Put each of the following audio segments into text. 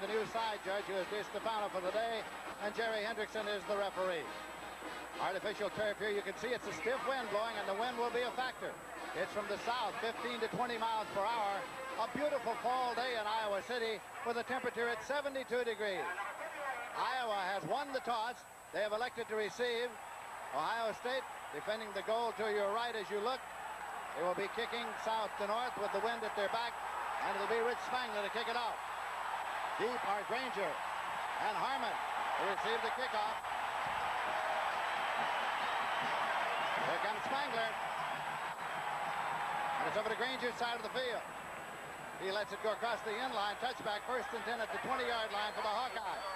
the new side judge, who is DeStefano for the day, and Jerry Hendrickson is the referee. Artificial turf here. You can see it's a stiff wind blowing, and the wind will be a factor. It's from the south, 15 to 20 miles per hour. A beautiful fall day in Iowa City with a temperature at 72 degrees. Iowa has won the toss. They have elected to receive. Ohio State defending the goal to your right as you look. They will be kicking south to north with the wind at their back, and it'll be Rich Spangler to kick it off. Deep are Granger and Harmon to receive the kickoff. Here comes Spangler. And it's over to Granger's side of the field. He lets it go across the end line. Touchback first and 10 at the 20-yard line for the Hawkeyes.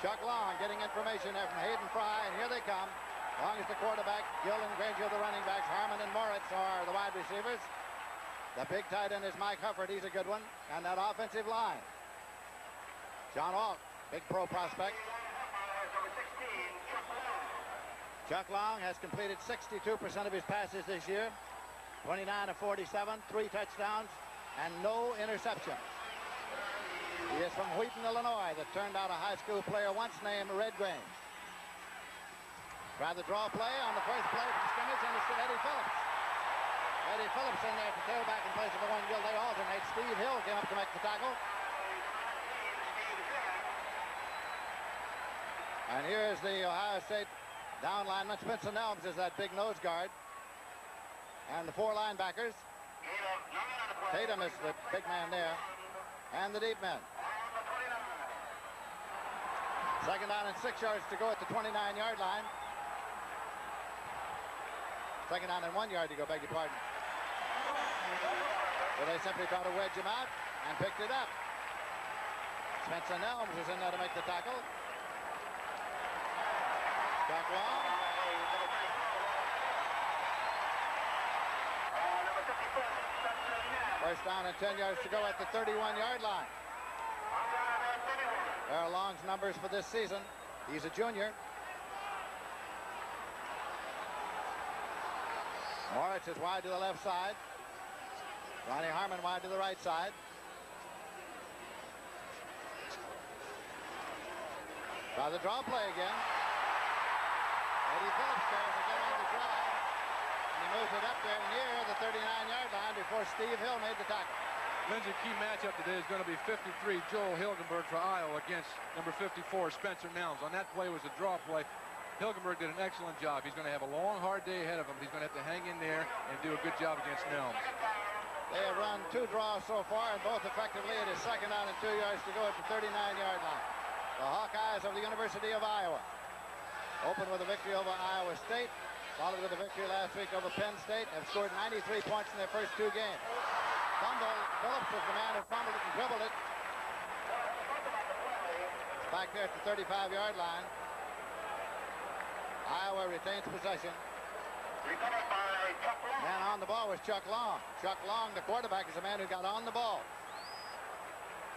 Chuck Long getting information there from Hayden Fry, and here they come. Long is the quarterback. Gill and Granger the running backs. Harmon and Moritz are the wide receivers. The big tight end is Mike Hufford. He's a good one. And that offensive line. John Alt, big pro prospect. Chuck Long has completed 62% of his passes this year. 29 of 47, three touchdowns, and no interceptions. He is from Wheaton, Illinois, that turned out a high school player once named Red Grange. Try the draw play on the first play from scrimmage, and it's to Eddie Phillips. Eddie Phillips in there to tailback in place of the one Gill. They alternate. Steve Hill came up to make the tackle. And here's the Ohio State down lineman. Spencer Nelms is that big nose guard. And the four linebackers. Tatum is the big man there. And the deep man. Second down and six yards to go at the 29-yard line. Second down and one yard to go, beg your pardon. So they simply try to wedge him out and picked it up. Spencer Nelms is in there to make the tackle. Back long. First down and 10 yards to go at the 31-yard line. There are Long's numbers for this season. He's a junior. Moritz is wide to the left side. Ronnie Harmon wide to the right side. Try the draw play again. Eddie Phillips goes again on the drive. And he moves it up there near the 39-yard line before Steve Hill made the tackle. Lindsey, key matchup today is going to be 53 Joel Hilgenberg for Iowa against number 54 Spencer Nelms. On that play was a draw play. Hilgenberg did an excellent job. He's going to have a long, hard day ahead of him. He's going to have to hang in there and do a good job against Nelms. They have run two draws so far, and both effectively. It is second down and two yards to go at the 39-yard line. The Hawkeyes of the University of Iowa open with a victory over Iowa State, followed with a victory last week over Penn State, have scored 93 points in their first two games. Fumble, Phillips was the man who fumbled it and dribbled it. It's back there at the 35-yard line. Iowa retains possession. Man on the ball was Chuck Long. Chuck Long, the quarterback, is the man who got on the ball.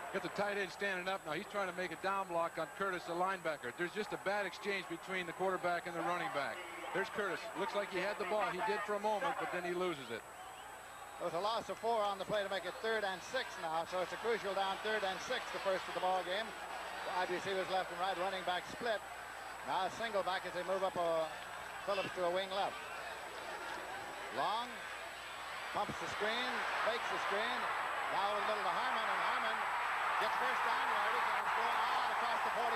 Got the tight end standing up now. He's trying to make a down block on Curtis, the linebacker. There's just a bad exchange between the quarterback and the running back. There's Curtis. Looks like he had the ball. He did for a moment, but then he loses it. There was a loss of four on the play to make it third and six now, so it's a crucial down third and six, the first of the ball game. Wide receivers left and right, running back split. Now a single back as they move up a Phillips to a wing left. Long pumps the screen, fakes the screen. Now a little to Harmon, and Harmon gets first down yardage and is going on across the 45.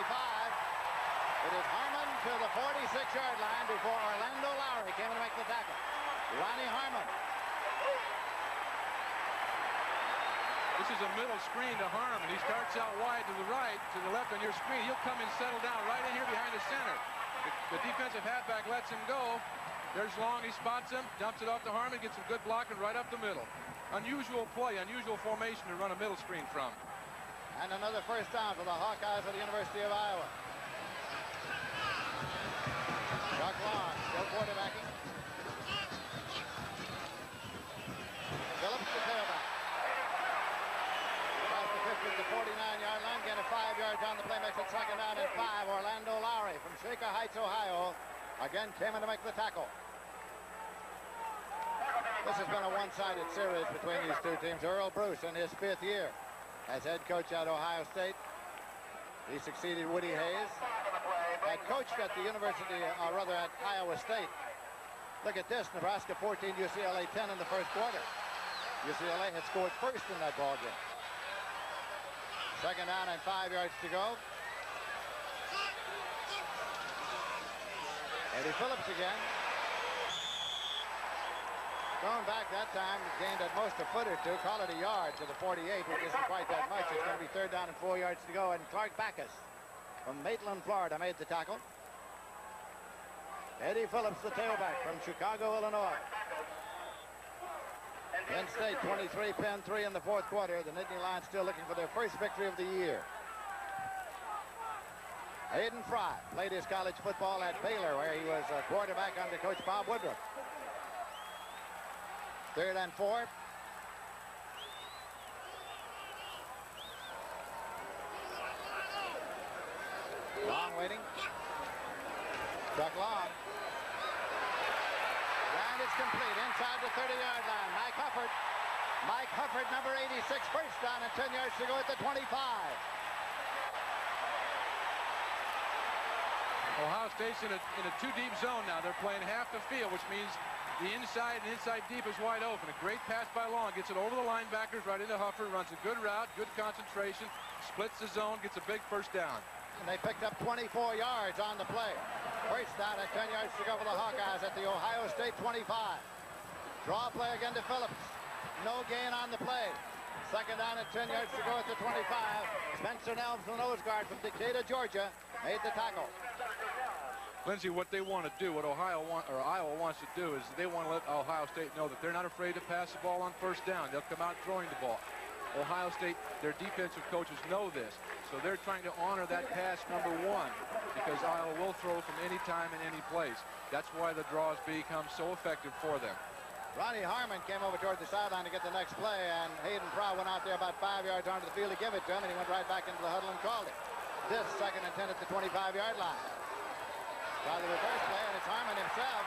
It is Harmon to the 46-yard line before Orlando Lowry came to make the tackle. Ronnie Harmon. This is a middle screen to Harmon. He starts out wide to the right, to the left on your screen. He'll come and settle down right in here behind the center. The, the defensive halfback lets him go. There's Long, he spots him, dumps it off to Harmon, gets a good blocking right up the middle. Unusual play, unusual formation to run a middle screen from. And another first down for the Hawkeyes of the University of Iowa. Chuck Long, still quarterbacking. Phillips the tailback. Across the 50 to the 49-yard line, getting five yards on the play, makes it second down and five. Orlando Lowry from Shaker Heights, Ohio, again came in to make the tackle. This has been a one-sided series between these two teams. Earle Bruce in his fifth year. As head coach at Ohio State. He succeeded Woody Hayes. Had coached at the University, or rather at Iowa State. Look at this, Nebraska 14, UCLA 10 in the first quarter. UCLA had scored first in that ball game. Second down and five yards to go. Eddie Phillips again. Going back that time, gained at most a foot or two. Call it a yard to the 48, which isn't quite that much. It's going to be third down and four yards to go. And Clark Backus from Maitland, Florida, made the tackle. Eddie Phillips, the tailback from Chicago, Illinois. Penn State 23, Penn 3 in the fourth quarter. The Nittany Lions still looking for their first victory of the year. Hayden Fry played his college football at Baylor, where he was a quarterback under Coach Bob Woodruff. Third and four. Long waiting. Chuck Long. And it's complete inside the 30-yard line. Mike Hufford. Mike Hufford, number 86, first down and 10 yards to go at the 25. Ohio State's in a, in a two-deep zone now. They're playing half the field, which means the inside and inside deep is wide open. A great pass by Long. Gets it over the linebackers right into Hufford. Runs a good route, good concentration. Splits the zone, gets a big first down. And they picked up 24 yards on the play. First down at 10 yards to go for the Hawkeyes at the Ohio State 25. Draw play again to Phillips. No gain on the play. Second down at 10 yards to go at the 25. Spencer Nelms, the nose guard from Decatur, Georgia, made the tackle. Lindsey, what they want to do, what Ohio want or Iowa wants to do, is they want to let Ohio State know that they're not afraid to pass the ball on first down. They'll come out throwing the ball. Ohio State, their defensive coaches know this, so they're trying to honor that pass number one because Iowa will throw from any time and any place. That's why the draws become so effective for them. Ronnie Harmon came over toward the sideline to get the next play, and Hayden Fry went out there about five yards onto the field to give it to him, and he went right back into the huddle and called it. This second and 10 at the 25-yard line. Try the reverse play, and it's Harmon himself.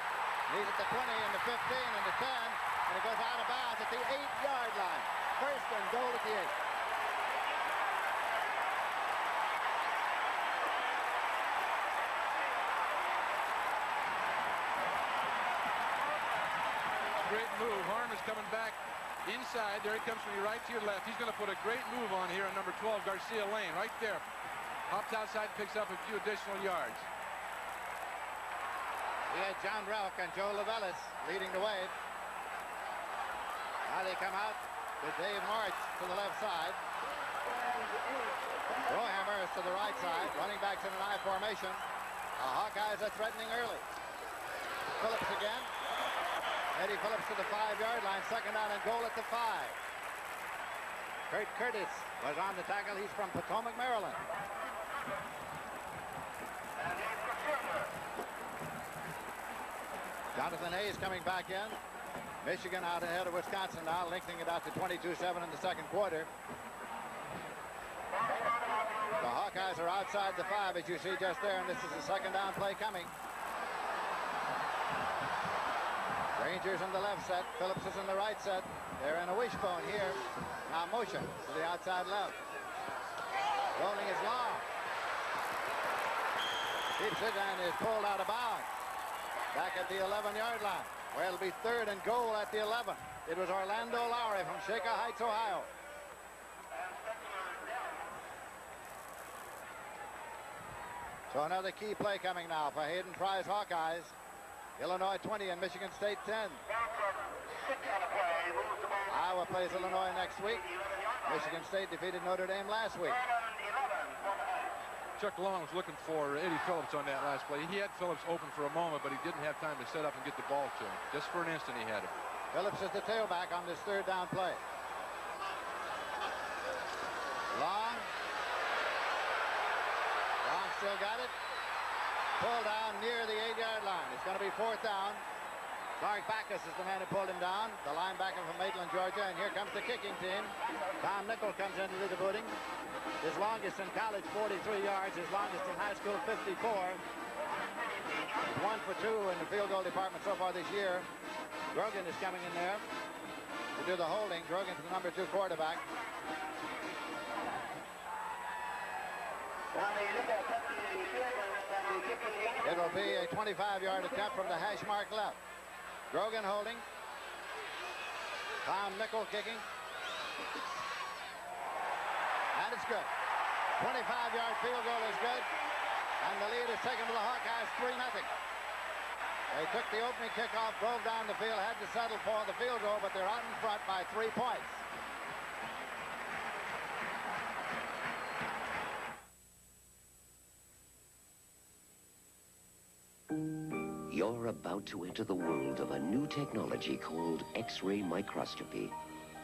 He's at the 20 and the 15 and the 10, and it goes out of bounds at the 8-yard line. First and goal at the 8. Great move. Harmon's coming back inside. There he comes from your right to your left. He's going to put a great move on here on number 12, Garcia Lane, right there. Hops outside, picks up a few additional yards. We had John Rauch and Joe Lavellis leading the way. Now they come out with Dave March to the left side. Brohammer is to the right side. Running backs in an I formation. The Hawkeyes are threatening early. Phillips again. Eddie Phillips to the five-yard line. Second down and goal at the five. Kurt Curtis was on the tackle. He's from Potomac, Maryland. Jonathan Hayes coming back in. Michigan out ahead of Wisconsin now, lengthening it out to 22-7 in the second quarter. The Hawkeyes are outside the five, as you see just there, and this is the second down play coming. Granger's in the left set. Phillips is in the right set. They're in a wishbone here. Now motion to the outside left. Rolling is long. Keeps it and is pulled out of bounds. Back at the 11-yard line, where it'll be third and goal at the 11. It was Orlando Lowry from Shaker Heights, Ohio. So another key play coming now for Hayden Fry's Hawkeyes. Illinois 20 and Michigan State 10. Iowa plays Illinois next week. Michigan State defeated Notre Dame last week. Chuck Long was looking for Eddie Phillips on that last play. He had Phillips open for a moment, but he didn't have time to set up and get the ball to him. Just for an instant, he had him. Phillips is the tailback on this third down play. Long. Long still got it. Pull down near the eight-yard line. It's going to be fourth down. Clark Backus is the man who pulled him down, the linebacker from Maitland, Georgia, and here comes the kicking team. Tom Nichol comes into the booting. His longest in college, 43 yards. His longest in high school, 54. One for two in the field goal department so far this year. Grogan is coming in there to do the holding. Grogan's the number two quarterback. It will be a 25-yard attempt from the hash mark left. Grogan holding. Tom Nichol kicking. And it's good. 25-yard field goal is good. And the lead is taken to the Hawkeyes 3-0. They took the opening kickoff, drove down the field, had to settle for the field goal, but they're out in front by three points. About to enter the world of a new technology called X-ray microscopy.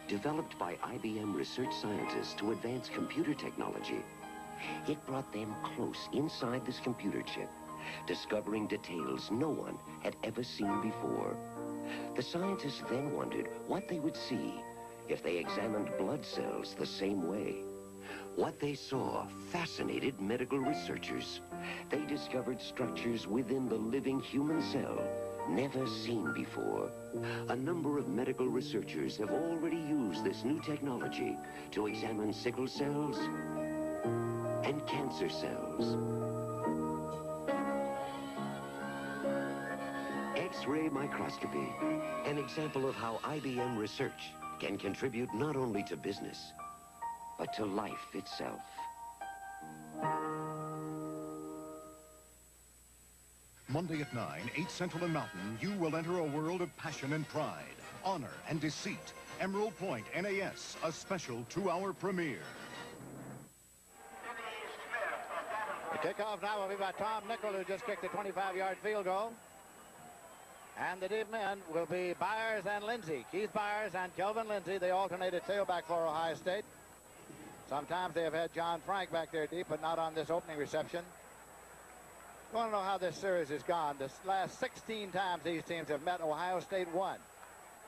Developed by IBM research scientists to advance computer technology, it brought them close inside this computer chip, discovering details no one had ever seen before. The scientists then wondered what they would see if they examined blood cells the same way. What they saw fascinated medical researchers. They discovered structures within the living human cell never seen before. A number of medical researchers have already used this new technology to examine sickle cells and cancer cells. X-ray microscopy, an example of how IBM research can contribute not only to business, but to life itself. Monday at 9, 8 Central and Mountain, you will enter a world of passion and pride, honor and deceit. Emerald Point NAS, a special two-hour premiere. The kickoff now will be by Tom Nichol, who just kicked a 25-yard field goal. And the deep men will be Byers and Lindsey. Keith Byers and Kelvin Lindsey. They alternated tailback for Ohio State. Sometimes they have had John Frank back there deep, but not on this opening reception. Want to know how this series has gone. The last 16 times these teams have met, Ohio State won.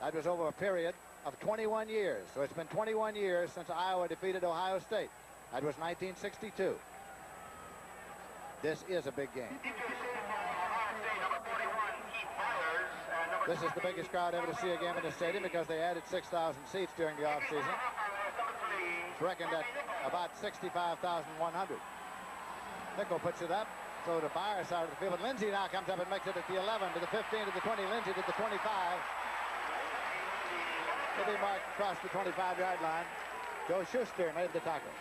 That was over a period of 21 years. So it's been 21 years since Iowa defeated Ohio State. That was 1962. This is a big game. This is the biggest crowd ever to see a game in the stadium because they added 6,000 seats during the offseason. It's reckoned at about 65,100. Nichol puts it up. So to Byers side of the field. But Lindsey now comes up and makes it at the 11, to the 15, to the 20. Lindsey to the 25. He'll be marked across the 25-yard line. Joe Schuster made the tackle.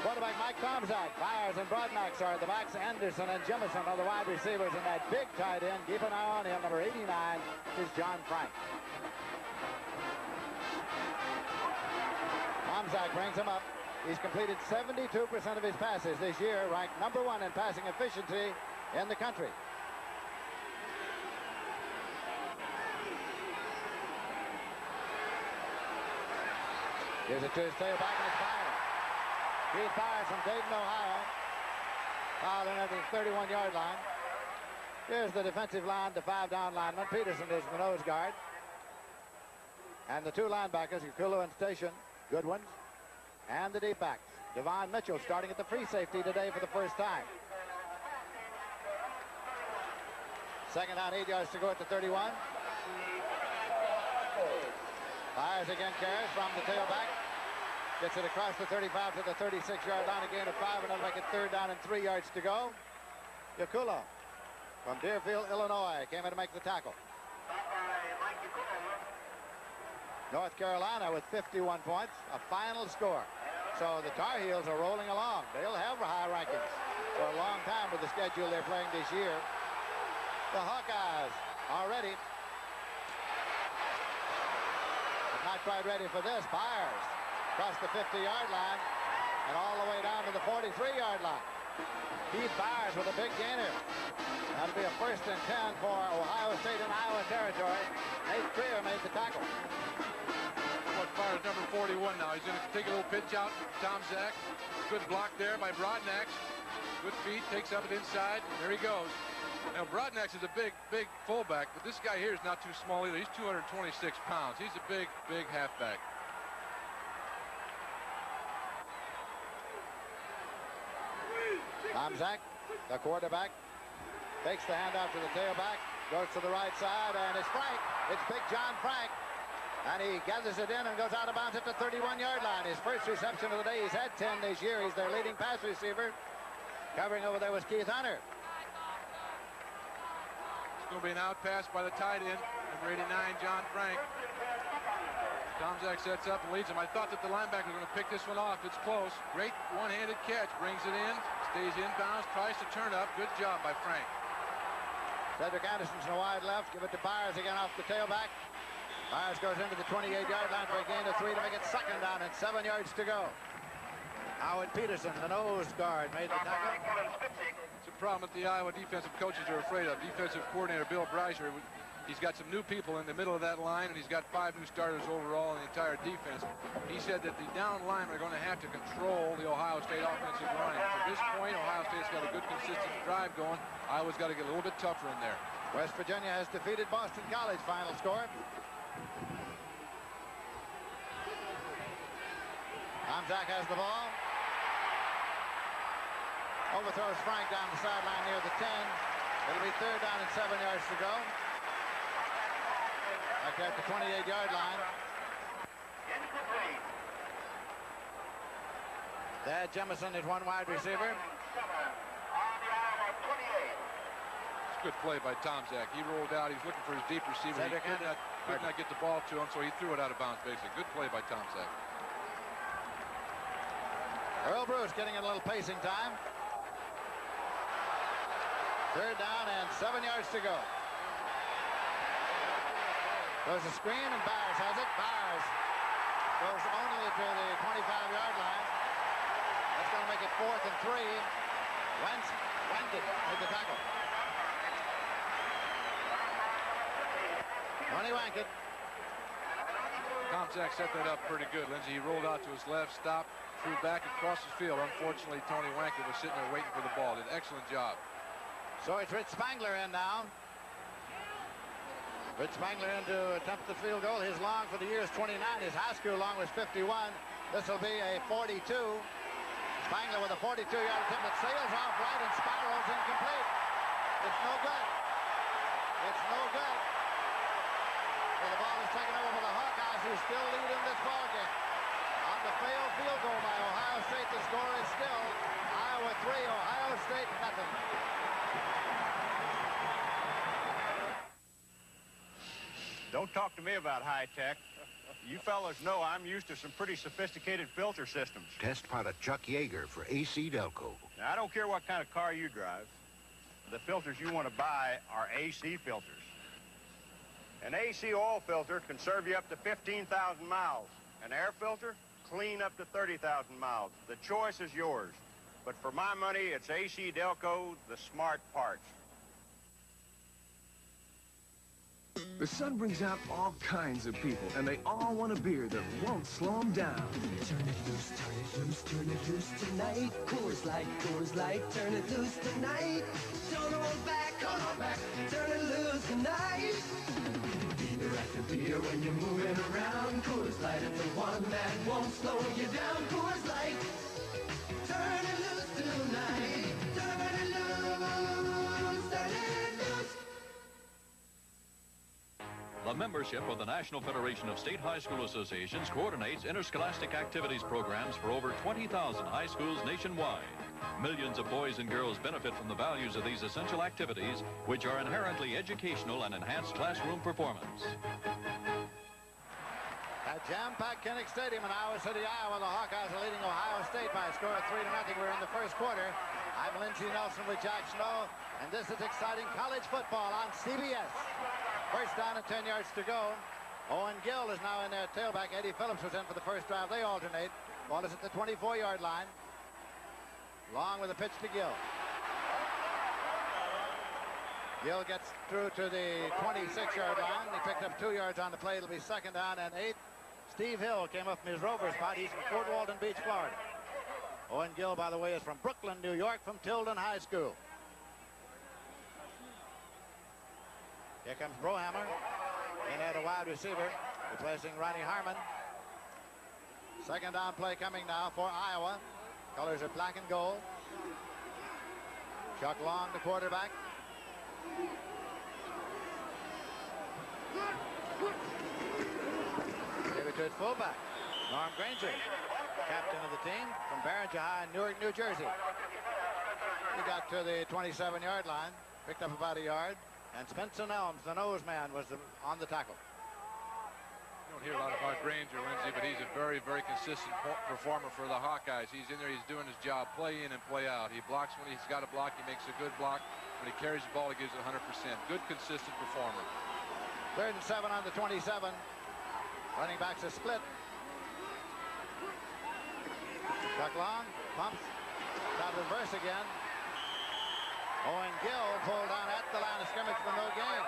Quarterback Mike Tomczak, Byers and Broadnax are the backs. Anderson and Jemison are the wide receivers. And that big tight end, keep an eye on him, number 89, is John Frank. Tomczak brings him up. He's completed 72% of his passes this year, ranked number one in passing efficiency in the country. Here's it to his tailback, and it's Byers from Dayton, Ohio. Fouled in at the 31-yard line. Here's the defensive line, the five-down lineman. Peterson is the nose guard. And the two linebackers, Yakulo and Station, good ones. And the deep backs. Devon Mitchell starting at the free safety today for the first time. Second down, eight yards to go at the 31. Byers again carries from the tailback. Gets it across the 35 to the 36-yard line. A gain five, and that'll make it third down and three yards to go. Yakulo from Deerfield, Illinois, came in to make the tackle. North Carolina with 51 points, a final score. So the Tar Heels are rolling along. They'll have high rankings for a long time with the schedule they're playing this year. The Hawkeyes are ready. Not quite ready for this. Byers across the 50-yard line and all the way down to the 43-yard line. Keith Byers with a big gainer. That'll be a first and 10 for Ohio State and Iowa territory. Nate Creer made the tackle. Byers number 41 now. He's going to take a little pitch out. Tomczak. Good block there by Broadnax. Good feet. Takes up it inside. There he goes. Now, Broadnax is a big, big fullback, but this guy here is not too small either. He's 226 pounds. He's a big, big halfback. Tomczak, the quarterback, takes the handout to the tailback, goes to the right side, and it's Frank. It's Big John Frank. And he gathers it in and goes out of bounds at the 31-yard line. His first reception of the day. He's had 10 this year. He's their leading pass receiver. Covering over there was Keith Hunter. It's going to be an out pass by the tight end, number 89, John Frank. Tomczak sets up and leads him. I thought that the linebacker was going to pick this one off. It's close. Great one-handed catch. Brings it in. Stays inbounds. Tries to turn up. Good job by Frank. Cedric Anderson's in the wide left. Give it to Byers again off the tailback. Byers goes into the 28-yard line for a gain of three to make it second down and seven yards to go. Howard Peterson, the nose guard, made the tackle. It's a problem that the Iowa defensive coaches are afraid of. Defensive coordinator Bill Brashier He's got some new people in the middle of that line, and he's got five new starters overall in the entire defense. He said that the down line are going to have to control the Ohio State offensive line. At this point, Ohio State's got a good, consistent drive going. Iowa's got to get a little bit tougher in there. West Virginia has defeated Boston College. Final score. Tomczak has the ball. Overthrows Frank down the sideline near the 10. It'll be third down and seven yards to go. Back at the 28-yard line. Thad Jemison is one wide receiver. Good play by Tom Tomczak. He rolled out. He's looking for his deep receiver. Cedric he could not, could not get the ball to him, so he threw it out of bounds, basically. Good play by Tom Tomczak. Earle Bruce getting in a little pacing time. Third down and seven yards to go. Goes a screen, and Byers has it. Byers goes only to the 25-yard line. That's going to make it fourth and three. Wentz, Wended made the tackle. Tony Wankett. Tomczak set that up pretty good, Lindsey. He rolled out to his left, stopped, threw back across the field. Unfortunately, Tony Wankett was sitting there waiting for the ball. Did an excellent job. So it's Rich Spangler in now. Rich Spangler in to attempt the field goal. His long for the year is 29. His high school long was 51. This will be a 42. Spangler with a 42-yard attempt that sails off right and spirals incomplete. It's no good. It's no good. So the ball is taken over by the Hawkeyes who still lead in this ball game. On the failed field goal by Ohio State, the score is still Iowa 3, Ohio State nothing. Don't talk to me about high tech. You fellas know I'm used to some pretty sophisticated filter systems. Test pilot Chuck Yeager for AC Delco. Now, I don't care what kind of car you drive. The filters you want to buy are AC filters. An AC oil filter can serve you up to 15,000 miles. An air filter, clean up to 30,000 miles. The choice is yours. But for my money, it's AC Delco, the smart parts. The sun brings out all kinds of people, and they all want a beer that won't slow them down. Turn it loose, turn it loose, turn it loose tonight. Coors Light, Coors Light, turn it loose tonight. Don't hold back, hold back, turn it loose tonight. After beer when you're moving around. Coors Light is the one that won't slow you down. Coors Light, turn it loose The membership of the National Federation of State High School Associations coordinates interscholastic activities programs for over 20,000 high schools nationwide. Millions of boys and girls benefit from the values of these essential activities, which are inherently educational and enhance classroom performance. At jam-packed Kinnick Stadium in Iowa City, Iowa, the Hawkeyes are leading Ohio State by a score of 3 to nothing. We're in the first quarter. I'm Lindsey Nelson with Jack Snow, and this is exciting college football on CBS. First down and 10 yards to go. Owen Gill is now in there tailback. Eddie Phillips was in for the first drive. They alternate. Ball is at the 24-yard line. Long with a pitch to Gill. Gill gets through to the 26-yard line. He picked up two yards on the play. It'll be second down and eight. Steve Hill came up from his rover spot. He's from Fort Walton Beach, Florida. Owen Gill, by the way, is from Brooklyn, New York, from Tilden High School. Here comes Brohammer. In at a wide receiver, replacing Ronnie Harmon. Second down play coming now for Iowa. Colors are black and gold. Chuck Long, the quarterback. Give it to fullback, Norm Granger, captain of the team from Barringer High, Newark, New Jersey. He got to the 27-yard line, picked up about a yard, and Spencer Nelms, the nose man, was the, on the tackle. You don't hear a lot about Granger, Lindsey, but he's a very, very consistent performer for the Hawkeyes. He's in there, he's doing his job, play in and play out. He blocks when he's got a block, he makes a good block. When he carries the ball, he gives it 100%. Good, consistent performer. Third and seven on the 27. Running backs a split. Chuck Long pumps. Got reverse again. Owen Gill pulled on at the line of scrimmage for no gain.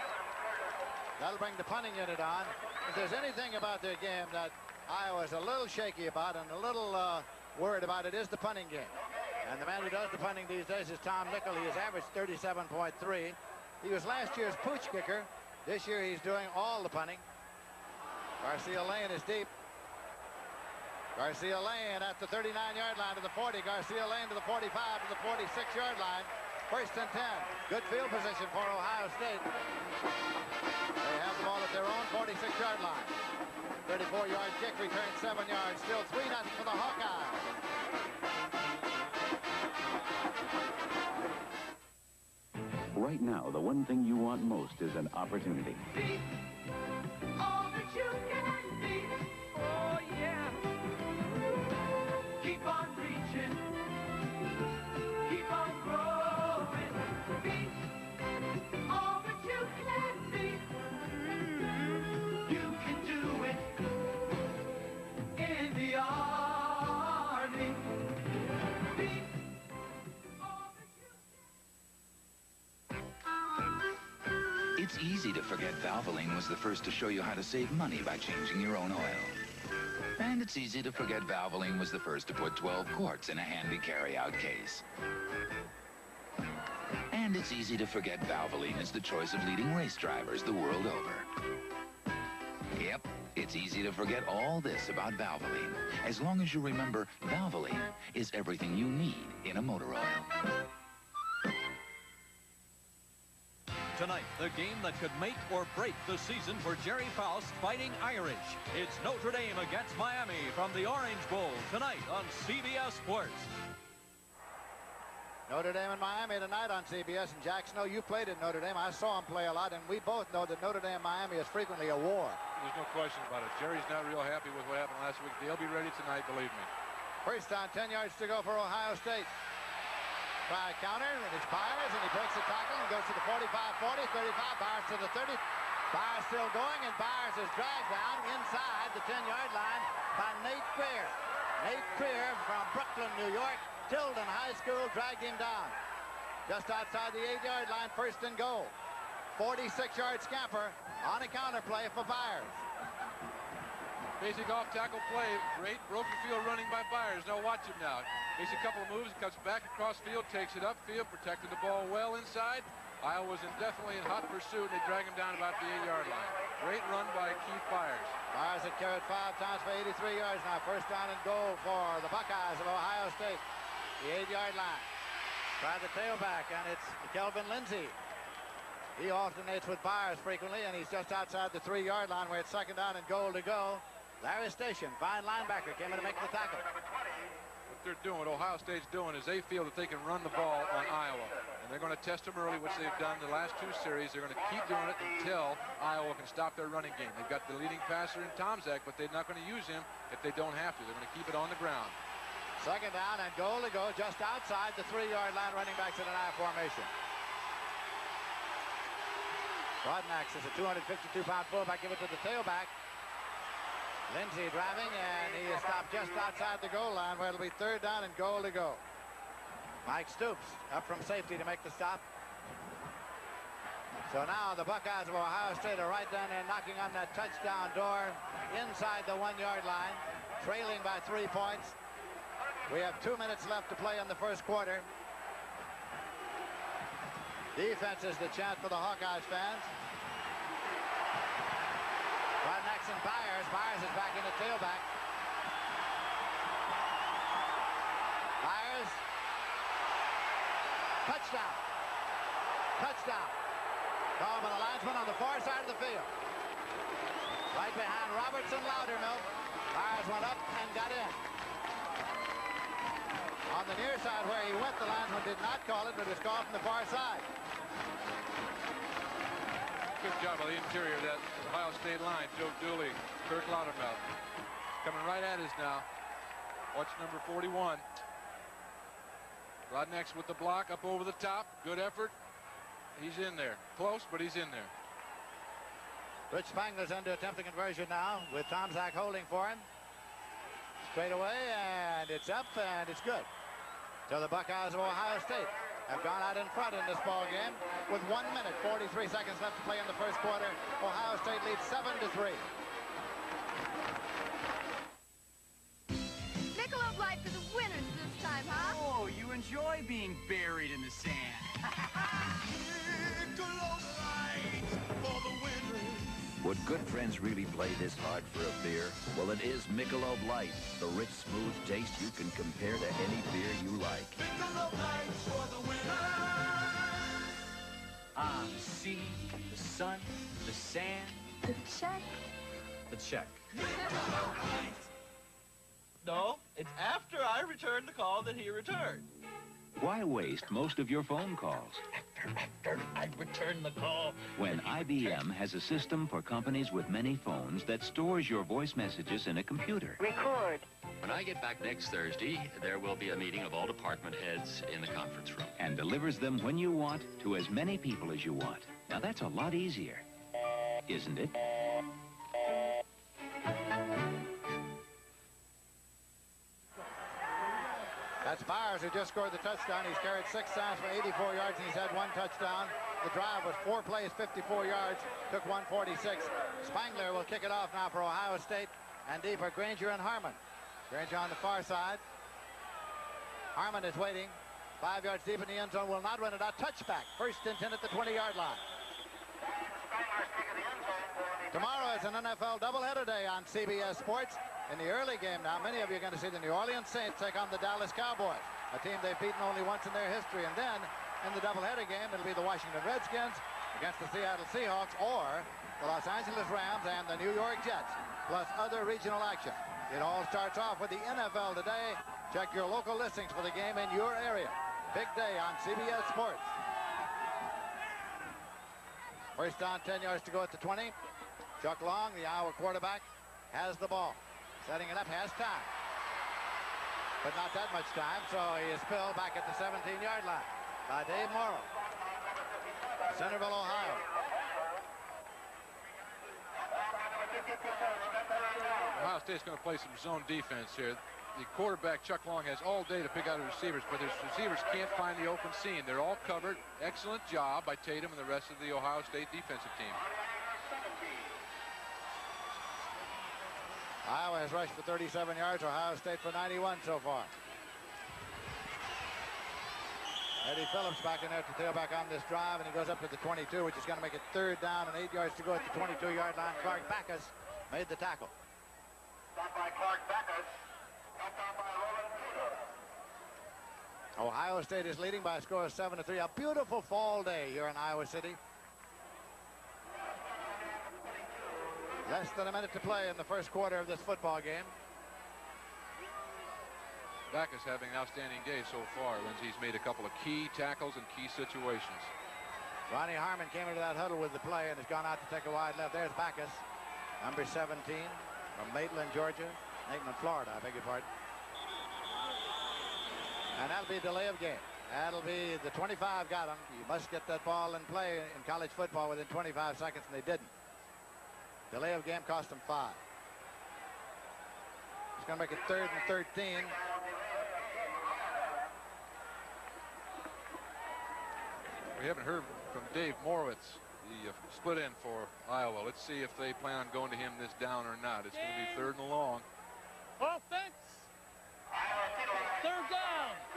That'll bring the punting unit on. If there's anything about their game that Iowa's a little shaky about and a little uh, worried about, it is the punting game. And the man who does the punting these days is Tom Nichol. He has averaged 37.3. He was last year's pooch kicker. This year he's doing all the punting. Garcia Lane is deep. Garcia Lane at the 39-yard line to the 40. Garcia Lane to the 45 to the 46-yard line. First and 10. Good field position for Ohio State. They have the ball at their own 46-yard line. 34-yard kick return, 7 yards. Still 3 nothing for the Hawkeyes. Right now, the one thing you want most is an opportunity. All that you can be. Oh, yeah. Keep on easy to forget Valvoline was the first to show you how to save money by changing your own oil. And it's easy to forget Valvoline was the first to put 12 quarts in a handy carry-out case. And it's easy to forget Valvoline is the choice of leading race drivers the world over. Yep, it's easy to forget all this about Valvoline, as long as you remember Valvoline is everything you need in a motor oil. Tonight, the game that could make or break the season for Gerry Faust fighting Irish. It's Notre Dame against Miami from the Orange Bowl tonight on CBS Sports. Notre Dame and Miami tonight on CBS. And Jack Snow, you played at Notre Dame. I saw him play a lot, and we both know that Notre Dame Miami is frequently a war. There's no question about it. Jerry's not real happy with what happened last week. They'll be ready tonight, believe me. First down, 10 yards to go for Ohio State. Try a counter, and it's Byers, and he breaks the tackle and goes to the 45, 40, 35, Byers to the 30. Byers still going, and Byers is dragged down inside the 10-yard line by Nate Creer. Nate Creer from Brooklyn, New York, Tilden High School, dragged him down. Just outside the 8-yard line, first and goal. 46-yard scamper on a counter play for Byers. Basic off tackle play. Great broken field running by Byers. Now watch him now. Makes a couple of moves, cuts back across field, takes it up field, protected the ball well inside. Iowa's in definitely in hot pursuit, and they drag him down about the eight-yard line. Great run by Keith Byers. Byers had carried five times for 83 yards now. First down and goal for the Buckeyes of Ohio State. The eight-yard line. Try the tailback, and it's Kelvin Lindsey. He alternates with Byers frequently, and he's just outside the three-yard line where it's second down and goal to go. Larry Station, fine linebacker, came in to make the tackle. What they're doing, what Ohio State's doing, is they feel that they can run the ball on Iowa. And they're going to test them early, which they've done the last two series. They're going to keep doing it until Iowa can stop their running game. They've got the leading passer in Tomczak, but they're not going to use him if they don't have to. They're going to keep it on the ground. Second down and goal to go just outside the three-yard line running backs in an I formation. Broadnax is a 252-pound fullback. Give it to the tailback. Lindsey driving, and he is stopped just outside the goal line where it'll be third down and goal to go. Mike Stoops up from safety to make the stop. So now the Buckeyes of Ohio State are right down there knocking on that touchdown door inside the one-yard line, trailing by three points. We have two minutes left to play in the first quarter. Defense is the chant for the Hawkeyes fans. Broadnax and Byers. Is back in the tailback. Byers. Touchdown. Touchdown. Called by the linesman on the far side of the field. Right behind Robertson Loudermilk. Byers went up and got in. On the near side where he went, the linesman did not call it, but it was called from the far side. Job of the interior of that Ohio State line. Joe Dooley, Kirk Lowdermilk. Coming right at us now. Watch number 41. Broadnax with the block up over the top. Good effort. He's in there. Close, but he's in there. Rich Spangler's under attempt a conversion now with Tom Zach holding for him. Straight away, and it's up, and it's good. So the Buckeyes of Ohio State have gone out in front in this ball game with 1 minute, 43 seconds left to play in the first quarter. Ohio State leads 7 to 3. Would good friends really play this hard for a beer? Well, it is Michelob Light, the rich, smooth taste you can compare to any beer you like. Michelob Light for the winner. Ah, the sea, the sun, the sand. The check. The check. No, it's after I returned the call that he returned. Why waste most of your phone calls? After I return the call. When IBM has a system for companies with many phones that stores your voice messages in a computer. Record. When I get back next Thursday, there will be a meeting of all department heads in the conference room. And delivers them when you want to as many people as you want. Now that's a lot easier, isn't it? That's Byers who just scored the touchdown. He's carried six times for 84 yards, and he's had one touchdown. The drive was four plays, 54 yards, took 146. Spangler will kick it off now for Ohio State, and deep for Granger and Harmon. Granger on the far side. Harmon is waiting. Five yards deep in the end zone, will not run it out. Touchback, first and 10 at the 20-yard line. Tomorrow is an NFL doubleheader day on CBS Sports. In the early game now, many of you are going to see the New Orleans Saints take on the Dallas Cowboys, a team they've beaten only once in their history. And then in the doubleheader game, it'll be the Washington Redskins against the Seattle Seahawks or the Los Angeles Rams and the New York Jets, plus other regional action. It all starts off with the NFL today. Check your local listings for the game in your area. Big day on CBS Sports. First down, 10 yards to go at the 20. Chuck Long, the Iowa quarterback, has the ball. Setting it up, has time. But not that much time, so he is spilled back at the 17-yard line by Dave Morrow. Centerville, Ohio. Ohio State's going to play some zone defense here. The quarterback, Chuck Long, has all day to pick out his receivers, but his receivers can't find the open seam. They're all covered. Excellent job by Tatum and the rest of the Ohio State defensive team. Iowa has rushed for 37 yards. Ohio State for 91 so far. Eddie Phillips back in there to tailback on this drive, and he goes up to the 22, which is going to make it third down and eight yards to go at the 22-yard line. Clark Backus made the tackle. Stop by Clark Backus. Stop by Roland Ohio State is leading by a score of 7 to 3. A beautiful fall day here in Iowa City. Less than a minute to play in the first quarter of this football game. Backus having an outstanding day so far. Lindsey's made a couple of key tackles and key situations. Ronnie Harmon came into that huddle with the play and has gone out to take a wide left. There's Backus, number 17 from Maitland, Georgia. Maitland, Florida, I beg your pardon. And that'll be a delay of game. That'll be the 25 got him. You must get that ball in play in college football within 25 seconds, and they didn't. Delay of game cost him five. He's going to make it third and 13. We haven't heard from Dave Moritz, the uh, split end for Iowa. Let's see if they plan on going to him this down or not. It's going to be third and long. Offense. Third down.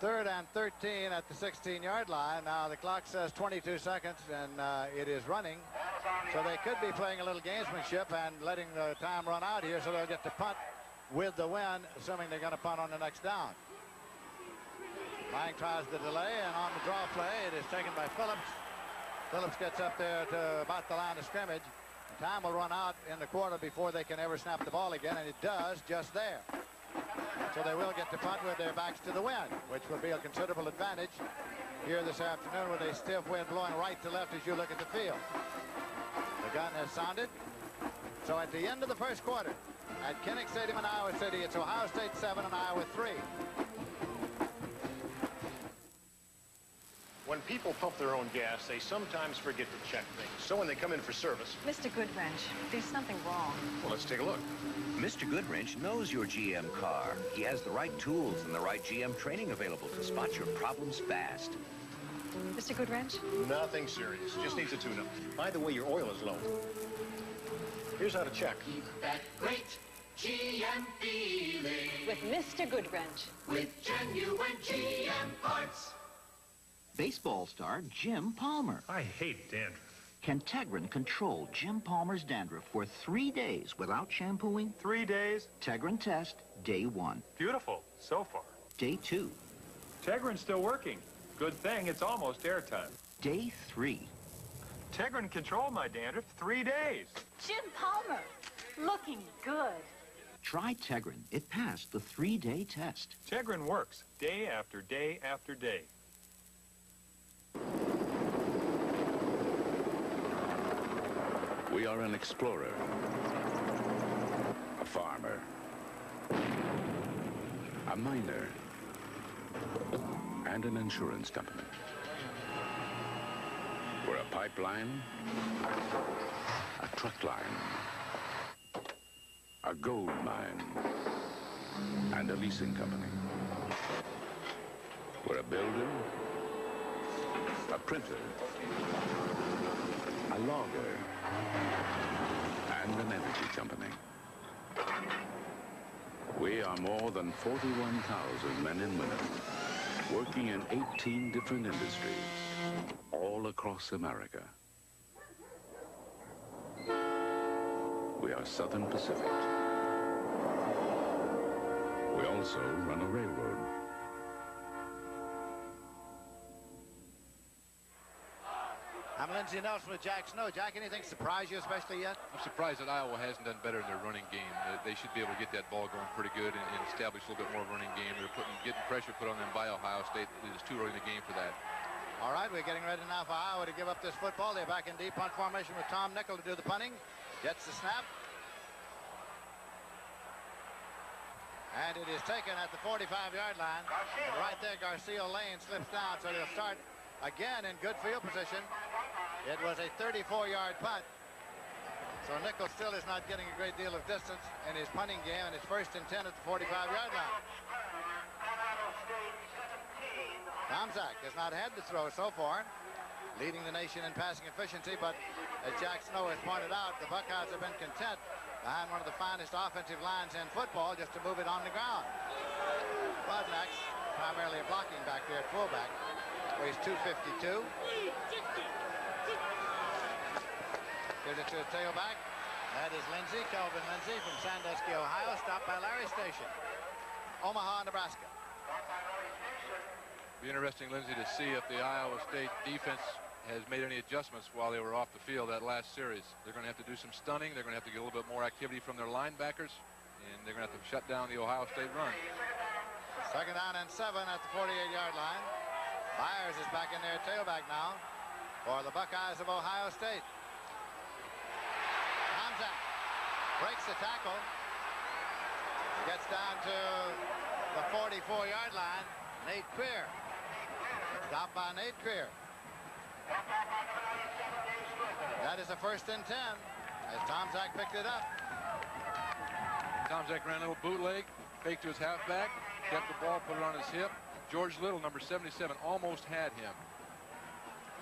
Third and 13 at the 16-yard line. Now the clock says 22 seconds, and uh, it is running. So they could be playing a little gamesmanship and letting the time run out here, so they'll get to punt with the win, assuming they're going to punt on the next down. Long tries the delay, and on the draw play, it is taken by Phillips. Phillips gets up there to about the line of scrimmage. Time will run out in the quarter before they can ever snap the ball again, and it does just there. So they will get to punt with their backs to the wind, which will be a considerable advantage here this afternoon with a stiff wind blowing right to left as you look at the field. The gun has sounded. So at the end of the first quarter, at Kinnick Stadium in Iowa City, it's Ohio State 7 and Iowa 3. When people pump their own gas, they sometimes forget to check things. So when they come in for service, Mr. Goodwrench, there's something wrong. well, let's take a look. Mr. Goodwrench knows your GM car. He has the right tools and the right GM training available to spot your problems fast. Mr. Goodwrench? Nothing serious. Just needs a tune-up. By the way, your oil is low. Here's how to check. That great GM feeling With Mr. Goodwrench. with genuine GM parts. Baseball star Jim Palmer. I hate dandruff. Can Tegrin control Jim Palmer's dandruff for three days without shampooing? Three days? Tegrin test, day one. Beautiful, so far. Day two. Tegrin's still working. Good thing it's almost airtime. Day three. Tegrin controlled my dandruff three days. Jim Palmer, looking good. Try Tegrin. It passed the three-day test. Tegrin works day after day after day. We are an explorer, a farmer, a miner, and an insurance company. We're a pipeline, a truck line, a gold mine, and a leasing company. We're a builder, a printer, a logger, and an energy company. We are more than 41,000 men and women working in 18 different industries all across America. We are Southern Pacific. We also run a railroad. I'm Lindsey Nelson with Jack Snow. Jack, anything surprise you especially yet? I'm surprised that Iowa hasn't done better in their running game. They should be able to get that ball going pretty good and, and establish a little bit more of a running game. They're putting getting pressure put on them by Ohio State. It's too early in the game for that. All right, we're getting ready now for Iowa to give up this football. They're back in deep punt formation with Tom Nichol to do the punting. Gets the snap. And it is taken at the 45-yard line. Right there, Garcia Lane slips down, so they'll start again in good field position. It was a 34-yard punt. So Nichols still is not getting a great deal of distance in his punting game, and his first and 10 at the 45-yard line. Tomczak has not had the throw so far, leading the nation in passing efficiency, but as Jack Snow has pointed out, the Buckeyes have been content behind one of the finest offensive lines in football just to move it on the ground. Broadnax, primarily a blocking back there fullback, weighs 252. Gives it to a tailback. That is Lindsey, Kelvin Lindsey from Sandusky, Ohio, stopped by Larry Station. Omaha, Nebraska. Be interesting, Lindsey, to see if the Iowa State defense has made any adjustments while they were off the field that last series. They're going to have to do some stunning. They're going to have to get a little bit more activity from their linebackers, and they're going to have to shut down the Ohio State run. Second down and seven at the 48-yard line. Byers is back in there, tailback now, for the Buckeyes of Ohio State. Tomczak breaks the tackle. Gets down to the 44-yard line. Nate Creer. Stopped by Nate Creer. That is a first and 10 as Tomczak picked it up. Tomczak ran a little bootleg, faked to his halfback, kept the ball, put it on his hip. George Little, number 77, almost had him.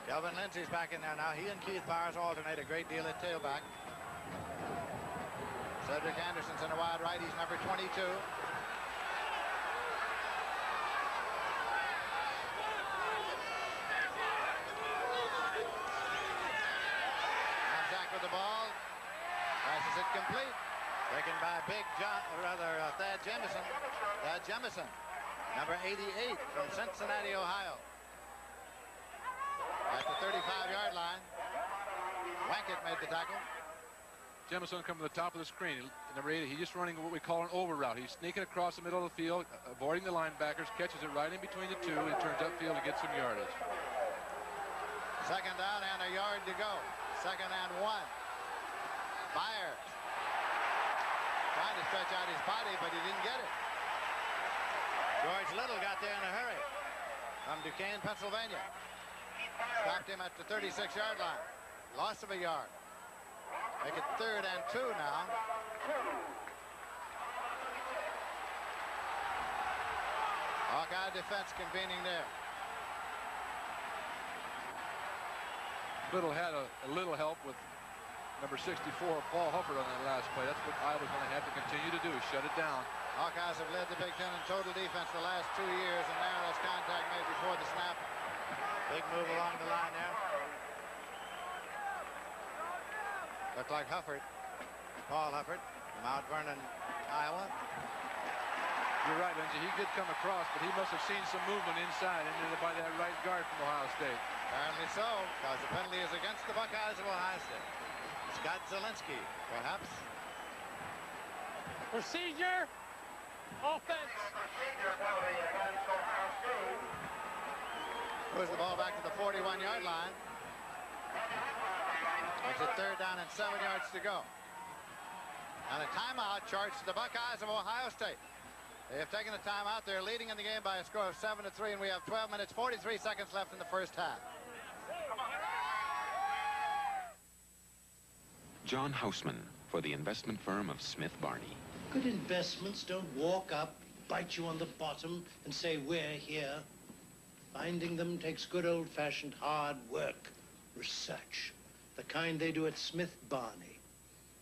Kelvin Lindsey's back in there now. He and Keith Byers alternate a great deal at tailback. Cedric Anderson's in the wide right. He's number 22. Tomczak with the ball. Passes it complete. Taken by Big John, rather uh, Thad Jemison. Thad Jemison, number 88 from Cincinnati, Ohio. At the 35-yard line. Wankett made the tackle. Jemison coming to the top of the screen. Number eight, he's just running what we call an over route. He's sneaking across the middle of the field, avoiding the linebackers, catches it right in between the two, and turns upfield to get some yardage. Second down and a yard to go. Second and one. Byers. Trying to stretch out his body, but he didn't get it. George Little got there in a hurry from Duquesne, Pennsylvania. Stopped him at the 36-yard line. Loss of a yard. Make it third and two now. Hawkeye defense convening there. Little had a, a little help with number 64, Paul Hufford, on that last play. That's what Iowa's going to have to continue to do, shut it down. Hawkeyes have led the Big Ten in total defense the last two years, and now there's contact made before the snap. Big move along the line there. Looked like Hufford, Paul Hufford, Mount Vernon, Iowa. You're right, Lindsey. He did come across, but he must have seen some movement inside and ended by that right guard from Ohio State. Apparently so, because the penalty is against the Buckeyes of Ohio State. Scott Zalenski, perhaps. Procedure. Offense. Moves the ball back to the 41-yard line. It's a third down and seven yards to go. And a timeout charged to the Buckeyes of Ohio State. They have taken a timeout. They're leading in the game by a score of 7 to 3, and we have 12 minutes, 43 seconds left in the first half. John Houseman for the investment firm of Smith Barney. Good investments don't walk up, bite you on the bottom, and say, we're here. Finding them takes good old-fashioned hard work, research, the kind they do at Smith Barney.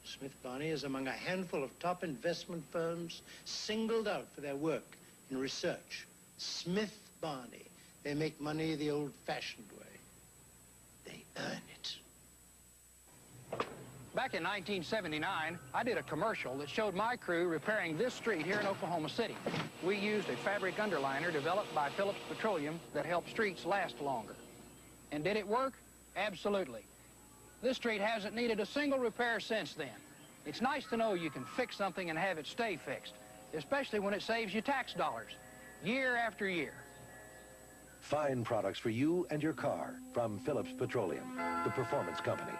Smith Barney is among a handful of top investment firms singled out for their work in research. Smith Barney. They make money the old-fashioned way. They earn it. Back in 1979, I did a commercial that showed my crew repairing this street here in Oklahoma City. We used a fabric underliner developed by Phillips Petroleum that helped streets last longer. And did it work? Absolutely. This street hasn't needed a single repair since then. It's nice to know you can fix something and have it stay fixed, especially when it saves you tax dollars, year after year. Fine products for you and your car from Phillips Petroleum, the performance company.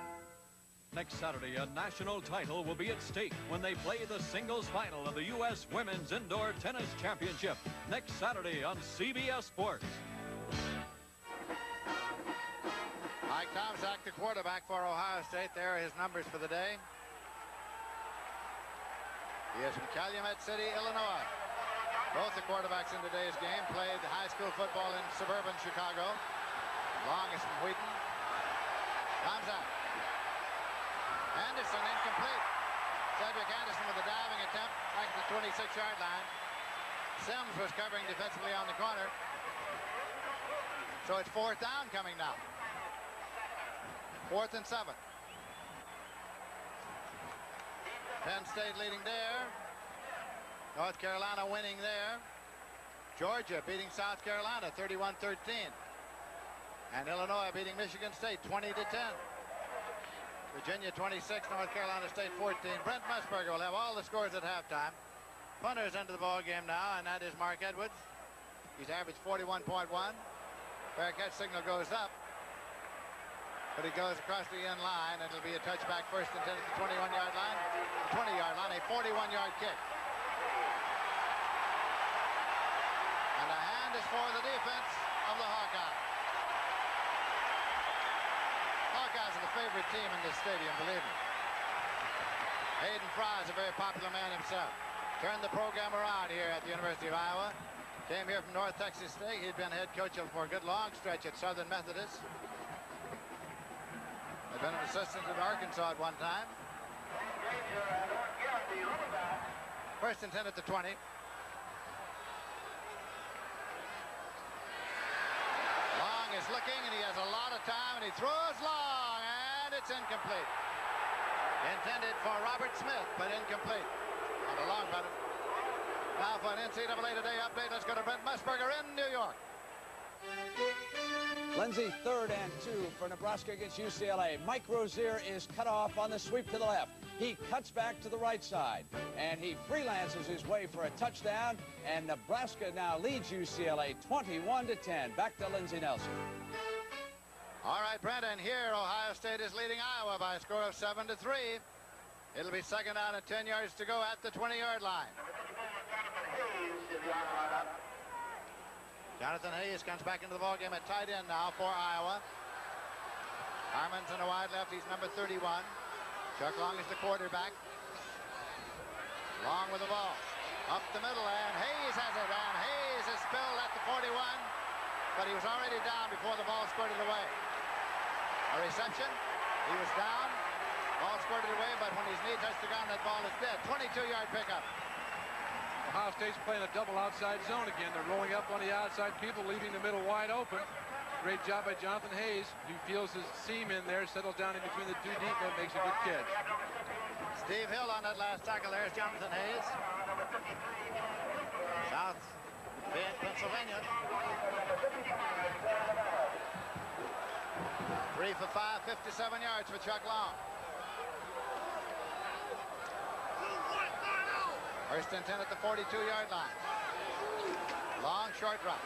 Next Saturday, a national title will be at stake when they play the singles final of the U.S. Women's Indoor Tennis Championship next Saturday on CBS Sports. Mike Tomczak, the quarterback for Ohio State. There are his numbers for the day. He is from Calumet City, Illinois. Both the quarterbacks in today's game played high school football in suburban Chicago. Longest from Wheaton. Tomczak. Anderson incomplete. Cedric Anderson with a diving attempt back to the 26-yard line. Sims was covering defensively on the corner. So it's fourth down coming now. Fourth and seven. Penn State leading there. North Carolina winning there. Georgia beating South Carolina 31-13. And Illinois beating Michigan State 20 to 10. Virginia 26, North Carolina State 14. Brent Musburger will have all the scores at halftime. Punter's into the ball game now, and that is Mark Edwards. He's averaged 41.1. Fair catch signal goes up. But he goes across the end line, and it'll be a touchback first and 10 at the 21-yard line. 20-yard line, a 41-yard kick. And a hand is for the defense of the Hawkeyes. Hawkeyes are the favorite team in this stadium, believe me. Hayden Fry is a very popular man himself. Turned the program around here at the University of Iowa. Came here from North Texas State. He'd been head coach for a good long stretch at Southern Methodist. Had been an assistant at Arkansas at one time. First and 10 at the 20. Long is looking, and he has a lot of time, and he throws long, and it's incomplete. Intended for Robert Smith, but incomplete. On a long pattern. Now for an NCAA Today update, let's go to Brent Musburger in New York. Lindsey, third and two for Nebraska against UCLA. Mike Rozier is cut off on the sweep to the left. He cuts back to the right side, and he freelances his way for a touchdown, and Nebraska now leads UCLA 21 to 10. Back to Lindsey Nelson. All right, Brendan, here Ohio State is leading Iowa by a score of 7 to 3. It'll be second down and 10 yards to go at the 20-yard line. Jonathan Hayes comes back into the ballgame at tight end now for Iowa. Harmon's in the wide left. He's number 31. Chuck Long is the quarterback. Long with the ball. Up the middle, and Hayes has it. And Hayes is spilled at the 41, but he was already down before the ball squirted away. A reception. He was down. Ball squirted away, but when his knee touched the ground, that ball is dead. 22-yard pickup. Ohio State's playing a double outside zone again. They're rolling up on the outside people, leaving the middle wide open. Great job by Jonathan Hayes, who feels his seam in there, settles down in between the two deep and makes a good catch. Steve Hill on that last tackle. There's Jonathan Hayes. South Bend, Pennsylvania. Three for five, 57 yards for Chuck Long. First and 10 at the 42-yard line. Long, short drop.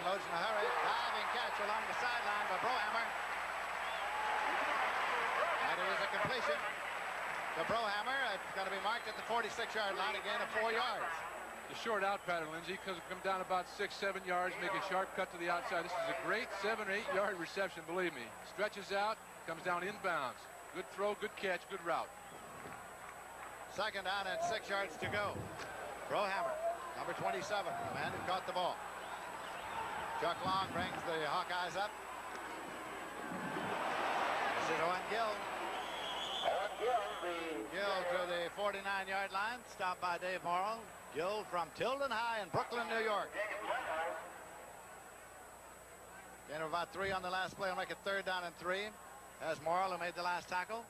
Unloads in a hurry. Diving catch along the sideline by Brohammer. And it is a completion to Brohammer. It's going to be marked at the 46-yard line, again of four yards. The short out pattern, Lindsey, because it come down about six, seven yards, make a sharp cut to the outside. This is a great seven, or eight yard reception, believe me. Stretches out, comes down inbounds. Good throw, good catch, good route. Second down and six yards to go. Brohammer, number 27, the man who caught the ball. Chuck Long brings the Hawkeyes up. This is Owen Gill. Gill to the 49-yard line, stopped by Dave Morrill. Gill from Tilden High in Brooklyn, New York. Gain of about three on the last play. I'll make it third down and three. As Morrill who made the last tackle.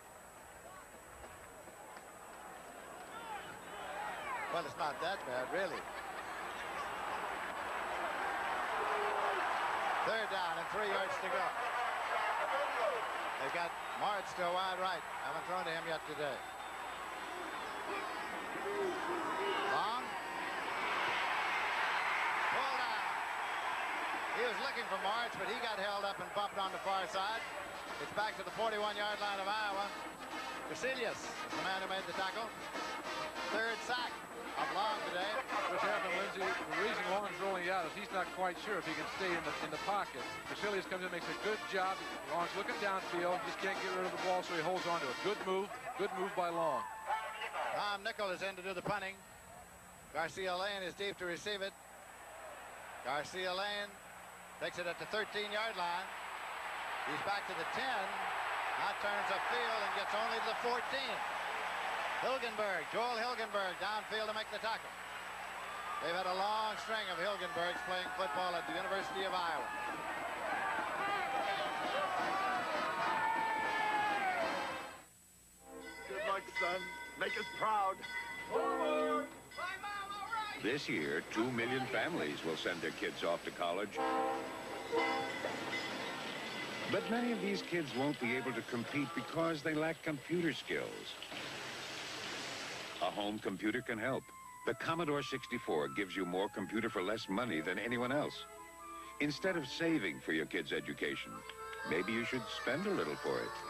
Well, it's not that bad, really. Third down and three yards to go. They've got Moritz still wide right. Haven't thrown to him yet today. Long. Pull down. He was looking for Moritz, but he got held up and bumped on the far side. It's back to the 41-yard line of Iowa. Vasilius is the man who made the tackle. Third sack Long today. What's happened, Lindsey, the reason Long's rolling out is he's not quite sure if he can stay in the in the pocket. Vasilius comes in, makes a good job. Long's looking downfield, just can't get rid of the ball, so he holds on to it. Good move, good move by Long. Tom Nichol is in to do the punting. Garcia Lane is deep to receive it. Garcia Lane takes it at the 13-yard line. He's back to the 10. Now turns upfield and gets only to the 14. Hilgenberg, Joel Hilgenberg downfield to make the tackle. They've had a long string of Hilgenbergs playing football at the University of Iowa. Good luck, son. Make us proud. This year, two million families will send their kids off to college. But many of these kids won't be able to compete because they lack computer skills. A home computer can help. The Commodore 64 gives you more computer for less money than anyone else. Instead of saving for your kid's education, maybe you should spend a little for it.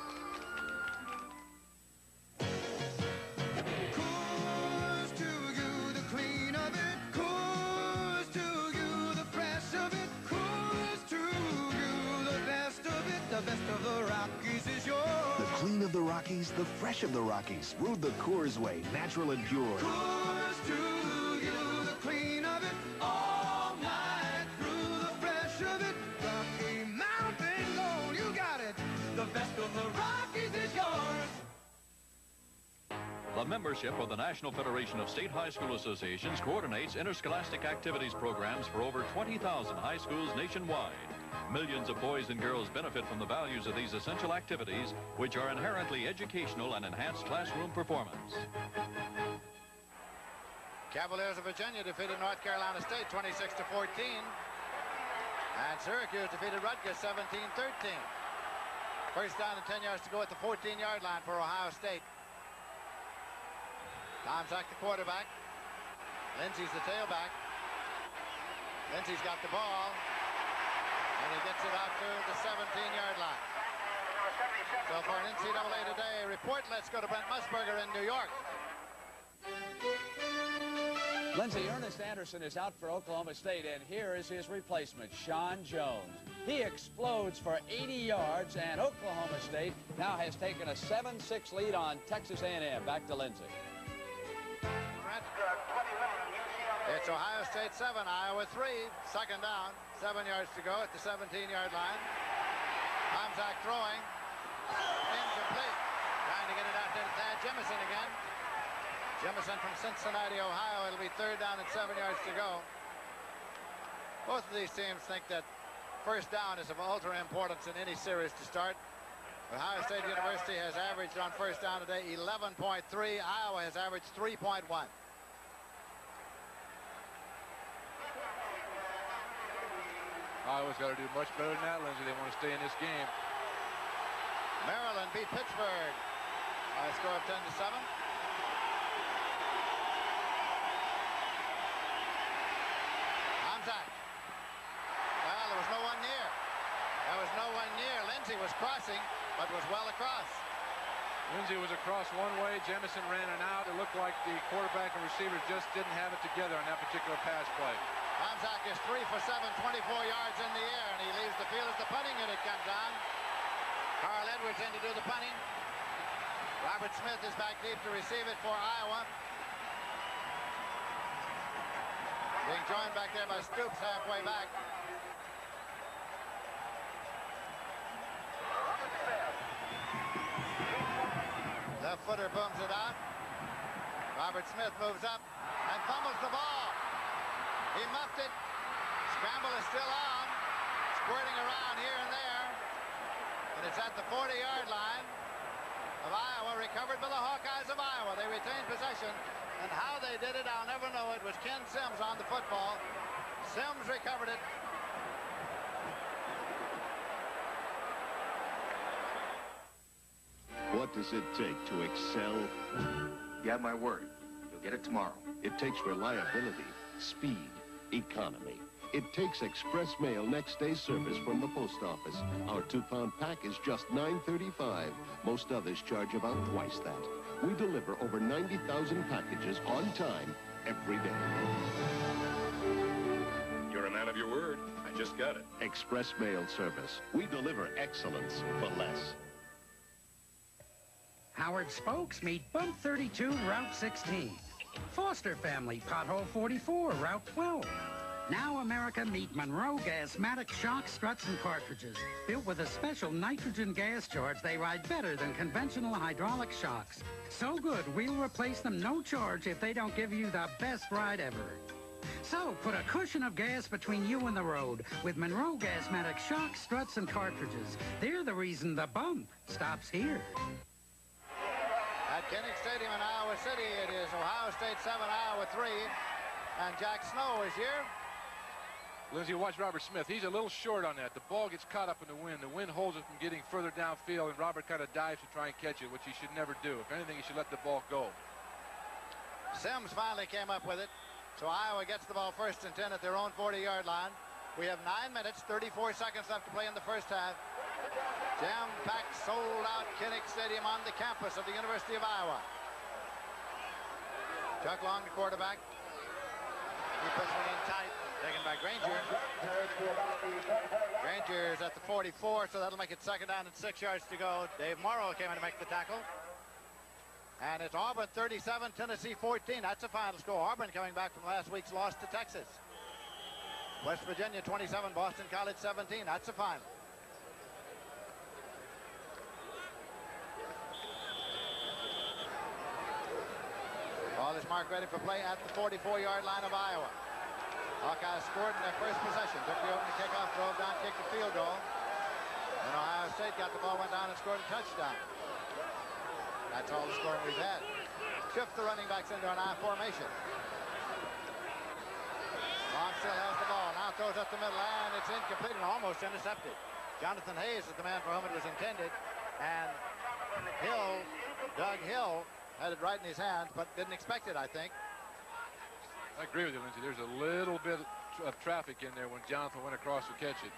Of the Rockies, the fresh of the Rockies. Brewed the Coors way, natural and pure. Coors to you, the clean of it, all night through the fresh of it. Rocky Mountain Gold, you got it. The best of the Rockies is yours. The membership of the National Federation of State High School Associations coordinates interscholastic activities programs for over 20,000 high schools nationwide. Millions of boys and girls benefit from the values of these essential activities, which are inherently educational and enhance classroom performance. Cavaliers of Virginia defeated North Carolina State 26 to 14. And Syracuse defeated Rutgers 17-13. First down and 10 yards to go at the 14-yard line for Ohio State. Tomczak, the quarterback. Lindsey's the tailback. Lindsey's got the ball. And he gets it out to the 17-yard line. So for an NCAA Today report, let's go to Brent Musburger in New York. Lindsey Ernest Anderson is out for Oklahoma State, and here is his replacement, Sean Jones. He explodes for 80 yards, and Oklahoma State now has taken a 7-6 lead on Texas A&M. Back to Lindsey. It's Ohio State 7, Iowa 3. Second down, seven yards to go at the 17-yard line. Tomczak throwing. Incomplete. Trying to get it out there to Thad Jemison again. Jemison from Cincinnati, Ohio. It'll be third down and seven yards to go. Both of these teams think that first down is of ultra importance in any series to start. Ohio State University has averaged on first down today 11.3. Iowa has averaged 3.1. Iowa's got to do much better than that, Lindsey. They want to stay in this game. Maryland beat Pittsburgh by a score of 10 to 7. Tomczak. Well, there was no one near. There was no one near. Lindsey was crossing, but was well across. Lindsey was across one way. Jemison ran and out. It looked like the quarterback and receiver just didn't have it together on that particular pass play. Tomczak is three for seven, 24 yards in the air, and he leaves the field as the punting unit comes on. Carl Edwards in to do the punting. Robert Smith is back deep to receive it for Iowa. Being joined back there by Stoops halfway back. Left footer booms it out. Robert Smith moves up and fumbles the ball. He muffed it. Scramble is still on. Squirting around here and there. And it's at the 40-yard line of Iowa, recovered by the Hawkeyes of Iowa. They retained possession. And how they did it, I'll never know. It was Ken Sims on the football. Sims recovered it. What does it take to excel? You have my word. You'll get it tomorrow. It takes reliability, speed, economy. It takes express mail next day service from the post office. Our two-pound pack is just $9.35. Most others charge about twice that. We deliver over 90,000 packages on time every day. You're a man of your word. I just got it. Express mail service. We deliver excellence for less. Howard Spokes meet Bump 32, Route 16. Foster Family, Pothole 44, Route 12. Now America meet Monroe Gasmatic shock struts and cartridges. Built with a special nitrogen gas charge, they ride better than conventional hydraulic shocks. So good, we'll replace them no charge if they don't give you the best ride ever. So, put a cushion of gas between you and the road with Monroe Gasmatic shocks, struts, and cartridges. They're the reason the bump stops here. Kinnick Stadium in Iowa City, it is Ohio State 7, Iowa 3. And Jack Snow is here. Lindsey, watch Robert Smith. He's a little short on that. The ball gets caught up in the wind. The wind holds it from getting further downfield, and Robert kind of dives to try and catch it, which he should never do. If anything, he should let the ball go. Sims finally came up with it. So Iowa gets the ball first and 10 at their own 40-yard line. We have 9 minutes, 34 seconds left to play in the first half. Jam-packed, sold-out Kinnick Stadium on the campus of the University of Iowa. Chuck Long, the quarterback. He puts one in tight. Taken by Granger. Granger is at the 44, so that'll make it second down and six yards to go. Dave Morrow came in to make the tackle. And it's Auburn 37, Tennessee 14. That's the final score. Auburn coming back from last week's loss to Texas. West Virginia 27, Boston College 17. That's the final. Ball is marked ready for play at the 44-yard line of Iowa. Hawkeyes scored in their first possession. Took the opening kickoff, drove down, kicked the field goal. And Ohio State got the ball, went down and scored a touchdown. That's all the scoring we've had. Shift the running backs into an I formation. Long still has the ball. Now throws up the middle, and it's incomplete and almost intercepted. Jonathan Hayes is the man for whom it was intended. And Hill, Doug Hill, had it right in his hands, but didn't expect it, I think. I agree with you, Lindsey. There's a little bit of traffic in there when Jonathan went across to catch it.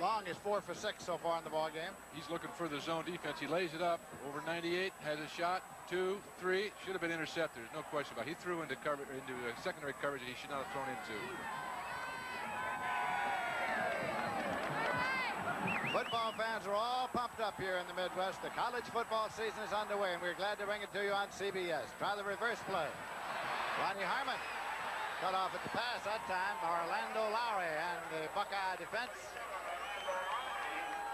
Long is four for six so far in the ball game. He's looking for the zone defense. He lays it up over 98, has a shot, two, three. Should have been intercepted. There's no question about it. He threw into cover into a secondary coverage that he should not have thrown into. Football fans are all pumped up here in the Midwest. The college football season is underway, and we're glad to bring it to you on CBS. Try the reverse play. Ronnie Harmon cut off at the pass that time. Orlando Lowry and the Buckeye defense.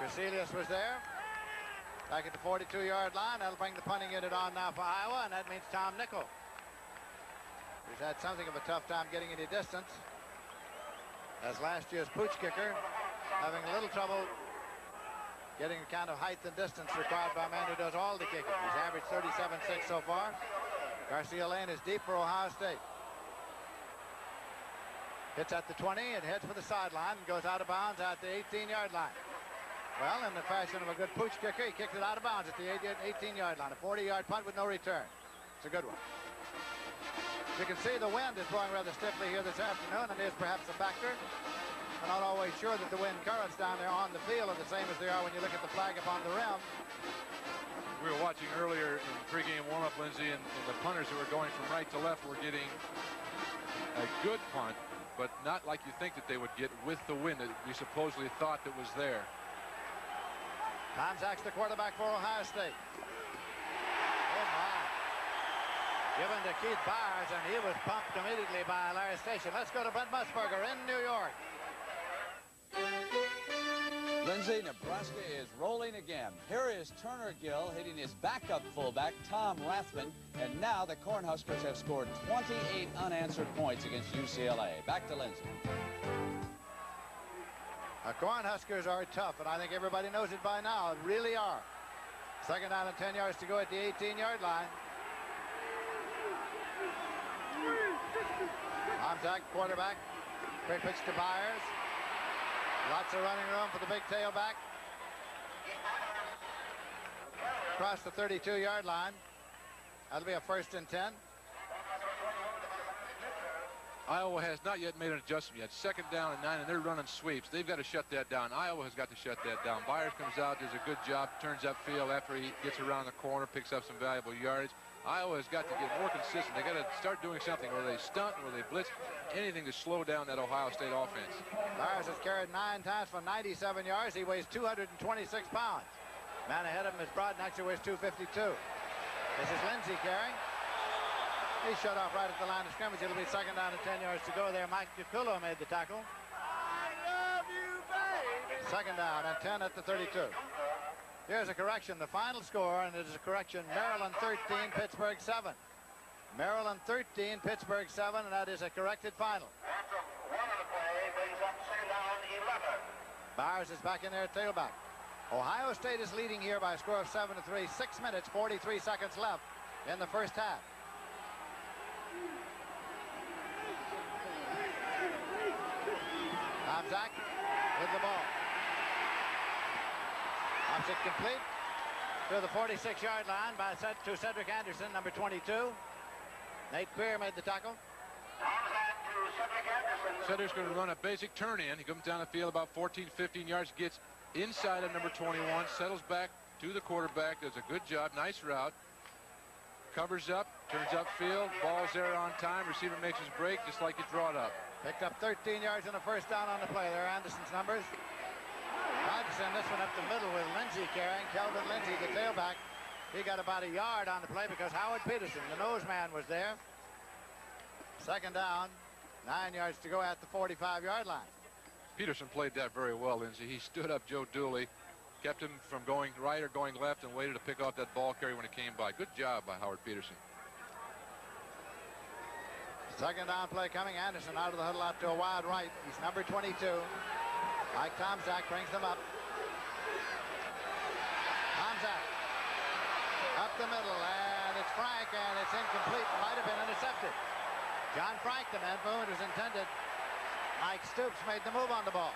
Griselius was there. Back at the 42-yard line. That'll bring the punting unit on now for Iowa, and that means Tom Nichol. He's had something of a tough time getting any distance. As last year's pooch kicker, having a little trouble getting the kind of height and distance required by a man who does all the kicking. He's averaged 37-6 so far. Garcia Lane is deep for Ohio State. Hits at the 20 and heads for the sideline and goes out of bounds at the 18-yard line. Well, in the fashion of a good pooch kicker, he kicked it out of bounds at the 18-yard line. A 40-yard punt with no return. It's a good one. As You can see the wind is blowing rather stiffly here this afternoon, and is perhaps a factor. We're not always sure that the wind currents down there on the field are the same as they are when you look at the flag upon the rim we were watching earlier in pregame warm-up, Lindsey, and, and, the punters who were going from right to left were getting a good punt, but not like you think that they would get with the wind that we supposedly thought that was there. Tom Zach's the quarterback for Ohio State. Oh, my. Given to Keith Byars, and he was pumped immediately by Larry Station. Let's go to Brent Musburger in New York. Lindsey, Nebraska is rolling again. Here is Turner Gill hitting his backup fullback, Tom Rathman, and now the Cornhuskers have scored 28 unanswered points against UCLA. Back to Lindsey. The Cornhuskers are tough, and I think everybody knows it by now. It really are. Second down and 10 yards to go at the 18-yard line. Zach, quarterback. Quick pitch to Byars. Lots of running room for the big tailback. Across the 32-yard line. That'll be a first and 10. Iowa has not yet made an adjustment yet. Second down and nine, and they're running sweeps. They've got to shut that down. Iowa has got to shut that down. Byars comes out, does a good job, turns upfield after he gets around the corner, picks up some valuable yardage. Iowa has got to get more consistent. They got to start doing something where they stunt, where they blitz, anything to slow down that Ohio State offense. Byars has carried nine times for 97 yards. He weighs 226 pounds. Man ahead of him is Broughton, actually weighs 252. This is Lindsey carrying. He shut off right at the line of scrimmage. It'll be second down and 10 yards to go there. Mike DiPillo made the tackle. I love you, baby. Second down and 10 at the 32. Here's a correction. The final score, and it is a correction, Maryland 13, Pittsburgh 7. Maryland 13, Pittsburgh 7, and that is a corrected final. Byars is back in there at tailback. Ohio State is leading here by a score of 7 to 3. 6 minutes, 43 seconds left in the first half. Tomczak with the ball. It complete to the 46-yard line by to Cedric Anderson, number 22. Nate Creer made the tackle. Cedric's going to run a basic turn in. He comes down the field about 14, 15 yards, gets inside of number 21, settles back to the quarterback, does a good job, nice route. Covers up, turns upfield, ball's there on time, receiver makes his break just like he draw it up. Picked up 13 yards and a first down on the play there, Anderson's numbers. Tried to send this one up the middle with Lindsey carrying. Kelvin Lindsey, the tailback. He got about a yard on the play because Howard Peterson, the nose man, was there. Second down, nine yards to go at the 45-yard line. Peterson played that very well, Lindsey. He stood up Joe Dooley, kept him from going right or going left, and waited to pick off that ball carry when it came by. Good job by Howard Peterson. Second down play coming. Anderson out of the huddle out to a wide right. He's number 22. Mike Tomczak brings them up. Tomczak up the middle, and it's Frank, and it's incomplete. Might have been intercepted. John Frank, the man for whom it was intended. Mike Stoops made the move on the ball.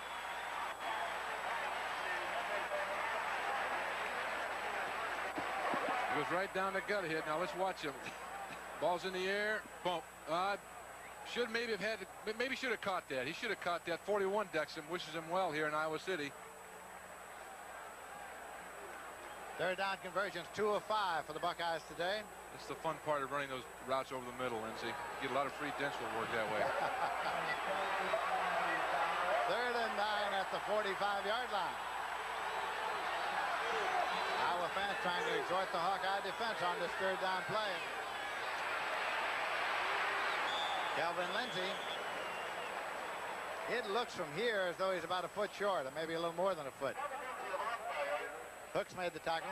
He Goes right down the gut hit. Now let's watch him. Ball's in the air. Boom. Uh, should maybe have had, maybe should have caught that. He should have caught that. 41 decks him, wishes him well here in Iowa City. Third down conversions, two of five for the Buckeyes today. It's the fun part of running those routes over the middle, Lindsey. You get a lot of free dental work that way. Third and nine at the 45-yard line. Iowa fans trying to exhort the Hawkeye defense on this third down play. Kelvin Lindsey. It looks from here as though he's about a foot short, or maybe a little more than a foot. Hooks made the tackle.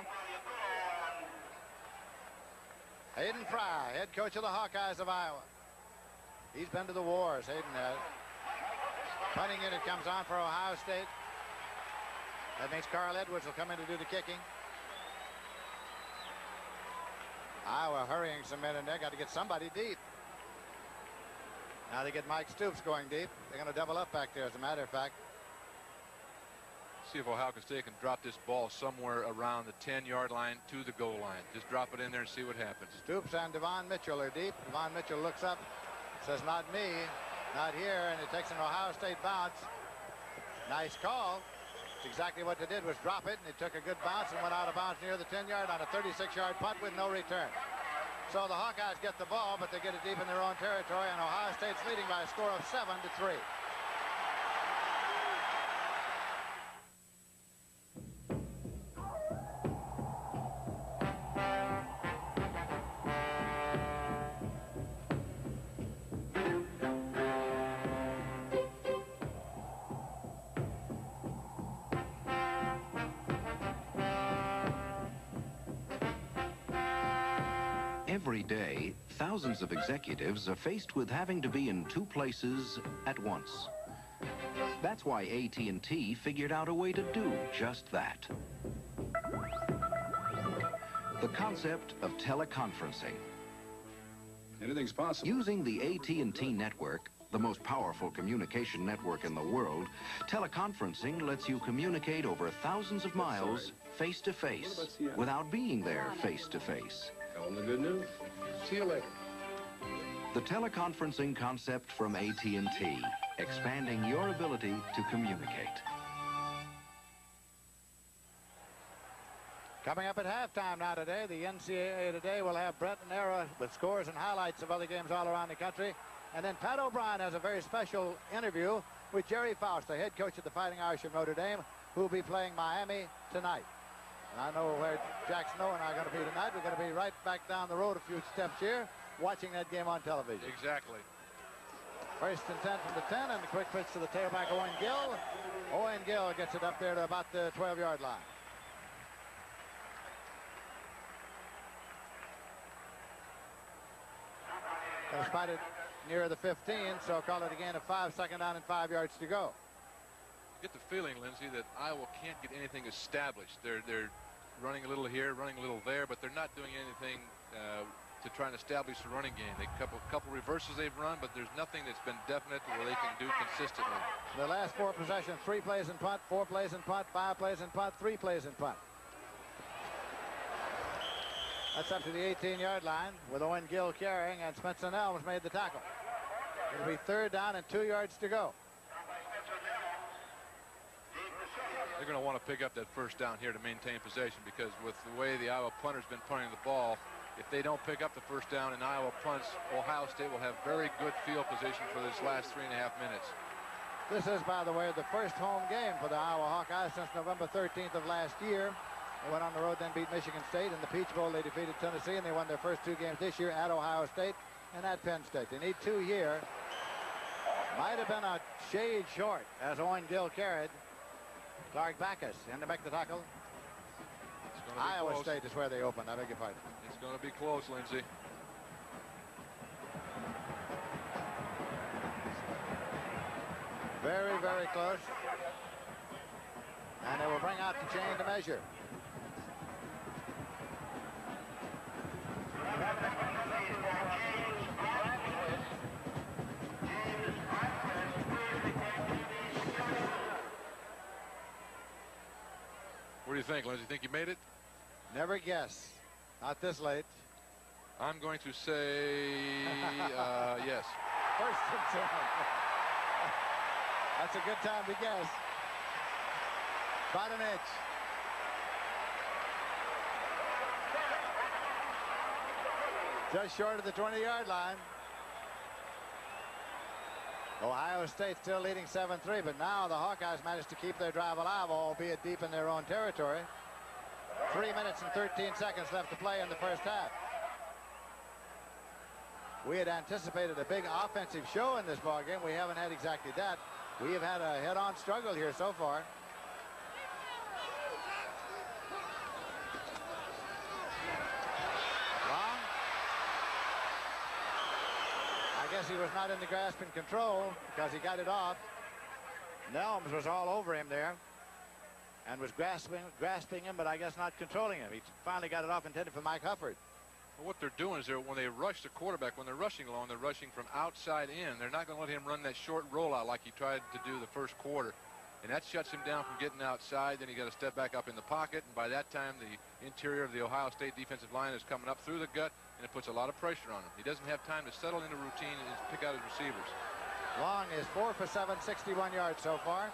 Hayden Fry, head coach of the Hawkeyes of Iowa. He's been to the wars, Hayden has. Punting unit comes on for Ohio State. That means Carl Edwards will come in to do the kicking. Iowa hurrying some men in there. Got to get somebody deep. Now they get Mike Stoops going deep. They're going to double up back there, as a matter of fact. See if Ohio State can drop this ball somewhere around the 10-yard line to the goal line. Just drop it in there and see what happens. Stoops and Devon Mitchell are deep. Devon Mitchell looks up, says, not me, not here, and it takes an Ohio State bounce. Nice call. Exactly what they did was drop it, and it took a good bounce and went out of bounds near the 10-yard on a 36-yard punt with no return. So the Hawkeyes get the ball, but they get it deep in their own territory, and Ohio State's leading by a score of 7 to 3. Every day, thousands of executives are faced with having to be in two places at once. That's why AT&T figured out a way to do just that. The concept of teleconferencing. Anything's possible. Using the AT&T network, the most powerful communication network in the world, teleconferencing lets you communicate over thousands of miles face to face without being there face to face. Tell them the good news. See you later. The teleconferencing concept from AT&T, expanding your ability to communicate. Coming up at halftime now today, the NCAA today will have Brett and Era with scores and highlights of other games all around the country. And then Pat O'Brien has a very special interview with Gerry Faust, the head coach of the Fighting Irish of Notre Dame, who will be playing Miami tonight. And I know where Jack Snow and I are going to be tonight. We're going to be right back down the road a few steps here, watching that game on television. Exactly. First and 10 from the 10, and the quick pitch to the tailback, Owen Gill. Owen Gill gets it up there to about the 12-yard line. Spot it near the 15, so call it again a five, second down and five yards to go. Get the feeling, Lindsey, that Iowa can't get anything established. They're they're running a little here, running a little there, but they're not doing anything uh, to try and establish the running game. They couple couple reverses they've run, but there's nothing that's been definite where they can do consistently. The last four possessions, three plays in punt, four plays in punt, five plays in punt, three plays in punt. That's up to the 18-yard line with Owen Gill carrying, and Spencer Nelms made the tackle. It'll be third down and two yards to go. They're going to want to pick up that first down here to maintain possession because with the way the Iowa punter's been punting the ball, if they don't pick up the first down and Iowa punts, Ohio State will have very good field position for this last three and a half minutes. This is, by the way, the first home game for the Iowa Hawkeyes since November 13th of last year. They went on the road, then beat Michigan State. In the Peach Bowl, they defeated Tennessee, and they won their first two games this year at Ohio State and at Penn State. They need two here. Might have been a shade short as Owen Gill carried. Clark Backus in to make the tackle. Iowa close. State is where they opened. I beg your pardon. It's going to be close, Lindsey. Very, very close. And they will bring out the chain to measure. What do you think, Lindsey? Think you made it? Never guess. Not this late. I'm going to say uh, yes. First and ten. That's a good time to guess. About an inch. Just short of the 20-yard line. Ohio State still leading 7-3, but now the Hawkeyes managed to keep their drive alive, albeit deep in their own territory. Three minutes and 13 seconds left to play in the first half. We had anticipated a big offensive show in this ball game. We haven't had exactly that. We have had a head-on struggle here so far. Long. I he was not in the grasp and control because he got it off. Nelms was all over him there and was grasping grasping him, but I guess not controlling him. He finally got it off intended for Mike Hufford. Well, what they're doing is they're when they rush the quarterback, when they're rushing along, they're rushing from outside in. They're not going to let him run that short rollout like he tried to do the first quarter. And that shuts him down from getting outside. Then he got to step back up in the pocket. And by that time, the interior of the Ohio State defensive line is coming up through the gut, and it puts a lot of pressure on him. He doesn't have time to settle into routine and pick out his receivers. Long is four for seven, 61 yards so far.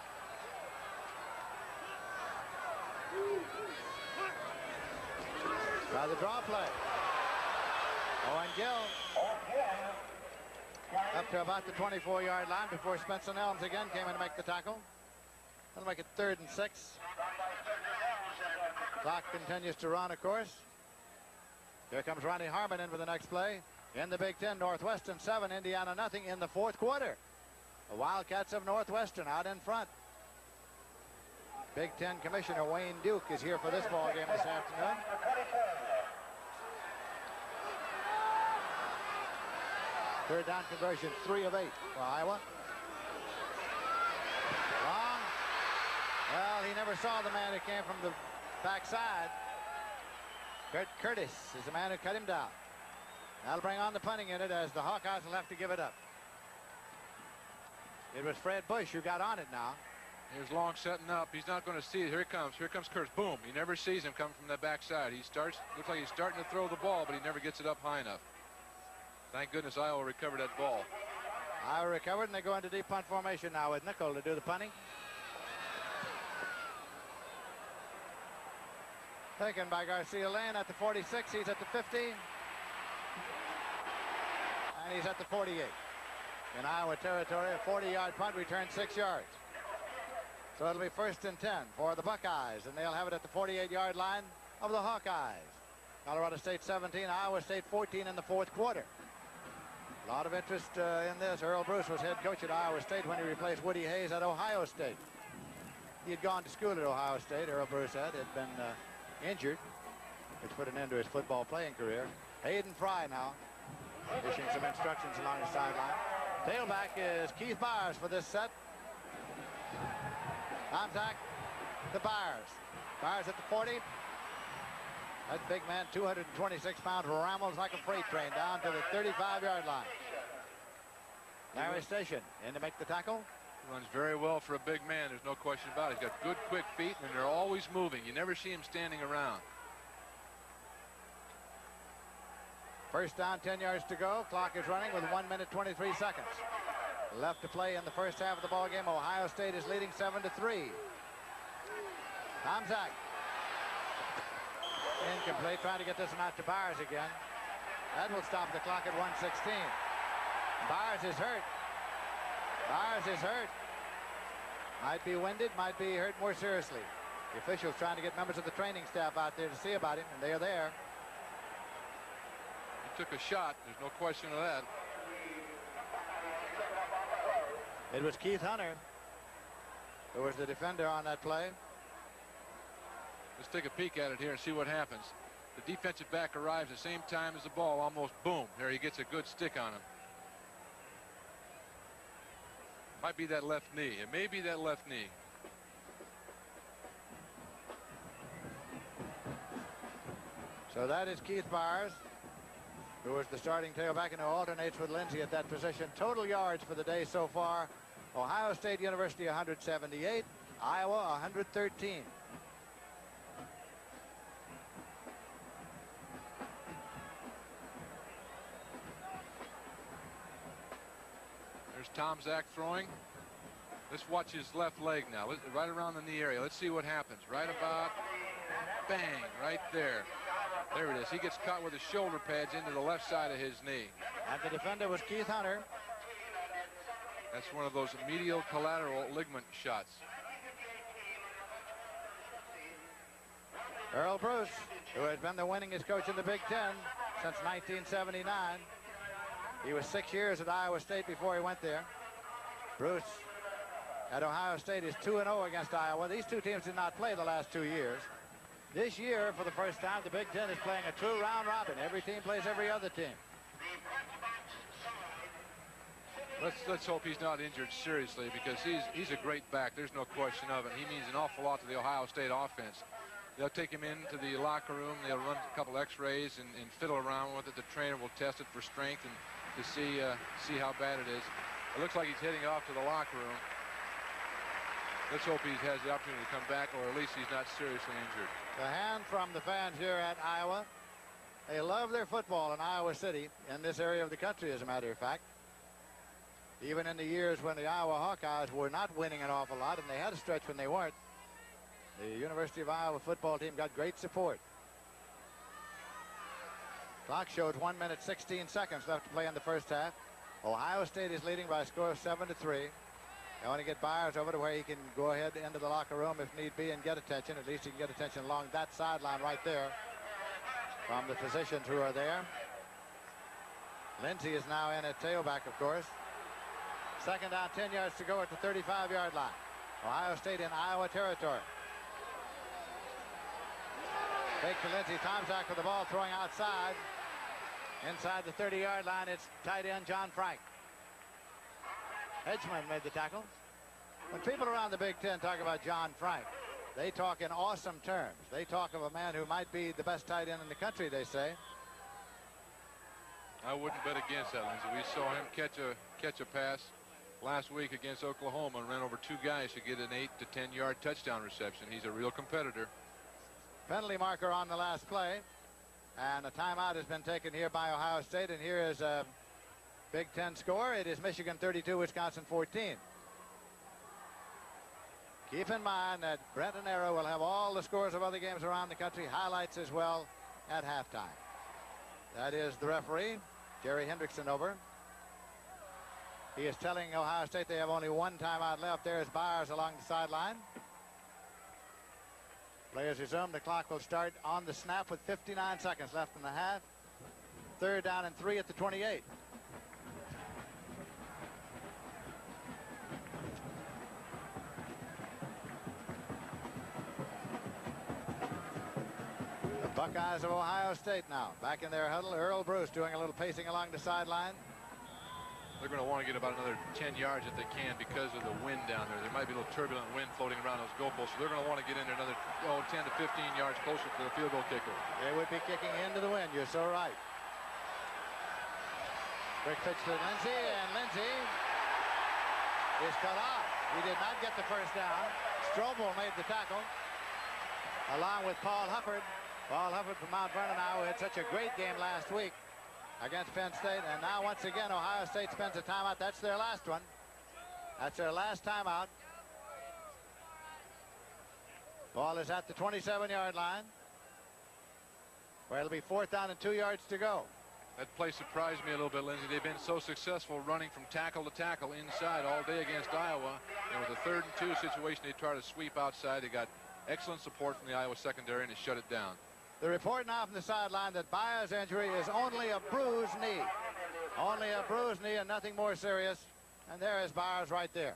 By the draw play. Owen Gill up to about the 24-yard line before Spencer Nelms again came in to make the tackle. That'll make it third and six. Clock continues to run, of course. Here comes Ronnie Harmon in for the next play. In the Big Ten, Northwestern 7, Indiana nothing in the fourth quarter. The Wildcats of Northwestern out in front. Big Ten Commissioner Wayne Duke is here for this ball game this afternoon. Third down conversion, three of eight for Iowa. Long. Well, he never saw the man who came from the backside. Kurt Curtis is the man who cut him down. That'll bring on the punting unit as the Hawkeyes will have to give it up. It was Fred Bush who got on it now. Here's Long setting up. He's not going to see it. Here he comes. Here comes Curtis. Boom. He never sees him coming from the backside. He starts, looks like he's starting to throw the ball, but he never gets it up high enough. Thank goodness Iowa recovered that ball. Iowa recovered, and they go into deep punt formation now with Nichol to do the punting. Taken by Garcia Lane at the 46. He's at the 50. And he's at the 48. In Iowa territory, a 40-yard punt return six yards. So it'll be first and 10 for the Buckeyes, and they'll have it at the 48-yard line of the Hawkeyes. Colorado State 17, Iowa State 14 in the fourth quarter. A lot of interest uh, in this. Earle Bruce was head coach at Iowa State when he replaced Woody Hayes at Ohio State. He had gone to school at Ohio State, Earle Bruce had, had been uh, injured, which put an end to his football playing career. Hayden Fry now, issuing some instructions along the sideline. Tailback is Keith Byars for this set. Contact to Byars. Byars at the 40. That big man, 226 pounds, rambles like a freight train down to the 35-yard line. Larry Station in to make the tackle. Runs very well for a big man. There's no question about it. He's got good, quick feet, and they're always moving. You never see him standing around. First down, 10 yards to go. Clock is running with 1 minute 23 seconds. Left to play in the first half of the ball game. Ohio State is leading 7 to 3. Tomczak. Incomplete, trying to get this one out to Byars again. That will stop the clock at 116. Byars is hurt. Byars is hurt. Might be winded, might be hurt more seriously. The officials trying to get members of the training staff out there to see about him, and they are there. He took a shot. There's no question of that. It was Keith Hunter who was the defender on that play. Let's take a peek at it here and see what happens. The defensive back arrives at the same time as the ball, almost boom. There he gets a good stick on him. Might be that left knee. It may be that left knee. So that is Keith Byars, who is the starting tailback and who alternates with Lindsey at that position. Total yards for the day so far. Ohio State University 178, Iowa 113. There's Tomczak throwing. Let's watch his left leg now, right around the knee area. Let's see what happens. Right about, bang, right there. There it is. He gets caught with his shoulder pads into the left side of his knee. And the defender was Keith Hunter. That's one of those medial collateral ligament shots. Earle Bruce, who has been the winningest coach in the Big Ten since 1979. He was six years at Iowa State before he went there. Bruce at Ohio State is 2-0 against Iowa. These two teams did not play the last two years. This year, for the first time, the Big Ten is playing a true round robin. Every team plays every other team. Let's let's hope he's not injured seriously because he's he's a great back. There's no question of it. He means an awful lot to the Ohio State offense. They'll take him into the locker room. They'll run a couple X-rays and, and, fiddle around with it. The trainer will test it for strength and to see uh, see how bad it is. It looks like he's heading off to the locker room. Let's hope he has the opportunity to come back, or at least he's not seriously injured. The hand from the fans here at Iowa. They love their football in Iowa City, in this area of the country, as a matter of fact. Even in the years when the Iowa Hawkeyes were not winning an awful lot, and they had a stretch when they weren't, the University of Iowa football team got great support. Clock showed 1 minute 16 seconds left to play in the first half. Ohio State is leading by a score of 7 to 3. I want to get Byars over to where he can go ahead into the locker room if need be and get attention. At least he can get attention along that sideline right there from the physicians who are there. Lindsey is now in at tailback, of course. Second down, 10 yards to go at the 35-yard line. Ohio State in Iowa territory. Fake to Lindsey. Tomczak with the ball throwing outside. Inside the 30-yard line, it's tight end John Frank. Hedgeman made the tackle. When people around the Big Ten talk about John Frank, they talk in awesome terms. They talk of a man who might be the best tight end in the country, they say. I wouldn't bet against that, Lindsey. We saw him catch a catch a pass last week against Oklahoma and ran over two guys to get an 8 to 10 yard touchdown reception. He's a real competitor. Penalty marker on the last play. And a timeout has been taken here by Ohio State. And here is a Big Ten score. It is Michigan 32, Wisconsin 14. Keep in mind that Brenton Arrow will have all the scores of other games around the country, highlights as well at halftime. That is the referee, Jerry Hendrickson over. He is telling Ohio State they have only one timeout left. There's Byars along the sideline. Players resume. The clock will start on the snap with 59 seconds left in the half. Third down and three at the 28. The Buckeyes of Ohio State now back in their huddle. Earle Bruce doing a little pacing along the sideline. They're going to want to get about another 10 yards if they can because of the wind down there. There might be a little turbulent wind floating around those goalposts, so they're going to want to get in there another oh, 10 to 15 yards closer to the field goal kicker. They would be kicking into the wind. You're so right. Quick pitch to Lindsey, and Lindsey is cut off. He did not get the first down. Strobel made the tackle, along with Paul Hufford. Paul Hufford from Mount Vernon, Iowa, had such a great game last week against Penn State. And now once again, Ohio State spends a timeout. That's their last one. That's their last timeout. Ball is at the 27-yard line. Where it'll be fourth down and two yards to go. That play surprised me a little bit, Lindsey. They've been so successful running from tackle to tackle inside all day against Iowa. And with a third and two situation, they try to sweep outside. They got excellent support from the Iowa secondary and they shut it down. The report now from the sideline that Byars' injury is only a bruised knee. Only a bruised knee and nothing more serious. And there is Byars right there.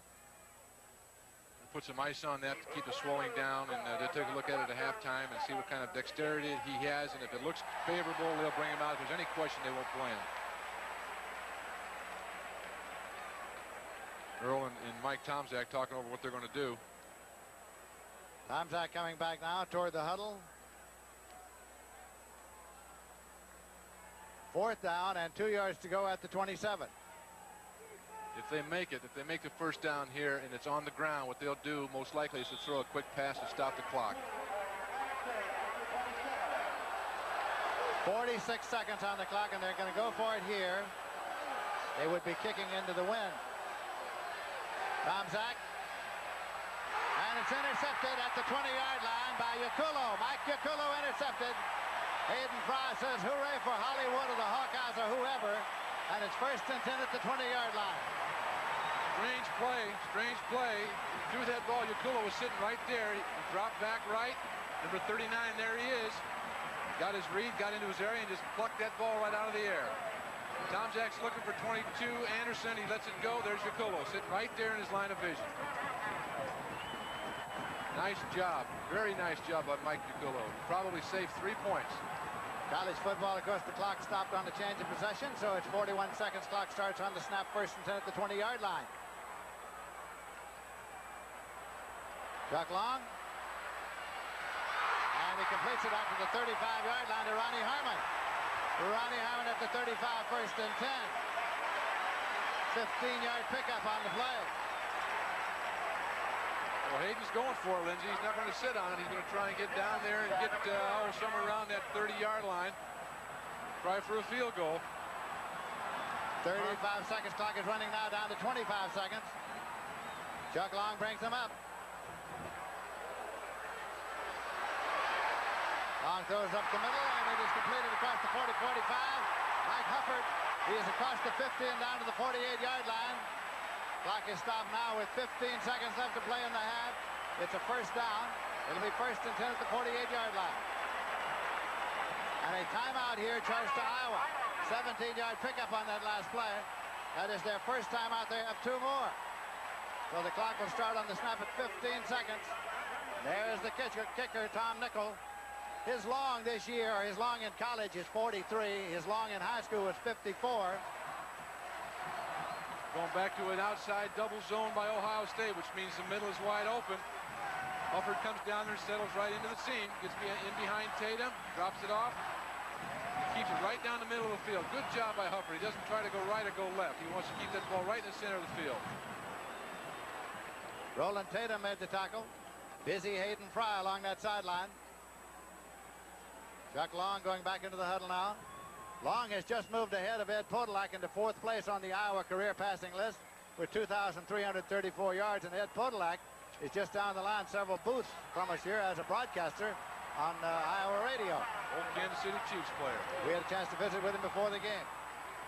Put some ice on that to keep the swelling down, and uh, they'll take a look at it at halftime and see what kind of dexterity he has. And if it looks favorable, they'll bring him out. If there's any question, they won't play him. Earle and, and Mike Tomczak talking over what they're going to do. Tomczak coming back now toward the huddle. Fourth down and two yards to go at the 27. If they make it, if they make the first down here and it's on the ground, what they'll do most likely is to throw a quick pass to stop the clock. 46 seconds on the clock, and they're going to go for it here. They would be kicking into the wind. Tomczak. And it's intercepted at the 20-yard line by Yacullo. Mike Yacullo intercepted. Hayden Fry says hooray for Hollywood or the Hawkeyes or whoever. And it's first and 10 at the 20-yard line. Strange play, strange play. Threw that ball. Yacullo was sitting right there. He dropped back right. Number 39, there he is. Got his read, got into his area, and just plucked that ball right out of the air. Tomczak's looking for 22. Anderson, he lets it go. There's Yacullo sitting right there in his line of vision. Nice job. Very nice job by Mike Yacullo. Probably saved three points. College football, of course, the clock stopped on the change of possession, so it's 41 seconds. Clock starts on the snap, first and 10 at the 20-yard line. Chuck Long. And he completes it out to the 35-yard line to Ronnie Harmon. Ronnie Harmon at the 35, first and 10. 15-yard pickup on the play. Well, Hayden's going for it, Lindsey. He's not going to sit on it. He's going to try and get down there and get uh, somewhere around that 30-yard line. Try for a field goal. 35 seconds. Clock is running now down to 25 seconds. Chuck Long brings him up. Long throws up the middle, and it is completed across the 40-45. Mike Hufford, he is across the 50 and down to the 48-yard line. Clock is stopped now with 15 seconds left to play in the half. It's a first down. It'll be first and 10 at the 48-yard line. And a timeout here charged to Iowa. 17-yard pickup on that last play. That is their first time out there of two more. So the clock will start on the snap at 15 seconds. There's the kicker, kicker Tom Nichol. His long this year, his long in college is 43. His long in high school was 54. Going back to an outside double zone by Ohio State, which means the middle is wide open. Hufford comes down there, settles right into the seam, gets in behind Tatum, drops it off. Keeps it right down the middle of the field. Good job by Hufford. He doesn't try to go right or go left. He wants to keep that ball right in the center of the field. Roland Tatum made the tackle. Busy Hayden Fry along that sideline. Chuck Long going back into the huddle now. Long has just moved ahead of Ed Podolak into fourth place on the Iowa career passing list with 2,334 yards. And Ed Podolak is just down the line several booths from us here as a broadcaster on uh, Iowa radio. Old Kansas City Chiefs player. We had a chance to visit with him before the game.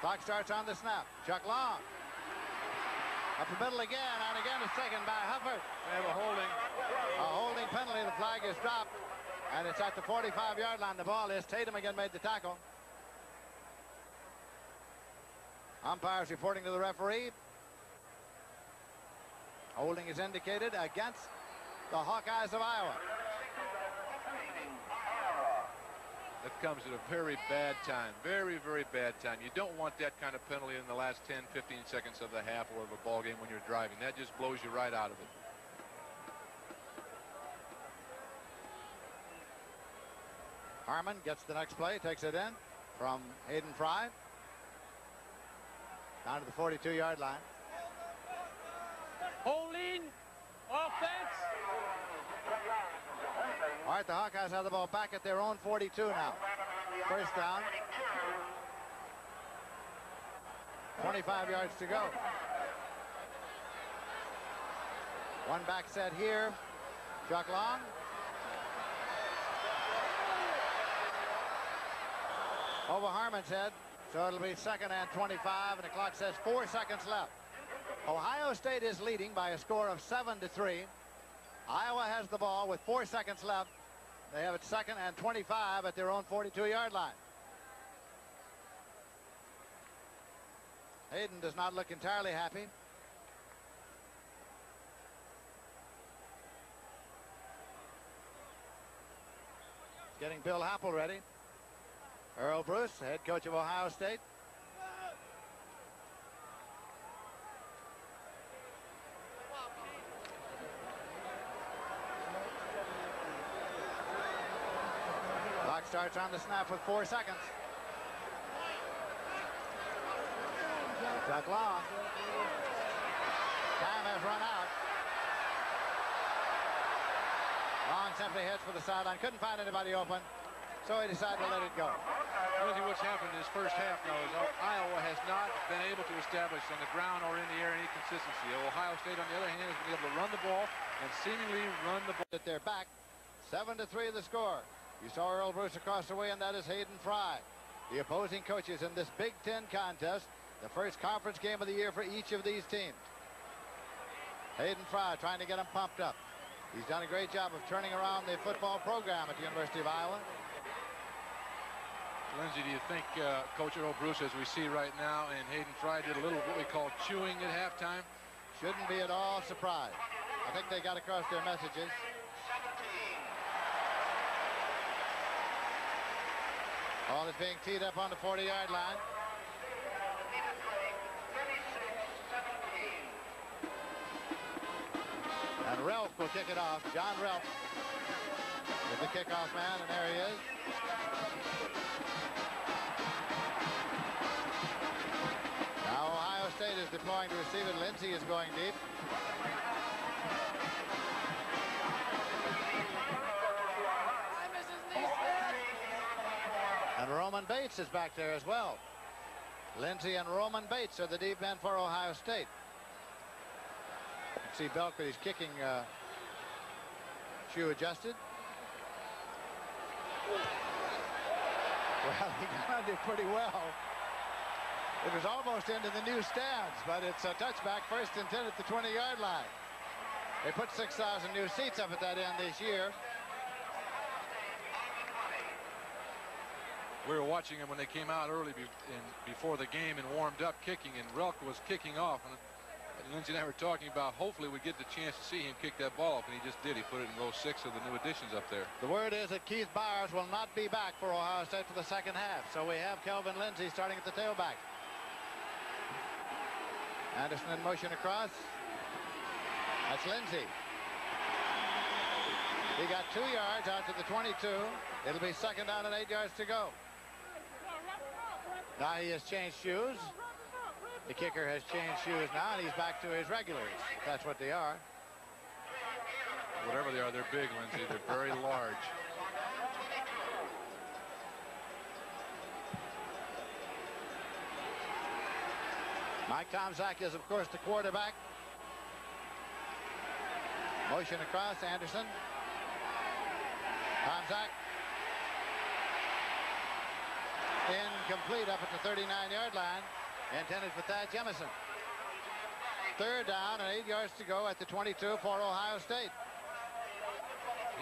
Clock starts on the snap. Chuck Long. Up the middle again, and again it's taken by Hufford. They have a holding. A holding penalty. The flag is dropped, and it's at the 45-yard line. The ball is. Tatum again made the tackle. Umpires reporting to the referee. Holding is indicated against the Hawkeyes of Iowa. That comes at a very bad time. Very, very bad time. You don't want that kind of penalty in the last 10, 15 seconds of the half or of a ball game when you're driving. That just blows you right out of it. Harmon gets the next play, takes it in from Hayden Fry. Down to the 42-yard line. Holding. Offense. All right, the Hawkeyes have the ball back at their own 42 now. First down. 25 yards to go. One back set here. Chuck Long. Over Harmon's head. So it'll be second and 25, and the clock says four seconds left. Ohio State is leading by a score of 7 to 3. Iowa has the ball with four seconds left. They have it second and 25 at their own 42-yard line. Hayden does not look entirely happy. Getting Bill Happel ready. Earle Bruce, head coach of Ohio State. Clock starts on the snap with four seconds. Chuck Long. Time has run out. Long simply heads for the sideline. Couldn't find anybody open. So he decided to let it go. Lindsey, what's happened in this first half now is Iowa has not been able to establish on the ground or in the air any consistency. Ohio State, on the other hand, has been able to run the ball and seemingly run the ball. At their back, 7 to 3 the score. You saw Earle Bruce across the way, and that is Hayden Fry. The opposing coaches in this Big Ten contest, the first conference game of the year for each of these teams. Hayden Fry trying to get them pumped up. He's done a great job of turning around the football program at the University of Iowa. Lindsey, do you think uh, Coach Earle Bruce, as we see right now, and Hayden Fry did a little what we call chewing at halftime? Shouldn't be at all surprised. I think they got across their messages. Ball is being teed up on the 40-yard line. And Ralph will kick it off. John Relf is the kickoff man, and there he is. Now Ohio State is deploying to receive it. Lindsey is going deep. And Roman Bates is back there as well. Lindsey and Roman Bates are the deep men for Ohio State. See Belkert, he's kicking uh, shoe adjusted. Well, he got it pretty well. It was almost into the new stands, but it's a touchback first and 10 at the 20-yard line. They put 6,000 new seats up at that end this year. We were watching them when they came out early be in, before the game and warmed up kicking, and Relk was kicking off. And Lindsey and I were talking about hopefully we get the chance to see him kick that ball up, and he just did. He put it in row six of the new additions up there. The word is that Keith Byars will not be back for Ohio State for the second half. So we have Kelvin Lindsey starting at the tailback. Anderson in motion across. That's Lindsey. He got two yards out to the 22. It'll be second down and eight yards to go. Now he has changed shoes. The kicker has changed shoes now, and he's back to his regulars. That's what they are. Whatever they are, they're big, Lindsey. They're very large. Mike Tomczak is, of course, the quarterback. Motion across, Anderson. Tomczak. Incomplete up at the 39-yard line. Intended for Thad Jemison. Third down and eight yards to go at the 22 for Ohio State.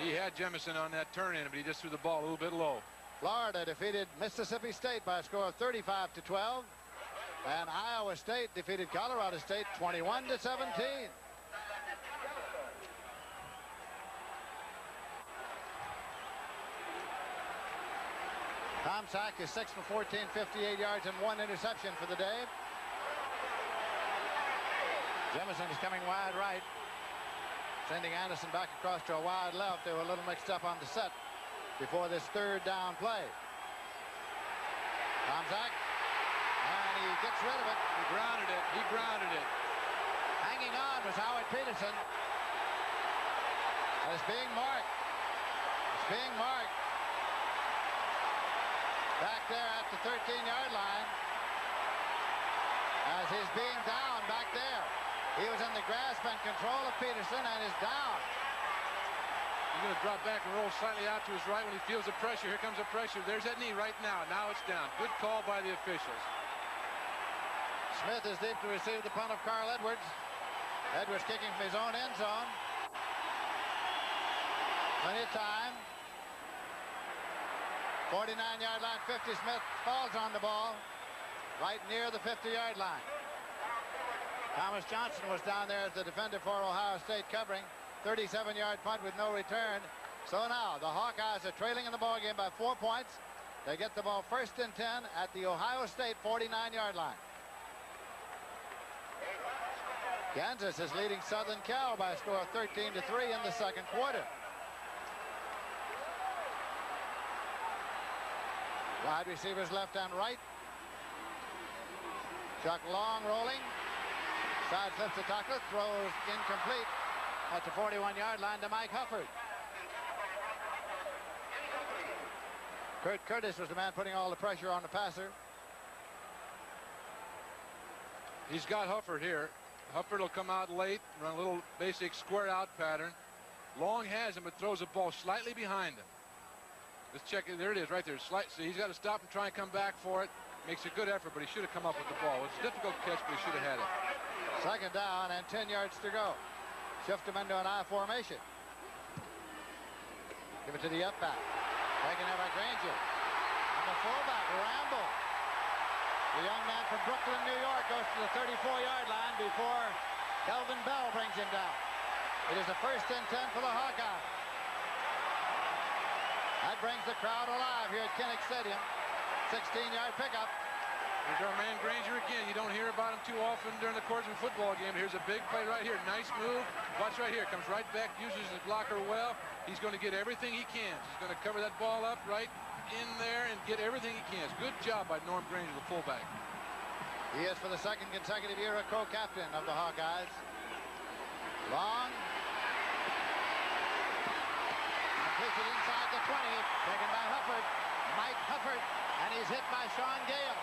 He had Jemison on that turn in, but he just threw the ball a little bit low. Florida defeated Mississippi State by a score of 35 to 12. And Iowa State defeated Colorado State 21 to 17. Tomczak is 6 for 14, 58 yards and one interception for the day. Jemison is coming wide right, sending Anderson back across to a wide left. They were a little mixed up on the set before this third down play. Tomczak, and he gets rid of it. He grounded it. He grounded it. Hanging on was Howard Peterson. And It's being marked. It's being marked back there at the 13-yard line as he's being down back there. He was in the grasp and control of Peterson and is down. He's going to drop back and roll slightly out to his right when he feels the pressure. Here comes the pressure. There's that knee right now. Now it's down. Good call by the officials. Smith is deep to receive the punt of Carl Edwards. Edwards kicking from his own end zone. Plenty of time. 49-yard line, 50 Smith falls on the ball right near the 50-yard line. Thomas Johnson was down there as the defender for Ohio State covering. 37-yard punt with no return. So now the Hawkeyes are trailing in the ball game by four points. They get the ball first and 10 at the Ohio State 49-yard line. Kansas is leading Southern Cal by a score of 13 to 3 in the second quarter. Wide receivers left and right. Chuck Long rolling. Side flips the tackle, throws incomplete at the 41-yard line to Mike Hufford. Kurt Curtis was the man putting all the pressure on the passer. He's got Hufford here. Hufford will come out late, run a little basic square out pattern. Long has him, but throws the ball slightly behind him. Let's check it. There it is, right there. Slight, he's got to stop and try and come back for it. Makes a good effort, but he should have come up with the ball. It's a difficult catch, but he should have had it. Second down and 10 yards to go. Shift him into an I formation. Give it to the up back. Taken there by Granger. And the fullback, Ramble. The young man from Brooklyn, New York, goes to the 34-yard line before Kelvin Bell brings him down. It is a first and 10 for the Hawkeyes. That brings the crowd alive here at Kinnick Stadium. 16-yard pickup. Here's our man Granger again. You don't hear about him too often during the course of a football game. Here's a big play right here. Nice move. Watch right here. Comes right back, uses his blocker well. He's going to get everything he can. He's going to cover that ball up right in there and get everything he can. Good job by Norm Granger, the fullback. He is for the second consecutive year a co-captain of the Hawkeyes. Long. Inside the 20. Taken by Hufford. Mike Hufford. And he's hit by Sean Gale.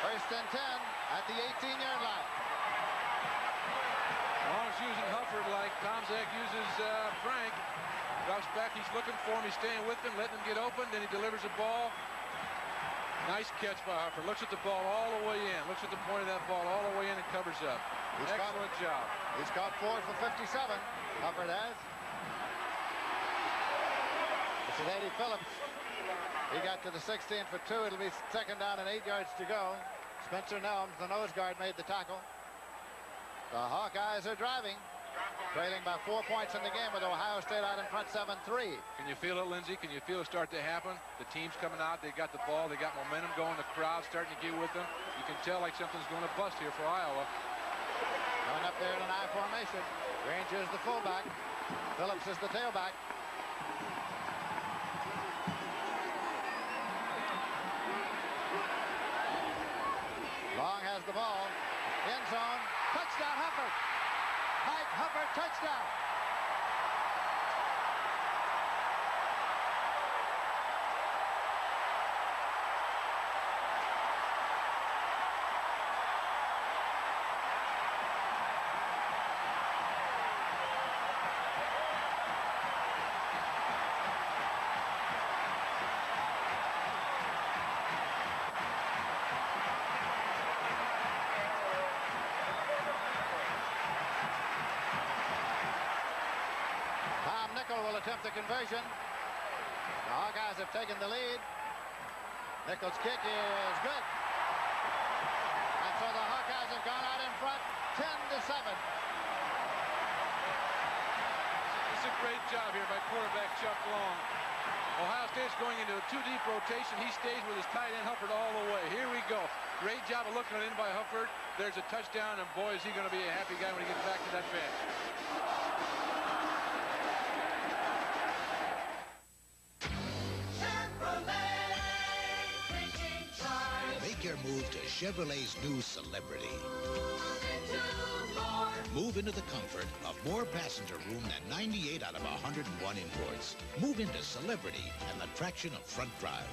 First and 10 at the 18-yard line. Long's using Hufford like Tomczak uses uh, Frank. Drops back, he's looking for him, he's staying with him, letting him get open, then he delivers the ball. Nice catch by Hufford. Looks at the ball all the way in. Looks at the point of that ball all the way in and covers up. He's Excellent caught, job. He's caught four for 57. Hufford has. This is Eddie Phillips. He got to the 16 for two. It'll be second down and eight yards to go. Spencer Nelms, the nose guard, made the tackle. The Hawkeyes are driving, trailing by four points in the game with Ohio State out in front 7-3. Can you feel it, Lindsey? Can you feel it start to happen? The team's coming out. They got the ball. They got momentum going. The crowd starting to get with them. You can tell like something's going to bust here for Iowa. Going up there in an I formation. Granger is the fullback. Phillips is the tailback. Long has the ball. End zone. Touchdown, Hufford. Mike Hufford, touchdown. Tom Nichol will attempt the conversion. The Hawkeyes have taken the lead. Nichol's kick is good. And so the Hawkeyes have gone out in front 10 to 7. It's a great job here by quarterback Chuck Long. Ohio State's going into a two-deep rotation. He stays with his tight end Hufford all the way. Here we go. Great job of looking it in by Hufford. There's a touchdown, and boy, is he going to be a happy guy when he gets back to that bench. Chevrolet's new Celebrity. Move into the comfort of more passenger room than 98 out of 101 imports. Move into Celebrity and the traction of front drive.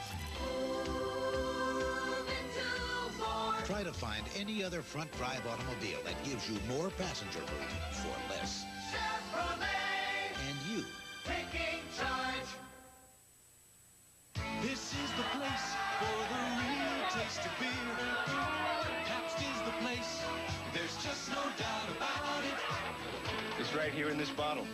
Try to find any other front drive automobile that gives you more passenger room for less. This bottle.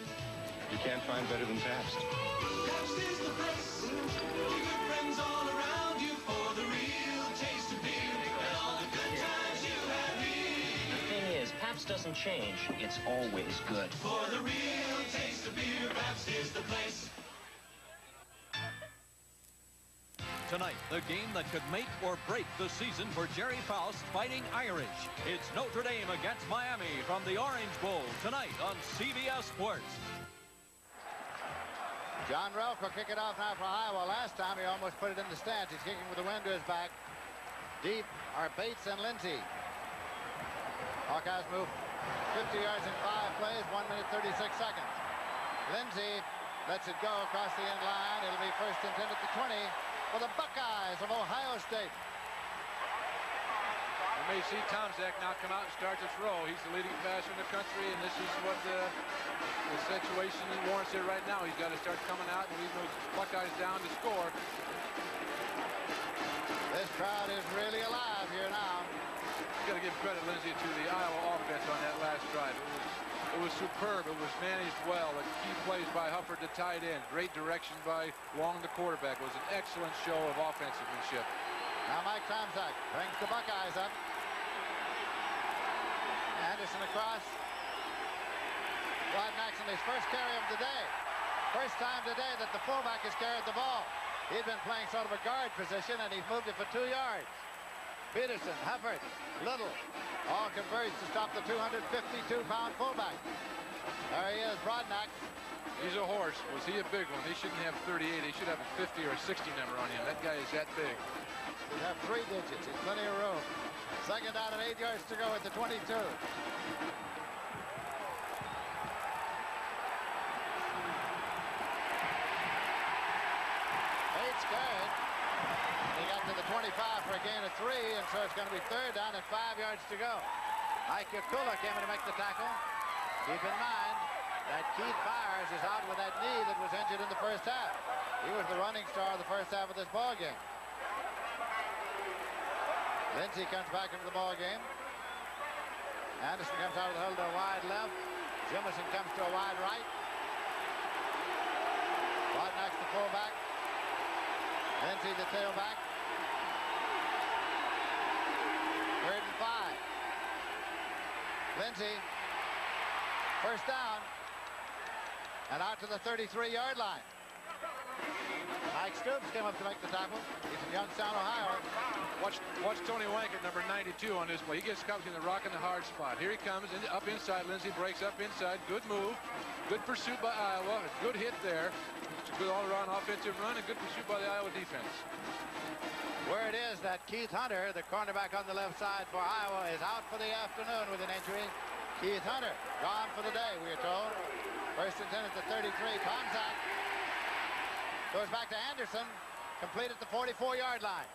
You can't find better than Pabst. Pabst is the place. Your good friends all around you for the real taste of beer and all the good times you have here. The thing is, Pabst doesn't change. It's always good. For the real taste of beer, Pabst is the place. Tonight, the game that could make or break the season for Gerry Faust fighting Irish. It's Notre Dame against Miami from the Orange Bowl tonight on CBS Sports. John Relk will kick it off now for Iowa. Last time he almost put it in the stands. He's kicking with the wind to his back. Deep are Bates and Lindsey. Hawkeyes move 50 yards in five plays, 1 minute 36 seconds. Lindsey lets it go across the end line. It'll be first and 10 at the 20 for the Buckeyes of Ohio State. You may see Tomczak now come out and start to throw. He's the leading passer in the country, and this is what the, the situation warrants here right now. He's got to start coming out and leading those Buckeyes down to score. This crowd is really alive here now. You got to give credit, Lindsey, to the Iowa offense on that last drive. It was, it was superb. It was managed well. The key plays by Hufford to tight end. Great direction by Long, the quarterback. It was an excellent show of offensivemanship. Now Mike Tomczak brings the Buckeyes up. Anderson across. Broadnax, his first carry of the day. First time today that the fullback has carried the ball. He'd been playing sort of a guard position, and he's moved it for two yards. Peterson, Hufford, Little, all converged to stop the 252-pound fullback. There he is, Broadnax. He's a horse. Was he a big one? He shouldn't have 38. He should have a 50 or a 60 number on him. That guy is that big. He'd have three digits. He's plenty of room. Second down and eight yards to go at the 22. Bates good. He got to the 25 for a gain of three, and so it's going to be third down and five yards to go. Ike Kula came in to make the tackle. Keep in mind that Keith Byars is out with that knee that was injured in the first half. He was the running star of the first half of this ball game. Lindsey comes back into the ball game. Anderson comes out of the huddle to a wide left. Jemison comes to a wide right. Broadnax the fullback. Lindsey the tailback. Third and five. Lindsey, first down, and out to the 33-yard line. Mike Stoops came up to make the tackle. He's from Youngstown, Ohio. Watch, watch Tony Wank at number 92 on this play. He gets caught between the rock and the hard spot. Here he comes, in, up inside. Lindsey breaks up inside. Good move. Good pursuit by Iowa. Good hit there. It's a good all-around offensive run and good pursuit by the Iowa defense. Word is that Keith Hunter, the cornerback on the left side for Iowa, is out for the afternoon with an injury. Keith Hunter, gone for the day, we are told. First and 10 at the 33. Tomczak goes back to Anderson, complete at the 44-yard line.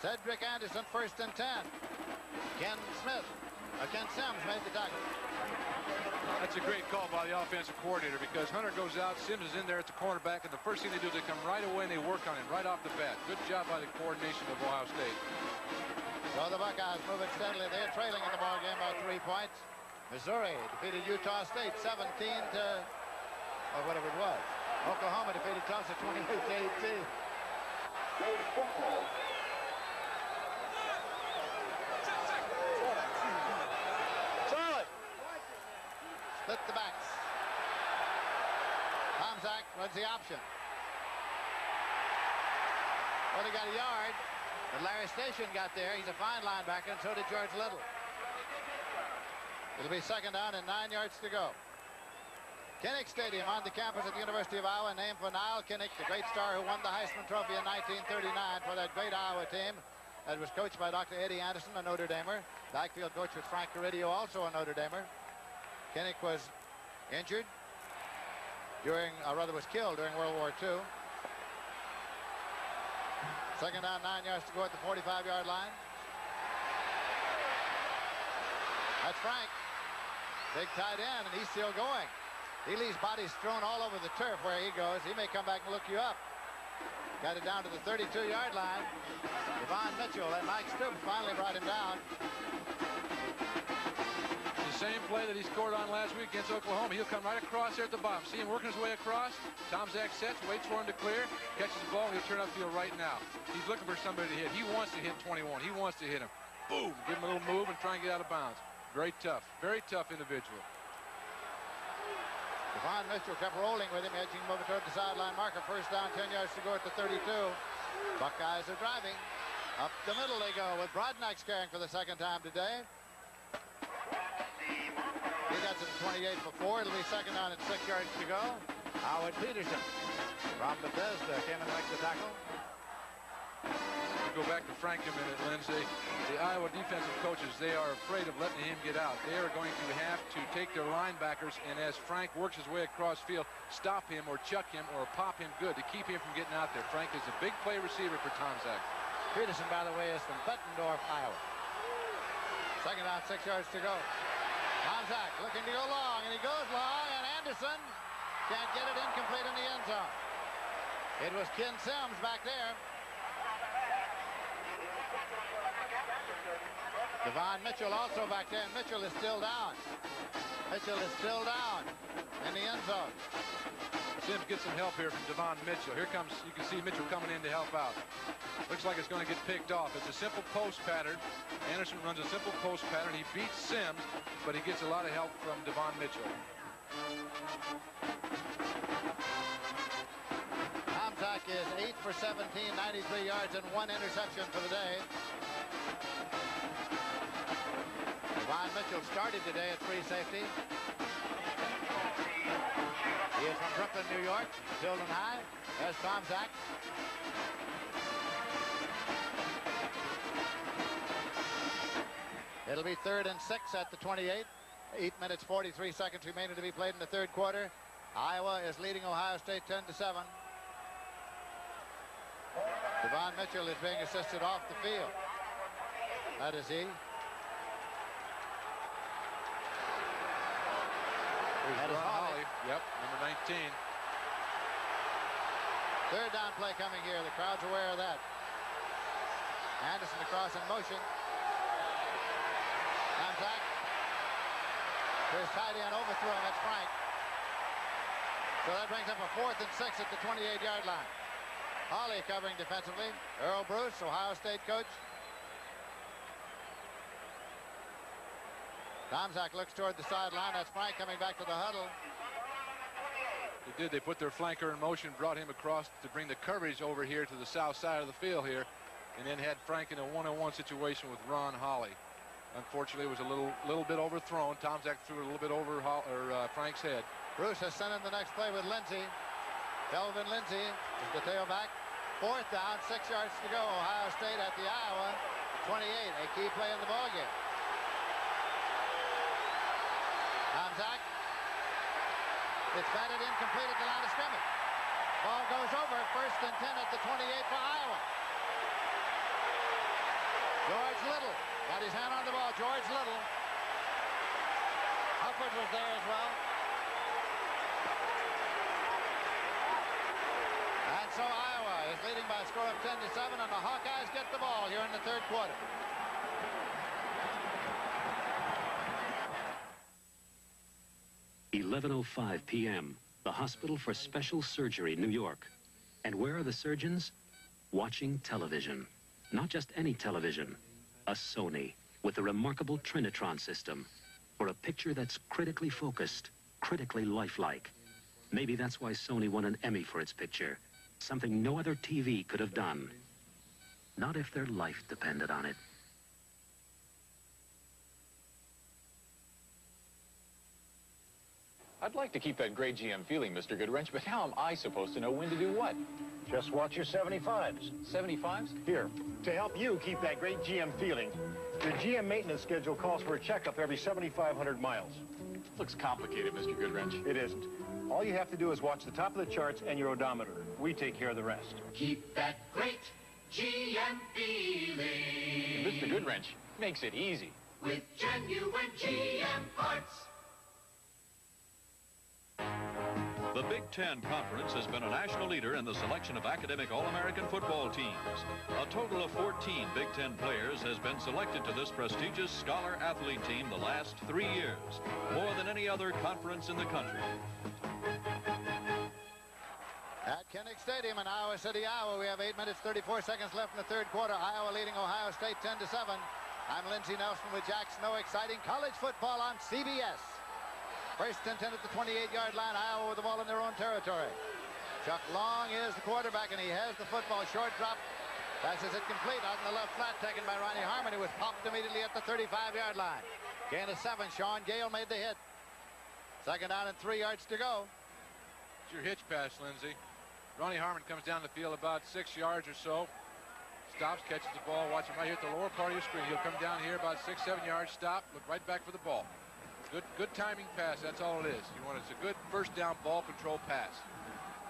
Cedric Anderson, first and 10. Ken Smith, uh, Ken Sims made the tackle. That's a great call by the offensive coordinator because Hunter goes out, Sims is in there at the cornerback, and the first thing they do is they come right away and they work on him right off the bat. Good job by the coordination of Ohio State. So the Buckeyes moving steadily. They're trailing in the ball game by three points. Missouri defeated Utah State 17 to, or whatever it was. Oklahoma defeated Tulsa 28 to 18. Solid. Split the backs. Tomczak runs the option. Only got a yard, but Larry Station got there. He's a fine linebacker, and so did George Little. It'll be second down and nine yards to go. Kinnick Stadium on the campus at the University of Iowa, named for Nile Kinnick, the great star who won the Heisman Trophy in 1939 for that great Iowa team that was coached by Dr. Eddie Anderson, a Notre Damer. Backfield coach was Frank Carideo, also a Notre Damer. Kinnick was injured during, or rather was killed during World War II. Second down, nine yards to go at the 45-yard line. That's Frank. Big tight end, and he's still going. He leaves bodies thrown all over the turf where he goes. He may come back and look you up. Got it down to the 32-yard line. Devon Mitchell and Mike Stoops finally brought him down. That he scored on last week against Oklahoma. He'll come right across there at the bottom. See him working his way across. Tomczak sets, waits for him to clear, catches the ball, he'll turn upfield right now. He's looking for somebody to hit. He wants to hit 21. He wants to hit him. Boom! Give him a little move and try and get out of bounds. Very tough. Very tough individual. Devon Mitchell kept rolling with him, edging him over toward the sideline marker. First down, 10 yards to go at the 32. Buckeyes are driving. Up the middle they go with Broadnax carrying for the second time today. He got to the 28 before. It'll be second down and six yards to go. Howard Peterson from Bethesda came in to make the tackle. to go back to Frank a minute, Lindsey. The Iowa defensive coaches, they are afraid of letting him get out. They are going to have to take their linebackers, and as Frank works his way across field, stop him or chuck him or pop him good to keep him from getting out there. Frank is a big play receiver for Tomczak. Peterson, by the way, is from Bettendorf, Iowa. Second down, six yards to go. Zach looking to go long, and he goes long, and Anderson can't get it incomplete in the end zone. It was Ken Sims back there. Devon Mitchell also back there, Mitchell is still down. Mitchell is still down in the end zone. Sims gets some help here from Devon Mitchell. Here comes, you can see Mitchell coming in to help out. Looks like it's going to get picked off. It's a simple post pattern. Anderson runs a simple post pattern. He beats Sims, but he gets a lot of help from Devon Mitchell. Tomczak is 8 for 17, 93 yards, and one interception for the day. Mitchell started today at free safety. He is from Brooklyn, New York, Tilden High. There's Tomczak. It'll be third and six at the 28. Eight minutes, 43 seconds remaining to be played in the third quarter. Iowa is leading Ohio State 10 to 7. Devon Mitchell is being assisted off the field. That is he. That is Hawley. Yep, number 19. Third down play coming here. The crowd's aware of that. Anderson across in motion. Contact. Here's tight end overthrown. That's Frank. So that brings up a fourth and six at the 28-yard line. Hawley covering defensively. Earle Bruce, Ohio State coach. Tomczak looks toward the sideline. That's Frank coming back to the huddle. They did. They put their flanker in motion, brought him across to bring the coverage over here to the south side of the field here, and then had Frank in a one-on-one situation with Ron Hawley. Unfortunately, it was a little little bit overthrown. Tomczak threw it a little bit over Ho or, uh, Frank's head. Bruce has sent in the next play with Lindsey. Kelvin Lindsey is the tailback. Fourth down, six yards to go. Ohio State at the Iowa 28. A key play in the ballgame. Tomczak. It's batted incomplete at the line of scrimmage. Ball goes over. First and 10 at the 28 for Iowa. George Little got his hand on the ball. George Little. Hufford was there as well. And so Iowa is leading by a score of 10 to 7, and the Hawkeyes get the ball here in the third quarter. Eleven oh five p.m. The Hospital for Special Surgery, New York. And where are the surgeons? Watching television. Not just any television. A Sony with the remarkable Trinitron system for a picture that's critically focused, critically lifelike. Maybe that's why Sony won an Emmy for its picture. Something no other TV could have done. Not if their life depended on it. I'd like to keep that great GM feeling, Mr. Goodwrench, but how am I supposed to know when to do what? Just watch your 75s. 75s? Here, to help you keep that great GM feeling, your GM maintenance schedule calls for a checkup every 7,500 miles. Looks complicated, Mr. Goodwrench. It isn't. All you have to do is watch the top of the charts and your odometer. We take care of the rest. Keep that great GM feeling. Mr. Goodwrench makes it easy. With genuine GM parts. The Big Ten Conference has been a national leader in the selection of academic All-American football teams. A total of 14 Big Ten players has been selected to this prestigious scholar athlete team the last three years, more than any other conference in the country. At Kinnick Stadium in Iowa City, Iowa, we have 8 minutes 34 seconds left in the third quarter. Iowa leading Ohio State 10 to 7. I'm Lindsey Nelson with Jack Snow. Exciting college football on CBS. First and 10 at the 28-yard line. Iowa with the ball in their own territory. Chuck Long is the quarterback, and he has the football. Short drop. Passes it complete out in the left flat, taken by Ronnie Harmon, who was popped immediately at the 35-yard line. Gain of seven. Shaun Gayle made the hit. Second down and three yards to go. It's your hitch pass, Lindsey. Ronnie Harmon comes down the field about six yards or so. stops, catches the ball. Watch him right here at the lower part of your screen. He'll come down here about six, seven yards, stop, look right back for the ball. Good, good timing pass. That's all it is. You want it's a good first down ball control pass.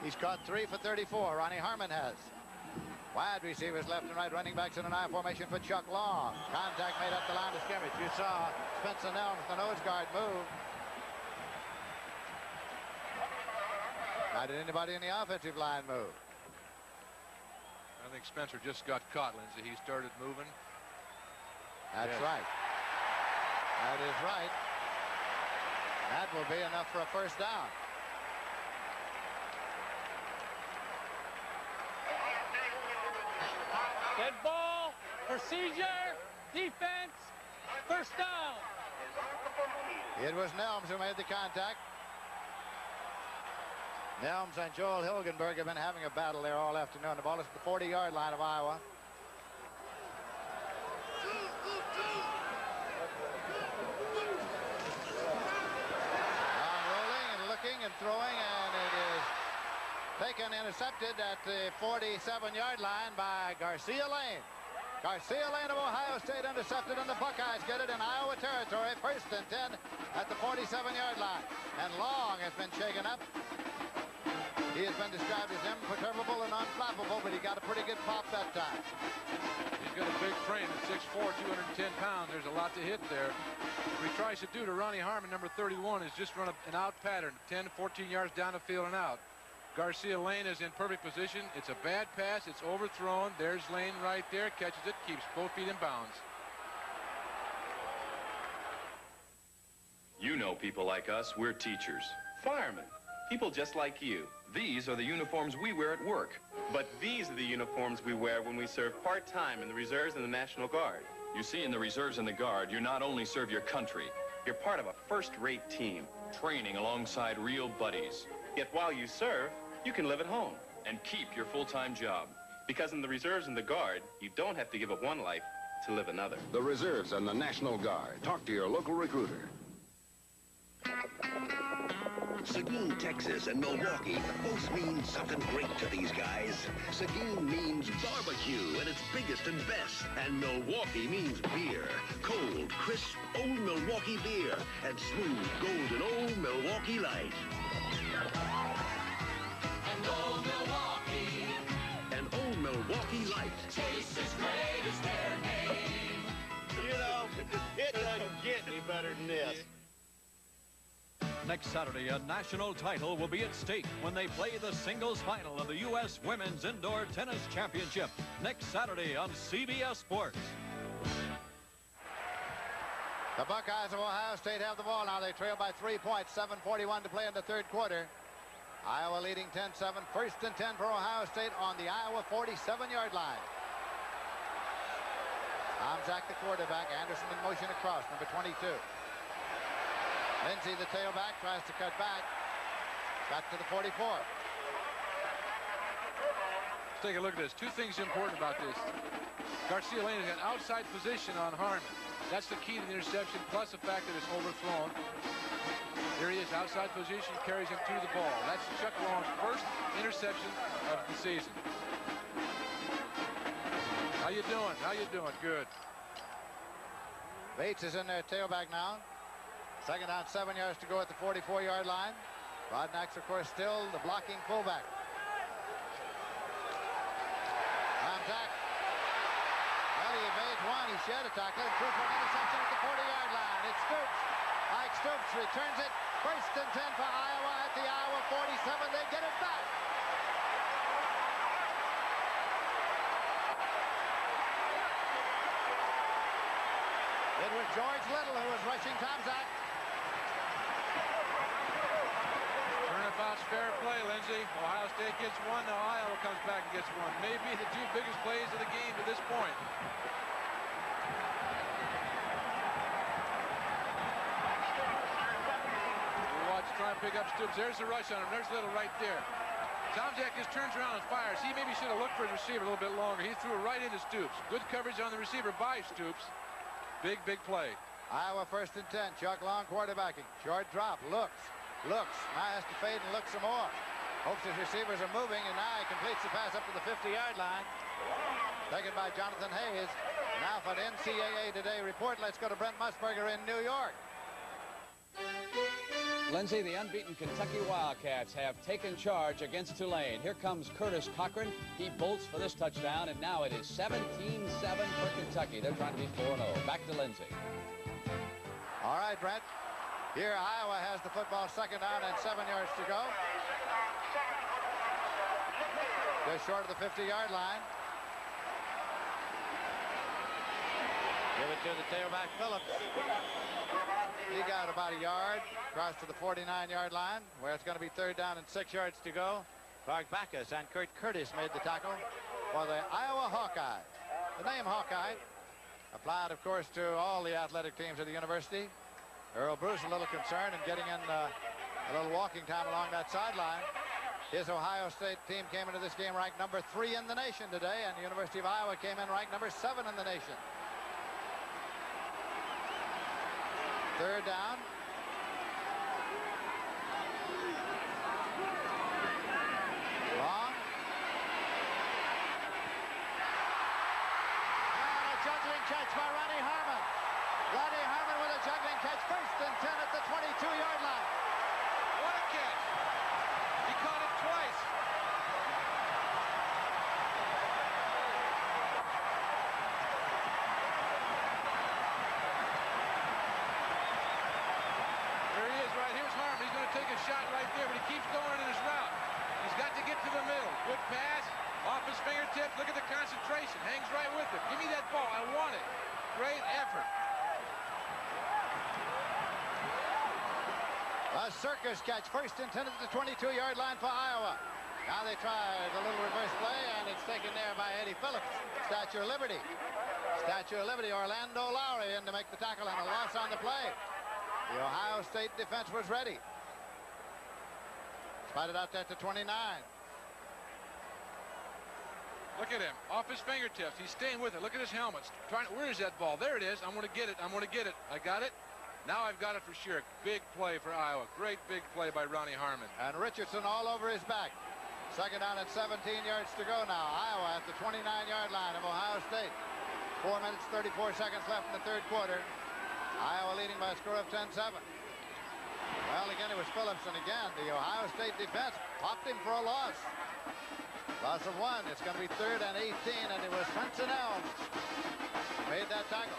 He's caught three for 34. Ronnie Harmon has. Wide receivers left and right, running backs in an I formation for Chuck Long. Contact made up the line of scrimmage. You saw Spencer Nelms, the nose guard, move. Not did anybody in the offensive line move. I think Spencer just got caught, Lindsay. He started moving. That's Yes. right. That is right. That will be enough for a first down. Dead ball, procedure, defense, first down. It was Nelms who made the contact. Nelms and Joel Hilgenberg have been having a battle there all afternoon. The ball is at the 40-yard line of Iowa. On rolling and looking and throwing, and it is taken, intercepted at the 47-yard line by Garcia Lane. Garcia Lane of Ohio State intercepted, and the Buckeyes get it in Iowa territory, first and 10 at the 47-yard line. And Long has been shaken up. He has been described as imperturbable and unflappable, but he got a pretty good pop that time. He's got a big frame at 6'4", 210 pounds. There's a lot to hit there. What he tries to do to Ronnie Harmon, number 31, is just run a, an out pattern, 10, 14 yards down the field and out. Garcia Lane is in perfect position. It's a bad pass. It's overthrown. There's Lane right there. Catches it. Keeps both feet in bounds. You know people like us, we're teachers. Firemen, people just like you. These are the uniforms we wear at work. But these are the uniforms we wear when we serve part-time in the reserves and the National Guard. You see, in the reserves and the Guard, you not only serve your country, You're part of a first-rate team. training alongside real buddies. Yet while you serve, you can live at home. And keep your full-time job. Because in the reserves and the Guard, you don't have to give up one life to live another. The Reserves and the National Guard. Talk to your local recruiter. Seguin, Texas and Milwaukee both mean something great to these guys. Seguin means barbecue at its biggest and best. And Milwaukee means beer. Cold, crisp, old Milwaukee beer. And smooth, golden old Milwaukee light. And old Milwaukee And old Milwaukee light. tastes as great as their name. You know, it doesn't get any better than this. Next Saturday, a national title will be at stake when they play the singles final of the U.S. Women's Indoor Tennis Championship next Saturday on CBS Sports. The Buckeyes of Ohio State have the ball now. They trail by three points, 7.41 to play in the third quarter. Iowa leading 10-7. First and 10 for Ohio State on the Iowa 47-yard line. I'm Zach, the quarterback. Anderson in motion across, number 22. Lindsey, the tailback, tries to cut back. Back to the 44. Let's take a look at this. Two things important about this. Garcia Lane has an outside position on Harmon. That's the key to the interception, plus the fact that it's overthrown. Here he is, outside position, carries him to the ball. That's Chuck Long's first interception of the season. How you doing? How you doing? Good. Bates is in there, tailback now. Second down, seven yards to go at the 44-yard line. Broadnax's, of course, still the blocking fullback. Zach. Well, he evades one. He shed a tackle and threw for an interception at the 40-yard line. It's Stoops. Mike Stoops returns it. First and 10 for Iowa at the Iowa 47. They get it back. It was George Little who was rushing Tom Turnabout's fair play, Lindsey. Ohio State gets one. Now Iowa comes back and gets one. Maybe the two biggest plays of the game at this point. Watch try and pick up Stoops. There's the rush on him. There's Little right there. Tomczak just turns around and fires. He maybe should have looked for his receiver a little bit longer. He threw it right into Stoops. Good coverage on the receiver by Stoops. Big, big play. Iowa first and 10. Chuck Long quarterbacking. Short drop. Looks. Looks. Now has to fade and look some more. Hopes his receivers are moving, and now he completes the pass up to the 50-yard line. taken by Jonathan Hayes. Now for the NCAA Today report, let's go to Brent Musburger in New York. Lindsay, the unbeaten Kentucky Wildcats have taken charge against Tulane. Here comes Curtis Cochran. He bolts for this touchdown, and now it is 17-7 for Kentucky. They're trying to be 4-0. Back to Lindsay. All right, Brent. Here, Iowa has the football second down and seven yards to go. Just short of the 50-yard line. Give it to the tailback, Phillips. He got about a yard, across to the 49-yard line, where it's going to be third down and six yards to go. Clark Backus and Kurt Curtis made the tackle for the Iowa Hawkeyes. The name Hawkeye applied, of course, to all the athletic teams of the university. Earle Bruce a little concerned and getting in uh, a little walking time along that sideline. His Ohio State team came into this game ranked number three in the nation today, and the University of Iowa came in ranked number seven in the nation. Third down. And a catch by Ronnie Harmon. Ronnie Harmon with a juggling catch. First and 10 at the 22-yard line. What a catch. He caught it twice. There he is right here's Harmon. He's going to take a shot right there, but he keeps going in his route. He's got to get to the middle. Good pass. Off his fingertips. Look at the concentration. Hangs right with it. Give me that ball. I want it. Great effort. A circus catch, first 10 at the 22-yard line for Iowa. Now they try the little reverse play, and it's taken there by Eddie Phillips. Statue of Liberty. Statue of Liberty, Orlando Lowry in to make the tackle, and a loss on the play. The Ohio State defense was ready. Spotted out there to 29. Look at him. Off his fingertips. He's staying with it. Look at his helmet. Trying. Where is that ball? There it is. I'm going to get it. I'm going to get it. I got it. Now I've got it for sure. Big play for Iowa. Great big play by Ronnie Harmon. And Richardson all over his back. Second down at 17 yards to go now. Iowa at the 29-yard line of Ohio State. Four minutes, 34 seconds left in the third quarter. Iowa leading by a score of 10-7. Well, again, it was Phillips, and again, the Ohio State defense popped him for a loss. Loss of one. It's going to be third and 18, and it was Nelms made that tackle.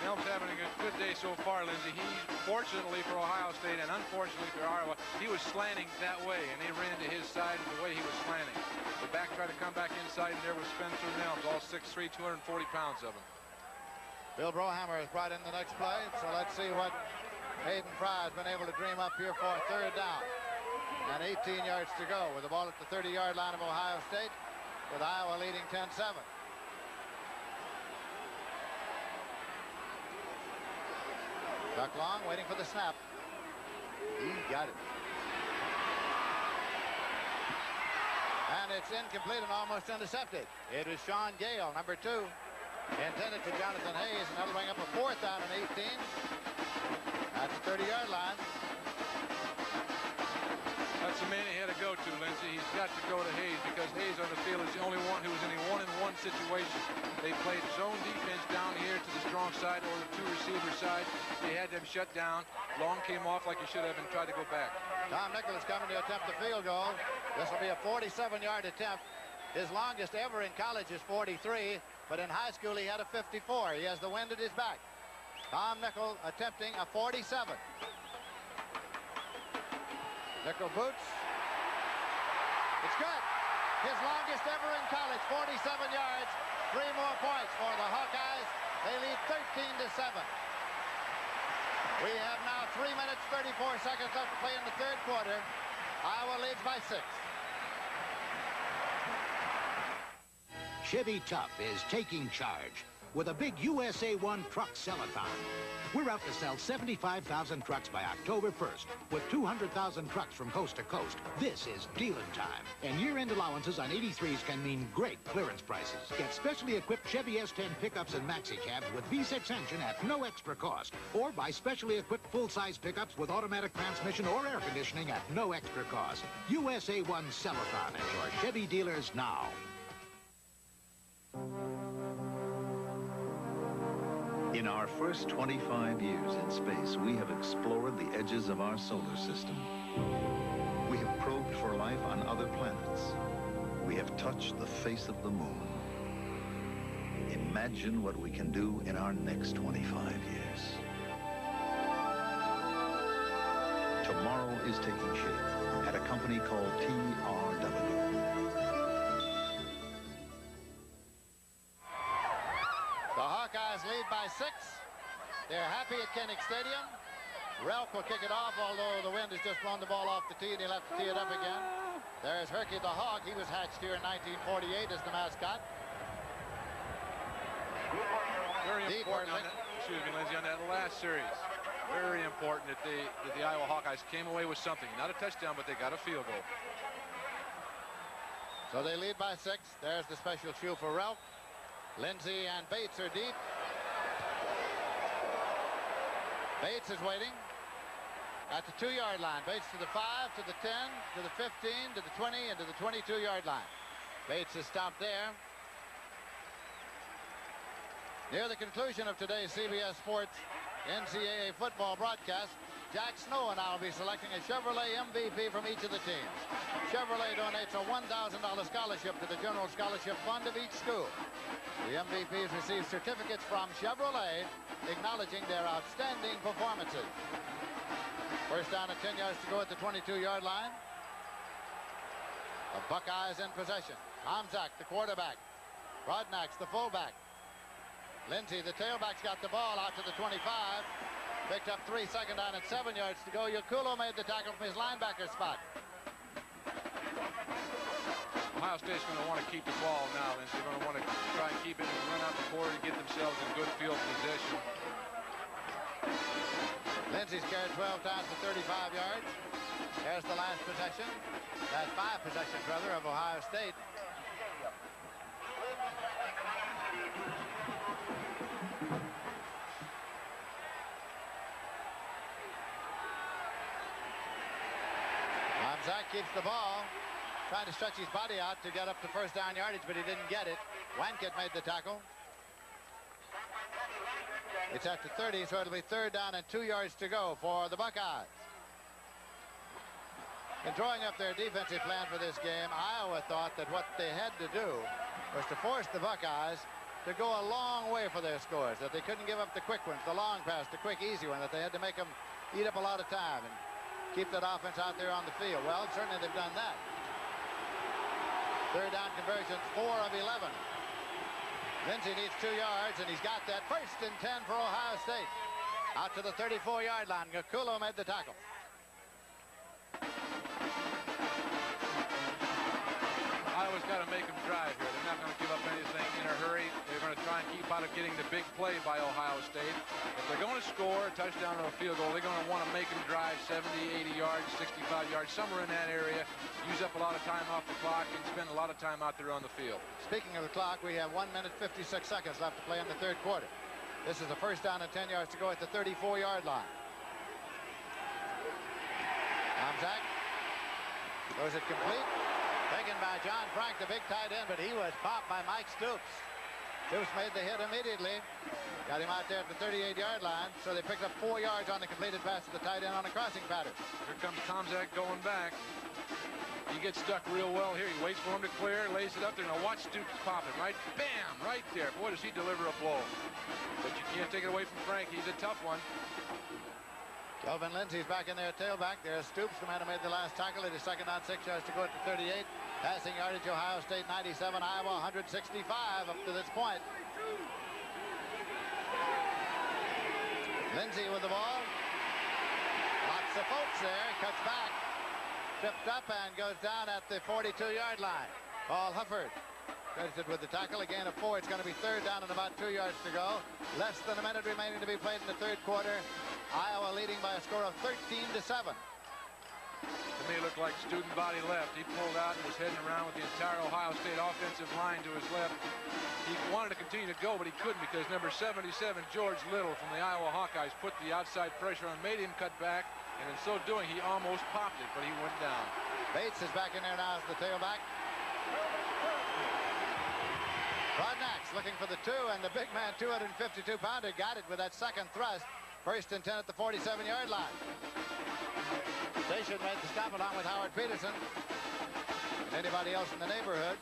Nelms having a good, good day so far, Lindsey. He, fortunately for Ohio State and unfortunately for Iowa, he was slanting that way, and they ran to his side the way he was slanting. The back tried to come back inside, and there was Spencer Nelms, all 6'3", 240 pounds of him. Bill Brohammer has brought in the next play, so let's see what Hayden Fry has been able to dream up here for third down. And 18 yards to go with the ball at the 30-yard line of Ohio State, with Iowa leading 10-7. Chuck Long waiting for the snap. He got it. And it's incomplete and almost intercepted. It is Shaun Gayle, number two. Intended for Jonathan Hayes, and that'll bring up a fourth down and 18. At the 30-yard line. To go to Hayes because Hayes on the field is the only one who was in a one-in-one situation. They played zone defense down here to the strong side or the two receiver side. They had them shut down. Long came off like he should have and tried to go back. Tom Nicholas coming to attempt the field goal. This will be a 47-yard attempt. His longest ever in college is 43, but in high school he had a 54. He has the wind at his back. Tom Nichol attempting a 47. Nichol boots. It's good. His longest ever in college, 47 yards. Three more points for the Hawkeyes. They lead 13 to 7. We have now 3 minutes, 34 seconds left to play in the third quarter. Iowa leads by six. Chevy Tough is taking charge with a big USA 1 truck sell-a-thon. We're out to sell 75,000 trucks by October 1st with 200,000 trucks from coast to coast. This is dealing time. And year-end allowances on 83s can mean great clearance prices. Get specially equipped Chevy S10 pickups and maxi cabs with V6 engine at no extra cost. Or buy specially equipped full-size pickups with automatic transmission or air conditioning at no extra cost. USA 1 Sell-a-thon at your Chevy dealers now. In our first 25 years in space, we have explored the edges of our solar system. We have probed for life on other planets. We have touched the face of the moon. Imagine what we can do in our next 25 years. Tomorrow is taking shape at a company called TRW. Lead by six. They're happy at Kinnick Stadium. Relk will kick it off, although the wind has just blown the ball off the tee and he'll have to tee it up again. There's Herky the Hawk. He was hatched here in 1948 as the mascot. Very Deep important on that, excuse me, Lindsay, on that last series. Very important that, they, that the Iowa Hawkeyes came away with something. Not a touchdown, but they got a field goal. So they lead by six. There's the special shoe for Relk. Lindsay and Bates are deep. Bates is waiting at the two-yard line. Bates to the 5, to the 10, to the 15, to the 20, and to the 22-yard line. Bates is stopped there. Near the conclusion of today's CBS Sports NCAA football broadcast, Jack Snow and I will be selecting a Chevrolet MVP from each of the teams. Chevrolet donates a $1,000 scholarship to the General Scholarship Fund of each school. The MVPs receive certificates from Chevrolet acknowledging their outstanding performances. First down at 10 yards to go at the 22-yard line. The Buckeyes in possession. Tomczak, the quarterback. Broadnax, the fullback. Lindsay, the tailback's got the ball out to the 25. Picked up three, second down and seven yards to go. Yakulo made the tackle from his linebacker spot. Ohio State's going to want to keep the ball now, Lindsay. They're going to want to try and keep it and run out the quarter to get themselves in good field position. Lindsay's carried 12 times for 35 yards. There's the last possession. That's five possessions, rather, of Ohio State. Keeps the ball, trying to stretch his body out to get up to first down yardage, but he didn't get it. Wankett made the tackle. It's at the 30, so it'll be third down and two yards to go for the Buckeyes. In drawing up their defensive plan for this game, Iowa thought that what they had to do was to force the Buckeyes to go a long way for their scores, that they couldn't give up the quick ones, the long pass, the quick, easy one, that they had to make them eat up a lot of time and keep that offense out there on the field. Well, certainly they've done that. Third down conversions, four of 11. Lindsey needs two yards, and he's got that first and 10 for Ohio State. Out to the 34-yard line. Gakulo made the tackle. Of getting the big play by Ohio State. If they're going to score a touchdown or a field goal, they're going to want to make them drive 70, 80 yards, 65 yards, somewhere in that area. Use up a lot of time off the clock and spend a lot of time out there on the field. Speaking of the clock, we have one minute 56 seconds left to play in the third quarter. This is the first down and 10 yards to go at the 34-yard line. Tomczak goes it complete. Taken by John Frank, the big tight end, but he was popped by Mike Stoops. Stoops made the hit immediately. Got him out there at the 38-yard line, so they picked up four yards on the completed pass to the tight end on a crossing pattern. Here comes Tomczak going back. He gets stuck real well here. He waits for him to clear, lays it up there. Now watch Stoops pop it, right? Bam! Right there. Boy, does he deliver a blow. But you can't take it away from Frank. He's a tough one. Kelvin Lindsey's back in there tailback. There's Stoops, the man who made the last tackle. It is second on six yards to go at the 38. Passing yardage, Ohio State 97, Iowa 165 up to this point. Lindsey with the ball. Lots of folks there. Cuts back. Tripped up and goes down at the 42-yard line. Paul Hufford credited with the tackle. Again, a four. It's going to be third down and about two yards to go. Less than a minute remaining to be played in the third quarter. Iowa leading by a score of 13 to 7. To me, looked like student body left. He pulled out and was heading around with the entire Ohio State offensive line to his left. He wanted to continue to go, but he couldn't because number 77, George Little from the Iowa Hawkeyes, put the outside pressure on, made him cut back, and in so doing, he almost popped it, but he went down. Bates is back in there now as the tailback. Broadnax looking for the two, and the big man, 252-pounder, got it with that second thrust. First and 10 at the 47-yard line. Station made the stop along with Howard Peterson. And anybody else in the neighborhood.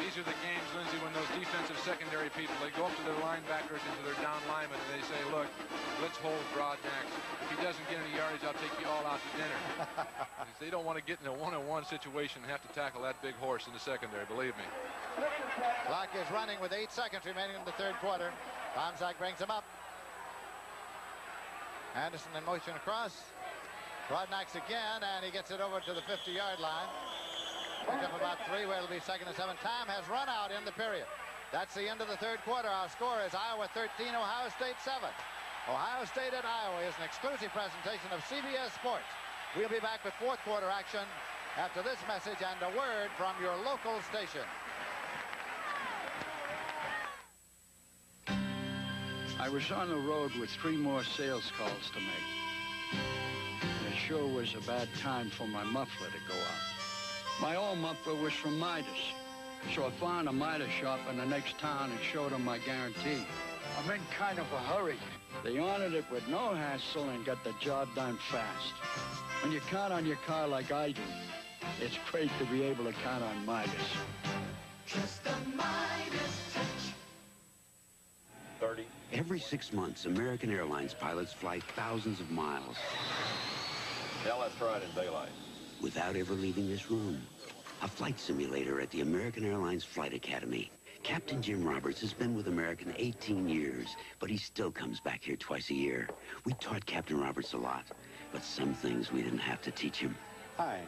These are the games, Lindsey, when those defensive secondary people, they go up to their linebackers and to their down linemen, and they say, look, let's hold Broadnax. If he doesn't get any yardage, I'll take you all out to dinner. they don't want to get in a one-on-one situation and have to tackle that big horse in the secondary, believe me. Clock is running with eight seconds remaining in the third quarter. Tomczak brings him up. Anderson in motion across. Broadnax again, and he gets it over to the 50-yard line. Pick up about three, where it'll be second and seven. Time has run out in the period. That's the end of the third quarter. Our score is Iowa 13, Ohio State 7. Ohio State at Iowa is an exclusive presentation of CBS Sports. We'll be back with fourth quarter action after this message and a word from your local station. I was on the road with three more sales calls to make. And it sure was a bad time for my muffler to go out. My old muffler was from Midas. So I found a Midas shop in the next town and showed them my guarantee. I'm in kind of a hurry. They honored it with no hassle and got the job done fast. When you count on your car like I do, it's great to be able to count on Midas. Just a Midas touch. 30. Every six months, American Airlines pilots fly thousands of miles. Yeah, that's right, in daylight. Without ever leaving this room. A flight simulator at the American Airlines Flight Academy. Captain Jim Roberts has been with American 18 years, but he still comes back here twice a year. We taught Captain Roberts a lot, but some things we didn't have to teach him. Hi.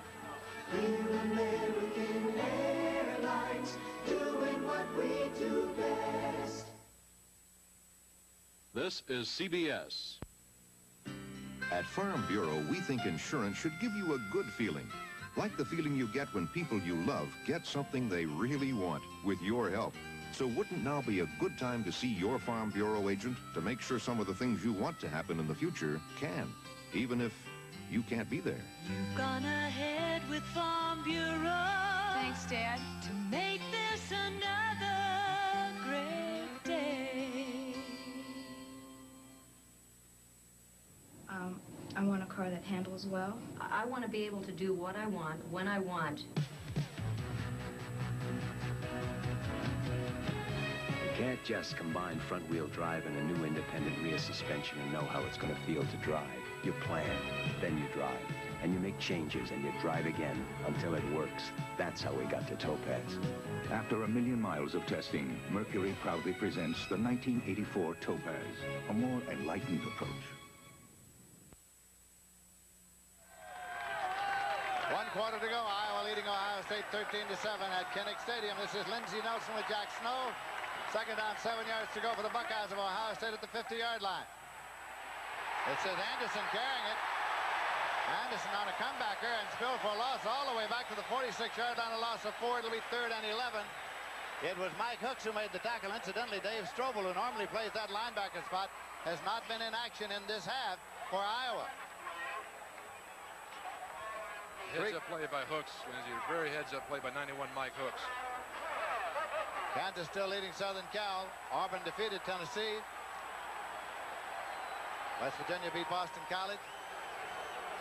We're American Airlines, doing what we do best. This is CBS. At Farm Bureau, we think insurance should give you a good feeling. Like the feeling you get when people you love get something they really want with your help. So wouldn't now be a good time to see your Farm Bureau agent to make sure some of the things you want to happen in the future can, even if you can't be there? You've gone ahead with Farm Bureau. Thanks, Dad. To make this another Um, I want a car that handles well. I, I want to be able to do what I want, when I want. You can't just combine front-wheel drive and a new independent rear suspension and know how it's going to feel to drive. You plan, then you drive, and you make changes and you drive again until it works. That's how we got to Topaz. After a million miles of testing, Mercury proudly presents the 1984 Topaz, a more enlightened approach. One quarter to go. Iowa leading Ohio State 13 to 7 at Kinnick Stadium. This is Lindsey Nelson with Jack Snow. Second down, seven yards to go for the Buckeyes of Ohio State at the 50-yard line. It says Anderson carrying it. Anderson on a comebacker and spilled for a loss all the way back to the 46-yard line, a loss of four. It'll be third and 11. It was Mike Hooks who made the tackle. Incidentally, Dave Strobel, who normally plays that linebacker spot, has not been in action in this half for Iowa. Heads up play by Hooks, Lindsey. Very heads up play by 91 Mike Hooks. Kansas still leading Southern Cal. Auburn defeated Tennessee. West Virginia beat Boston College.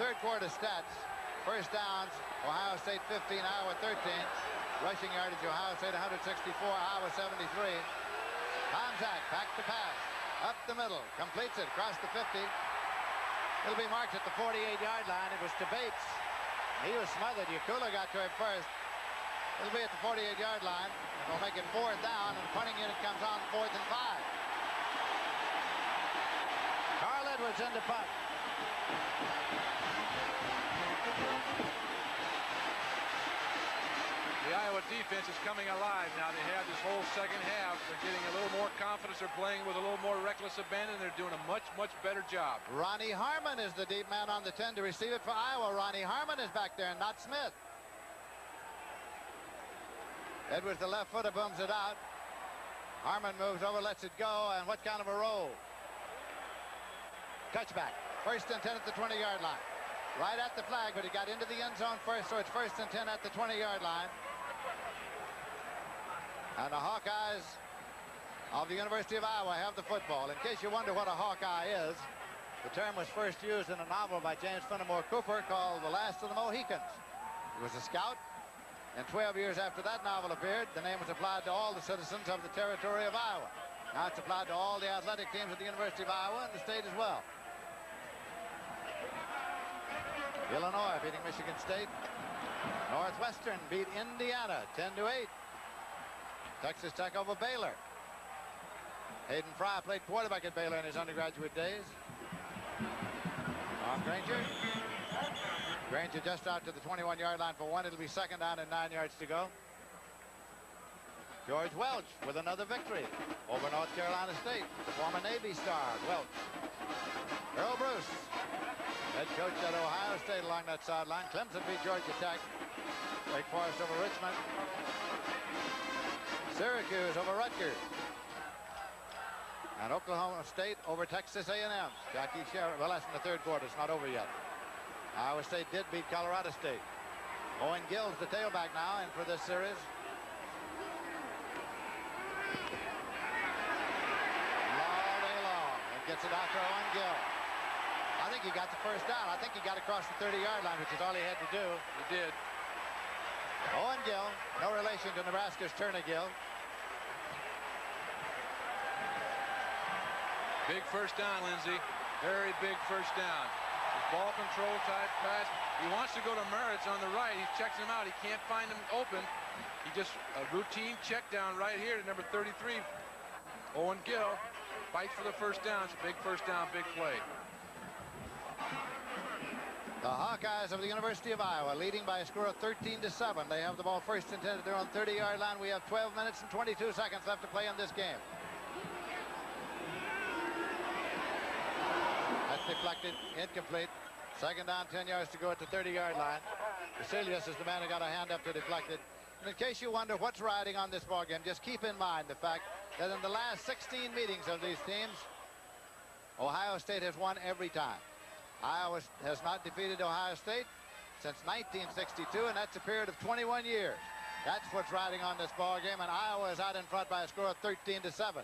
Third quarter stats. First downs, Ohio State 15, Iowa 13. Rushing yardage, Ohio State 164, Iowa 73. Tomczak back to pass. Up the middle. Completes it across the 50. It'll be marked at the 48-yard line. It was to Bates. He was smothered. Yakula got to him first. It'll be at the 48-yard line. It'll make it fourth down, and the punting unit comes on fourth and five. Carl Edwards in the punt. The Iowa defense is coming alive now. They have this whole second half. They're getting a little more confidence. They're playing with a little more reckless abandon. They're doing a much, much better job. Ronnie Harmon is the deep man on the 10 to receive it for Iowa. Ronnie Harmon is back there, not Smith. Edwards, the left footer, booms it out. Harmon moves over, lets it go, and what kind of a roll? Touchback. First and 10 at the 20-yard line. Right at the flag, but he got into the end zone first, so it's first and 10 at the 20-yard line. And the Hawkeyes of the University of Iowa have the football. In case you wonder what a Hawkeye is, the term was first used in a novel by James Fenimore Cooper called The Last of the Mohicans. He was a scout, and 12 years after that novel appeared, the name was applied to all the citizens of the territory of Iowa. Now it's applied to all the athletic teams at the University of Iowa and the state as well. Illinois beating Michigan State. Northwestern beat Indiana 10 to 8. Texas Tech over Baylor. Hayden Fry played quarterback at Baylor in his undergraduate days. Tom Granger. Granger just out to the 21-yard line for one. It'll be second down and nine yards to go. George Welsh with another victory over North Carolina State. Former Navy star, Welsh. Earle Bruce, head coach at Ohio State along that sideline. Clemson beat Georgia Tech. Wake Forest over Richmond. Syracuse over Rutgers. And Oklahoma State over Texas A&M. Jackie Sherrill, well, that's in the third quarter. It's not over yet. Iowa State did beat Colorado State. Owen Gill's the tailback now, and for this series. All day long. And gets it out to Owen Gill. I think he got the first down. I think he got across the 30-yard line, which is all he had to do. He did. Owen Gill, no relation to Nebraska's Turner Gill. Big first down, Lindsey. Very big first down. His ball control type pass. He wants to go to Moritz on the right. He checks him out. He can't find him open. He just a routine check down right here to number 33. Owen Gill fights for the first down. It's a big first down, big play. The Hawkeyes of the University of Iowa leading by a score of 13 to 7. They have the ball first intended their own 30-yard line. We have 12 minutes and 22 seconds left to play in this game. Deflected, incomplete. Second down, 10 yards to go at the 30-yard line. Vasilius is the man who got a hand up to deflect it. And in case you wonder what's riding on this ball game, just keep in mind the fact that in the last 16 meetings of these teams, Ohio State has won every time. Iowa has not defeated Ohio State since 1962, and that's a period of 21 years. That's what's riding on this ball game, and Iowa is out in front by a score of 13 to 7.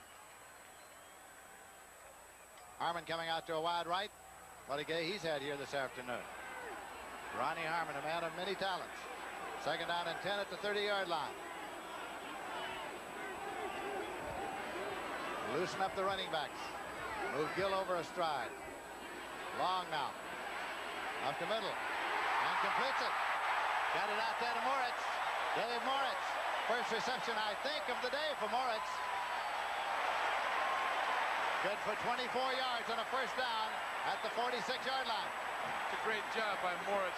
Harmon coming out to a wide right. What a game he's had here this afternoon. Ronnie Harmon, a man of many talents. Second down and 10 at the 30-yard line. Loosen up the running backs. Move Gill over a stride. Long now. Up the middle. And completes it. Got it out there to Moritz. Dave Moritz. First reception, I think, of the day for Moritz. Good for 24 yards on a first down at the 46-yard line. It's a great job by Moritz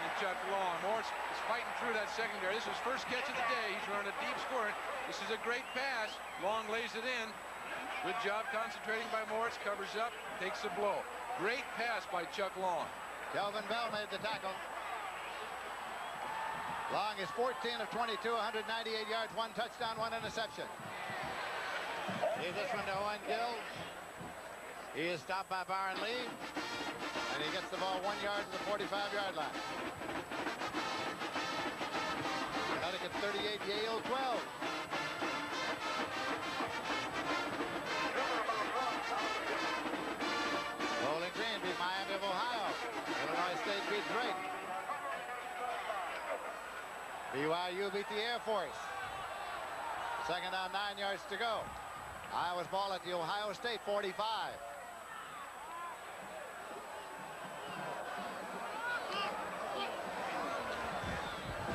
and Chuck Long. Moritz is fighting through that secondary. This is his first catch of the day. He's running a deep score. This is a great pass. Long lays it in. Good job concentrating by Moritz. Covers up, takes the blow. Great pass by Chuck Long. Kelvin Bell made the tackle. Long is 14 of 22, 198 yards, one touchdown, one interception. Leave this one to Owen Gill. He is stopped by Byron Lee. And he gets the ball one yard to the 45-yard line. Connecticut 38, Yale 12. Bowling Green beat Miami of Ohio. Illinois State beat Drake. BYU beat the Air Force. Second down, nine yards to go. Iowa's ball at the Ohio State 45.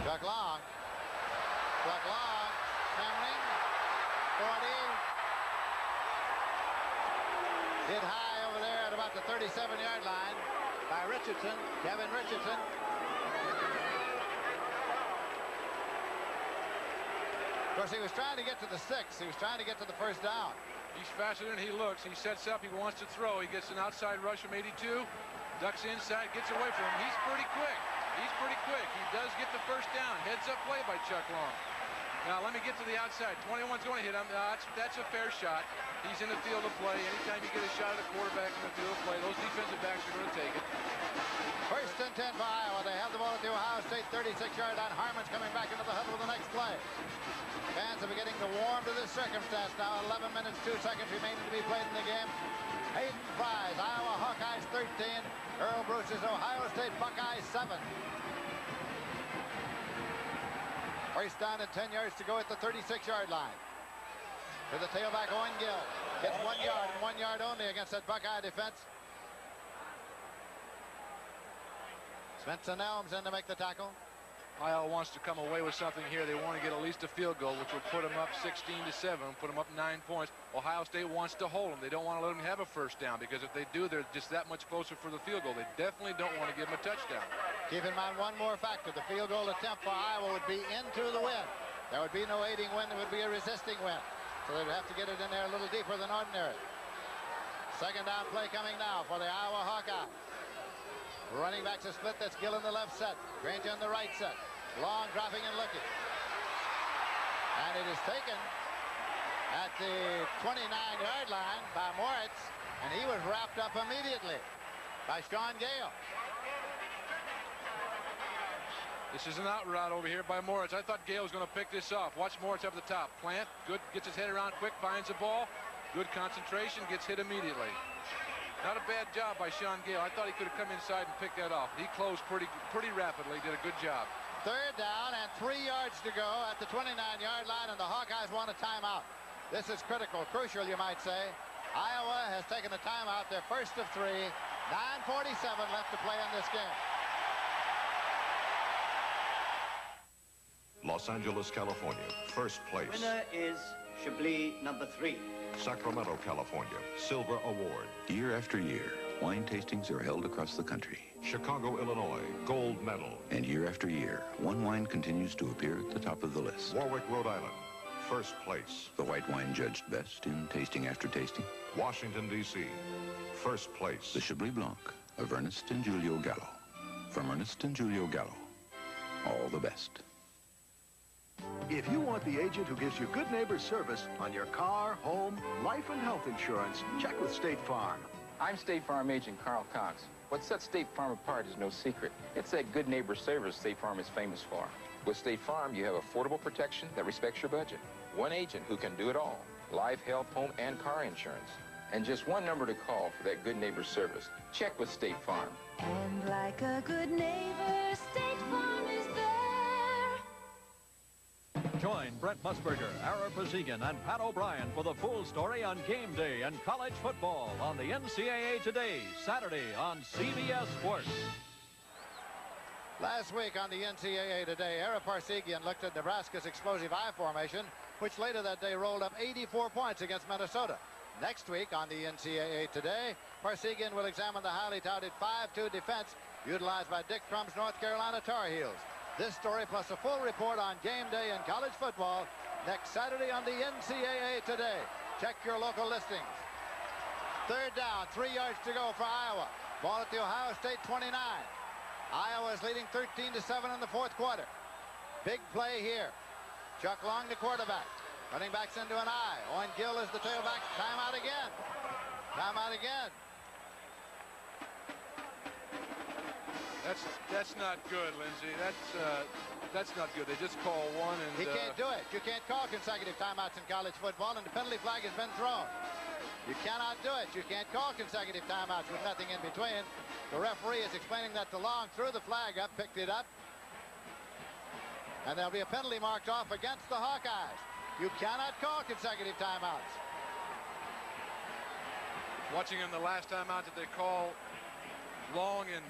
Chuck Long. Chuck Long. Hammering. 40. Hit high over there at about the 37-yard line by Richardson, Kevin Richardson. Course, he was trying to get to the six. He was trying to get to the first down. He's faster than he looks. He sets up. He wants to throw. He gets an outside rush from 82. Ducks inside. Gets away from him. He's pretty quick. He's pretty quick. He does get the first down. Heads up play by Chuck Long. Now let me get to the outside. 21's going to hit him. Uh, that's, that's a fair shot. He's in the field of play. Anytime you get a shot at a quarterback in the field of play, those defensive backs are going to take it. First and 10 for Iowa. They have the ball at the Ohio State 36-yard line. Harmon's coming back into the huddle with the next play. Fans are beginning to warm to this circumstance now. 11 minutes, 2 seconds remaining to be played in the game. Hayden Fry's Iowa Hawkeyes 13. Earle Bruce's Ohio State Buckeyes 7. First down and 10 yards to go at the 36-yard line. To the tailback, Owen Gill. Gets one yard and one yard only against that Buckeye defense. Spencer Nelms in to make the tackle. Iowa wants to come away with something here. They want to get at least a field goal, which will put them up 16 to 7, put them up nine points. Ohio State wants to hold them. They don't want to let them have a first down because if they do, they're just that much closer for the field goal. They definitely don't want to give them a touchdown. Keep in mind one more factor. The field goal attempt for Iowa would be into the wind. There would be no aiding wind. It would be a resisting wind. So they'd have to get it in there a little deeper than ordinary. Second down play coming now for the Iowa Hawkeye. Running backs a split. That's Gill in the left set. Granger in the right set. Long dropping and looking. And it is taken at the 29-yard line by Moritz. And he was wrapped up immediately by Shaun Gayle. This is an out route over here by Moritz. I thought Gayle was going to pick this off. Watch Moritz up at the top. Plant, good, gets his head around quick, finds the ball. Good concentration, gets hit immediately. Not a bad job by Shaun Gayle. I thought he could have come inside and picked that off. He closed pretty, pretty rapidly, did a good job. Third down and three yards to go at the 29-yard line, and the Hawkeyes want a timeout. This is critical, crucial, you might say. Iowa has taken a timeout, their first of three. 9.47 left to play in this game. Los Angeles, California, first place. Winner is Chablis number three. Sacramento, California, Silver Award. Year after year, wine tastings are held across the country. Chicago, Illinois, gold medal. And year after year, one wine continues to appear at the top of the list. Warwick, Rhode Island, first place. The white wine judged best in tasting after tasting. Washington, D.C., first place. The Chablis Blanc of Ernest and Julio Gallo. From Ernest and Julio Gallo, all the best. If you want the agent who gives you good neighbor service on your car, home, life, and health insurance, check with State Farm. I'm State Farm agent Carl Cox. What sets State Farm apart is no secret. It's that good neighbor service State Farm is famous for. With State Farm, you have affordable protection that respects your budget. One agent who can do it all. Life, health, home, and car insurance. And just one number to call for that good neighbor service. Check with State Farm. And like a good neighbor, State Farm Join Brent Musburger, Ara Parseghian, and Pat O'Brien for the full story on game day and college football on the NCAA Today, Saturday on CBS Sports. Last week on the NCAA Today, Ara Parseghian looked at Nebraska's explosive I formation, which later that day rolled up 84 points against Minnesota. Next week on the NCAA Today, Parseghian will examine the highly touted 5-2 defense utilized by Dick Crum's North Carolina Tar Heels. This story plus a full report on game day in college football next Saturday on the NCAA Today. Check your local listings. Third down, three yards to go for Iowa. Ball at the Ohio State 29. Iowa is leading 13 to 7 in the fourth quarter. Big play here. Chuck Long, the quarterback. Running backs into an eye. Owen Gill is the tailback. Timeout again. Timeout again. That's that's not good, Lindsey. That's uh, that's not good. They just call one and He uh, can't do it. You can't call consecutive timeouts in college football, and the penalty flag has been thrown. You cannot do it. You can't call consecutive timeouts with nothing in between. The referee is explaining that to Long, threw the flag up, picked it up, and there'll be a penalty marked off against the Hawkeyes. You cannot call consecutive timeouts. Watching him the last time out that they call Long and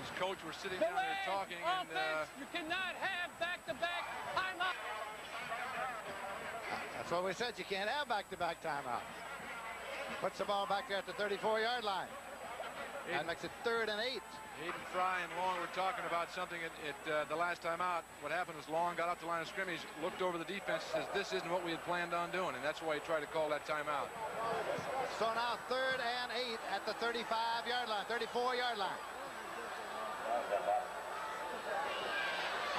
his coach were sitting down there talking and uh, You cannot have back-to-back timeout. That's what we said. You can't have back-to-back timeouts. Puts the ball back there at the 34-yard line. That makes it third and eight. Hayden Fry and Long were talking about something at, at uh, the last time out. What happened was Long got out the line of scrimmage, looked over the defense, says this isn't what we had planned on doing, and that's why he tried to call that timeout. So now third and eight at the 35-yard line, 34-yard line.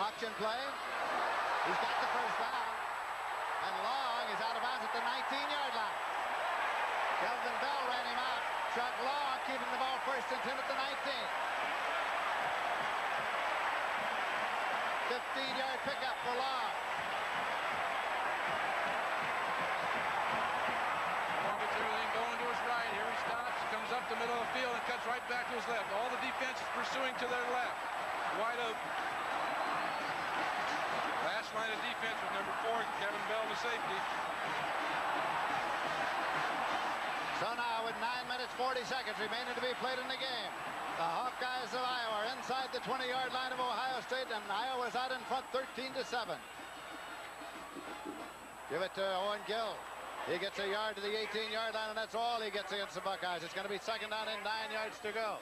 Option play. He's got the first down. And Long is out of bounds at the 19-yard line. Kelvin Bell ran him out. Chuck Long keeping the ball first and 10 at the 19. 15-yard pickup for. Long gets everything going to his right. Here he stops, comes up the middle of the field, and cuts right back to his left. All the defense is pursuing to their left. Wide open. Last line of defense with number four, Kevin Bell, the safety. So now with 9 minutes 40 seconds remaining to be played in the game. The Hawkeyes of Iowa are inside the 20-yard line of Ohio State, and Iowa's out in front 13 to 7. Give it to Owen Gill. He gets a yard to the 18-yard line, and that's all he gets against the Buckeyes. It's going to be second down and nine yards to go.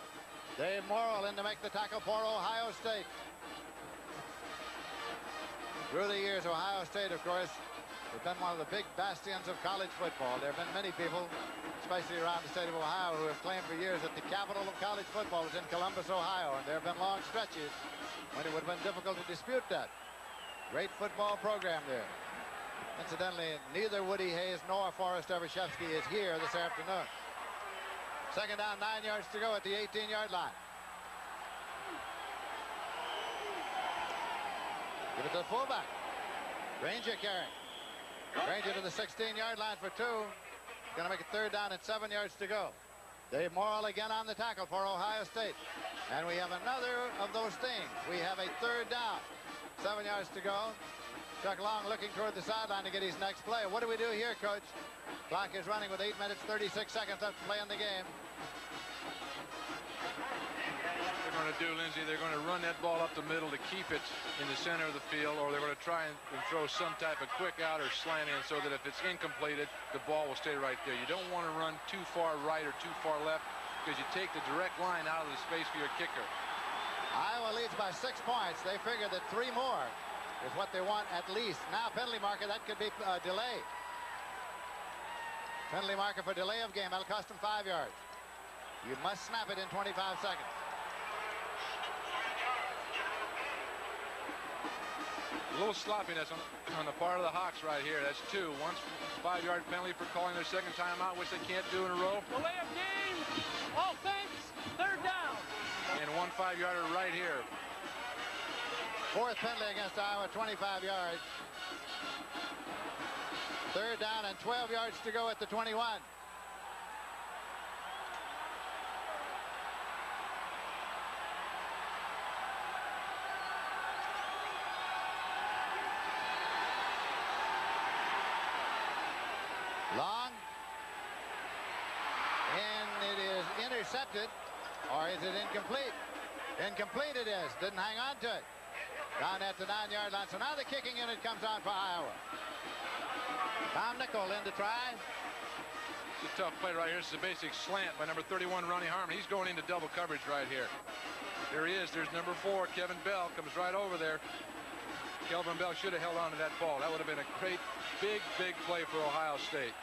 Dave Morrill in to make the tackle for Ohio State. Through the years, Ohio State, of course, has been one of the big bastions of college football. There have been many people, especially around the state of Ohio, who have claimed for years that the capital of college football was in Columbus, Ohio, and there have been long stretches when it would have been difficult to dispute that. Great football program there. Incidentally, neither Woody Hayes nor Forest Evashevski is here this afternoon. Second down, nine yards to go at the 18-yard line. Give it to the fullback. Granger carrying. Granger to the 16-yard line for two. Going to make it third down and seven yards to go. Dave Morrill again on the tackle for Ohio State. And we have another of those things. We have a third down. Seven yards to go. Chuck Long looking toward the sideline to get his next play. What do we do here, Coach? Clock is running with 8 minutes, 36 seconds left to play in the game. They're going to do, Lindsey, they're going to run that ball up the middle to keep it in the center of the field, or they're going to try and, and throw some type of quick out or slant in so that if it's incompleted, the ball will stay right there. You don't want to run too far right or too far left because you take the direct line out of the space for your kicker. Iowa leads by six points. They figure that three more is what they want at least. Now penalty marker, that could be a delay. Penalty marker for delay of game. That'll cost them five yards. You must snap it in 25 seconds. A little sloppiness on, on the part of the Hawks right here. That's two. One five-yard penalty for calling their second timeout, which they can't do in a row. Delay of game. Offense. Third down. And one five-yarder right here. Fourth penalty against Iowa, 25 yards. Third down and 12 yards to go at the 21. Long. And it is intercepted. Or is it incomplete? Incomplete it is. Didn't hang on to it. Down at the nine-yard line. So now the kicking unit comes on for Iowa. Tom Nichol in to try. It's a tough play right here. This is a basic slant by number 31, Ronnie Harmon. He's going into double coverage right here. There he is. There's number four, Kevin Bell, comes right over there. Kelvin Bell should have held on to that ball. That would have been a great, big, big play for Ohio State.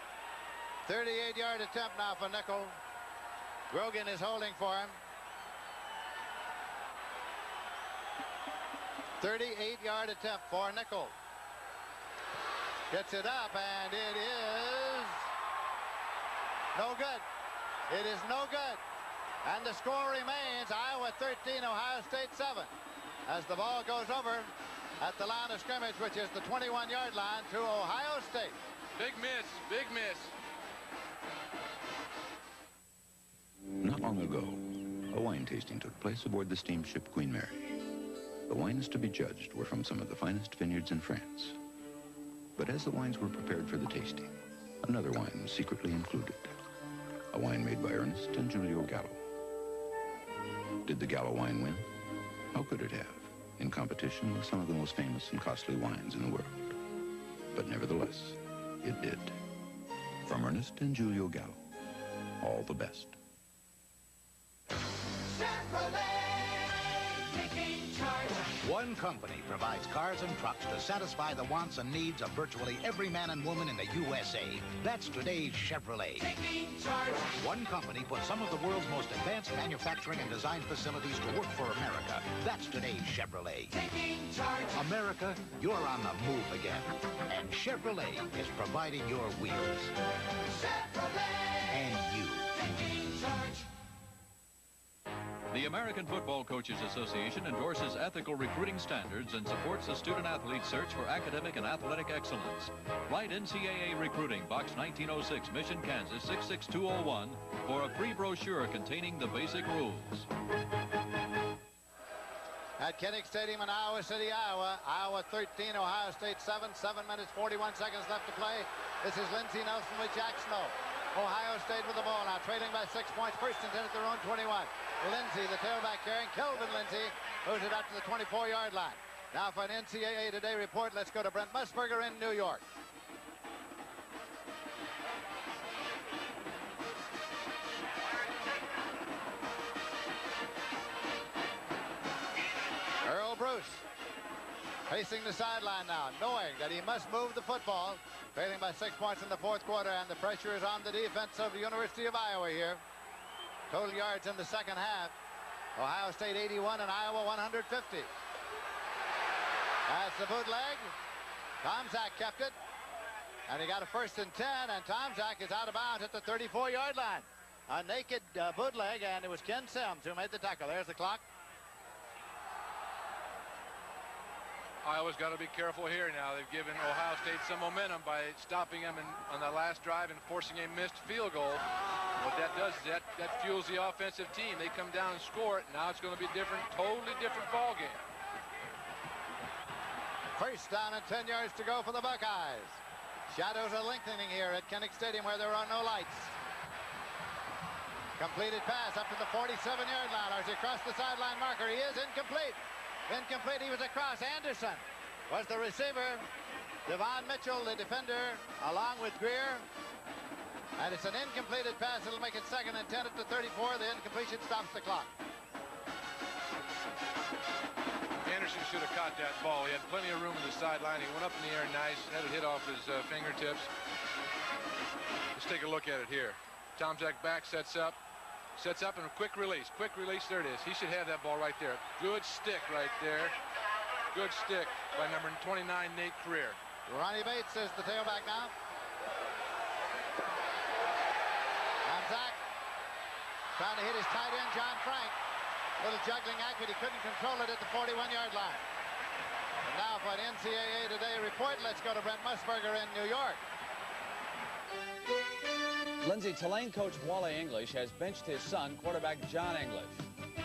38-yard attempt now for Nichol. Grogan is holding for him. 38-yard attempt for Nichol. Gets it up, and it is no good. It is no good. And the score remains Iowa 13, Ohio State 7. As the ball goes over at the line of scrimmage, which is the 21-yard line to Ohio State. Big miss, big miss. Not long ago, a wine tasting took place aboard the steamship Queen Mary. The wines to be judged were from some of the finest vineyards in France. But as the wines were prepared for the tasting, another wine was secretly included. A wine made by Ernest and Julio Gallo. Did the Gallo wine win? How could it have, in competition with some of the most famous and costly wines in the world? But nevertheless, it did. From Ernest and Julio Gallo, all the best. One company provides cars and trucks to satisfy the wants and needs of virtually every man and woman in the USA. That's today's Chevrolet. One company puts some of the world's most advanced manufacturing and design facilities to work for America. That's today's Chevrolet. America, you're on the move again. And Chevrolet is providing your wheels. Chevrolet. And you. The American Football Coaches Association endorses ethical recruiting standards and supports the student-athlete search for academic and athletic excellence. Write NCAA Recruiting, Box 1906, Mission, Kansas 66201 for a free brochure containing the basic rules. At Kinnick Stadium in Iowa City, Iowa. Iowa 13, Ohio State 7. 7 minutes, 41 seconds left to play. This is Lindsey Nelson with Jack Snow. Ohio State with the ball now, trailing by six points. First and 10 at their own 21. Lindsey, the tailback carrying. Kelvin Lindsey moves it up to the 24-yard line. Now for an NCAA Today report, let's go to Brent Musburger in New York. Earle Bruce facing the sideline now, knowing that he must move the football. Trailing by six points in the fourth quarter, and the pressure is on the defense of the University of Iowa here. Total yards in the second half. Ohio State 81 and Iowa 150. That's the bootleg. Tomczak kept it. And he got a first and 10, and Tomczak is out of bounds at the 34-yard line. A naked uh, bootleg, and it was Ken Sims who made the tackle. There's the clock. Iowa's got to be careful here now. They've given Ohio State some momentum by stopping them in, on the last drive and forcing a missed field goal. What that does is that, that fuels the offensive team. They come down and score it. Now it's going to be a different, totally different ball game. First down and 10 yards to go for the Buckeyes. Shadows are lengthening here at Kinnick Stadium where there are no lights. Completed pass up to the 47-yard line. As he crossed the sideline marker, he is incomplete. Incomplete, he was across. Anderson was the receiver. Devon Mitchell, the defender, along with Greer. And it's an incompleted pass. It'll make it second and 10 at the 34. The incompletion stops the clock. Anderson should have caught that ball. He had plenty of room in the sideline. He went up in the air nice, had it hit off his uh, fingertips. Let's take a look at it here. Tomczak back sets up, sets up and a quick release. Quick release, there it is. He should have that ball right there. Good stick right there. Good stick by number 29, Nate Creer. Ronnie Bates is the tailback now. Tomczak trying to hit his tight end, John Frank. Little juggling act, but he couldn't control it at the 41-yard line. And now for an NCAA Today report, let's go to Brent Musburger in New York. Lindsey, Tulane coach Wally English has benched his son, quarterback John English.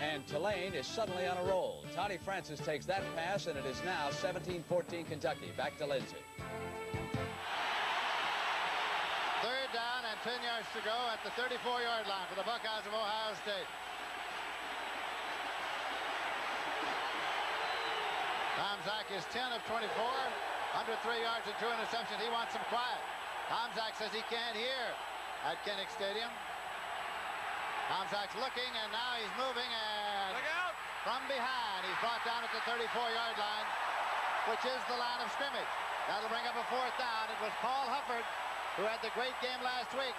And Tulane is suddenly on a roll. Toddy Francis takes that pass, and it is now 17-14 Kentucky. Back to Lindsey. Third down and 10 yards to go at the 34-yard line for the Buckeyes of Ohio State. Tom Tomczak is 10 of 24, under three yards and two interceptions. He wants some quiet. Tom Tomczak says he can't hear at Kinnick Stadium. Tomczak's looking, and now he's moving, and from behind, he's brought down at the 34-yard line, which is the line of scrimmage. That'll bring up a fourth down. It was Paul Hufford who had the great game last week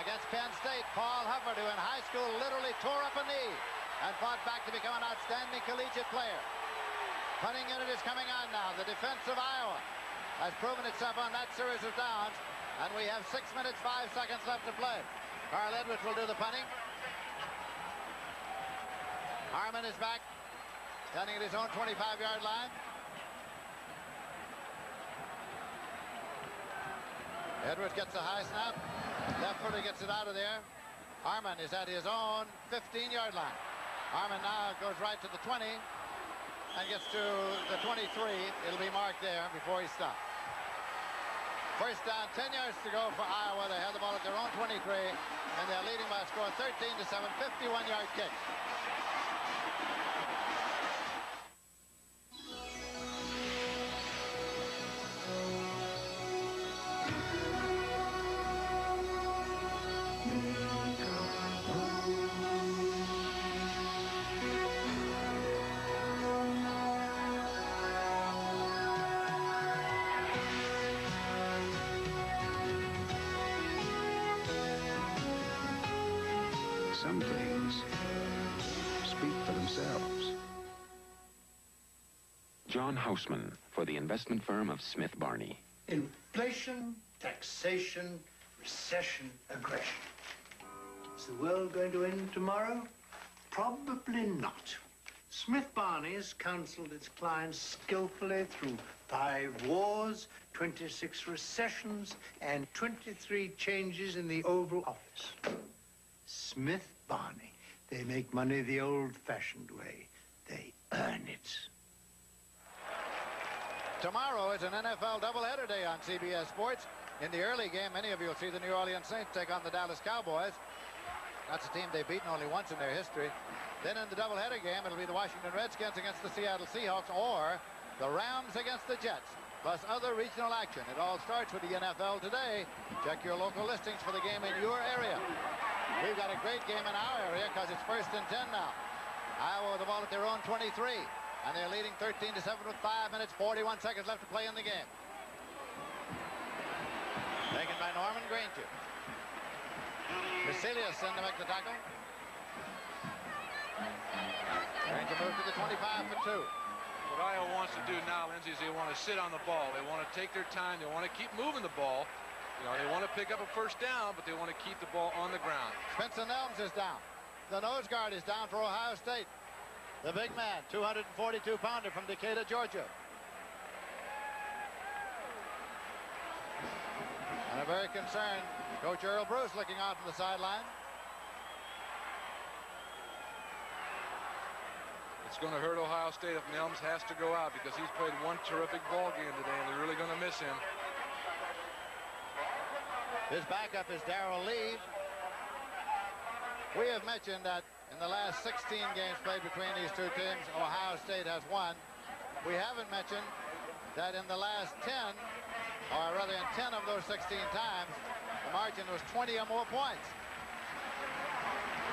against Penn State. Paul Hufford, who in high school literally tore up a knee and fought back to become an outstanding collegiate player. Punting unit is coming on now. The defense of Iowa has proven itself on that series of downs. And we have six minutes, five seconds left to play. Carl Edwards will do the punting. Harmon is back, standing at his own 25-yard line. Edwards gets a high snap. Left footer gets it out of there. Harmon is at his own 15-yard line. Harmon now goes right to the 20 and gets to the 23. It'll be marked there before he stops. First down, 10 yards to go for Iowa. They have the ball at their own 23, and they're leading by a score 13 to 7, 51-yard kick. For the investment firm of Smith Barney. Inflation, taxation, recession, aggression. Is the world going to end tomorrow? Probably not. Smith Barney's counseled its clients skillfully through five wars, 26 recessions, and 23 changes in the Oval Office. Smith Barney. They make money the old-fashioned way. They earn it. Tomorrow is an NFL doubleheader day on CBS Sports. In the early game, many of you will see the New Orleans Saints take on the Dallas Cowboys. That's a team they've beaten only once in their history. Then in the doubleheader game, it'll be the Washington Redskins against the Seattle Seahawks or the Rams against the Jets, plus other regional action. It all starts with the NFL today. Check your local listings for the game in your area. We've got a great game in our area because it's first and 10 now. Iowa with the ball at their own 23. And they're leading 13 to 7 with 5 minutes, 41 seconds left to play in the game. Taken by Norman Granger. Vasilius in to make the tackle. Granger moves to the 25 for 2. What Iowa wants to do now, Lindsey, is they want to sit on the ball. They want to take their time. They want to keep moving the ball. You know, they want to pick up a first down, but they want to keep the ball on the ground. Spencer Nelms is down. The nose guard is down for Ohio State. The big man, 242-pounder from Decatur, Georgia. And a very concerned Coach Earle Bruce looking on from the sideline. It's going to hurt Ohio State if Nelms has to go out because he's played one terrific ball game today, and they're really going to miss him. His backup is Darrell Lee. We have mentioned that in the last 16 games played between these two teams, Ohio State has won. We haven't mentioned that in the last 10, or rather in 10 of those 16 times, the margin was 20 or more points.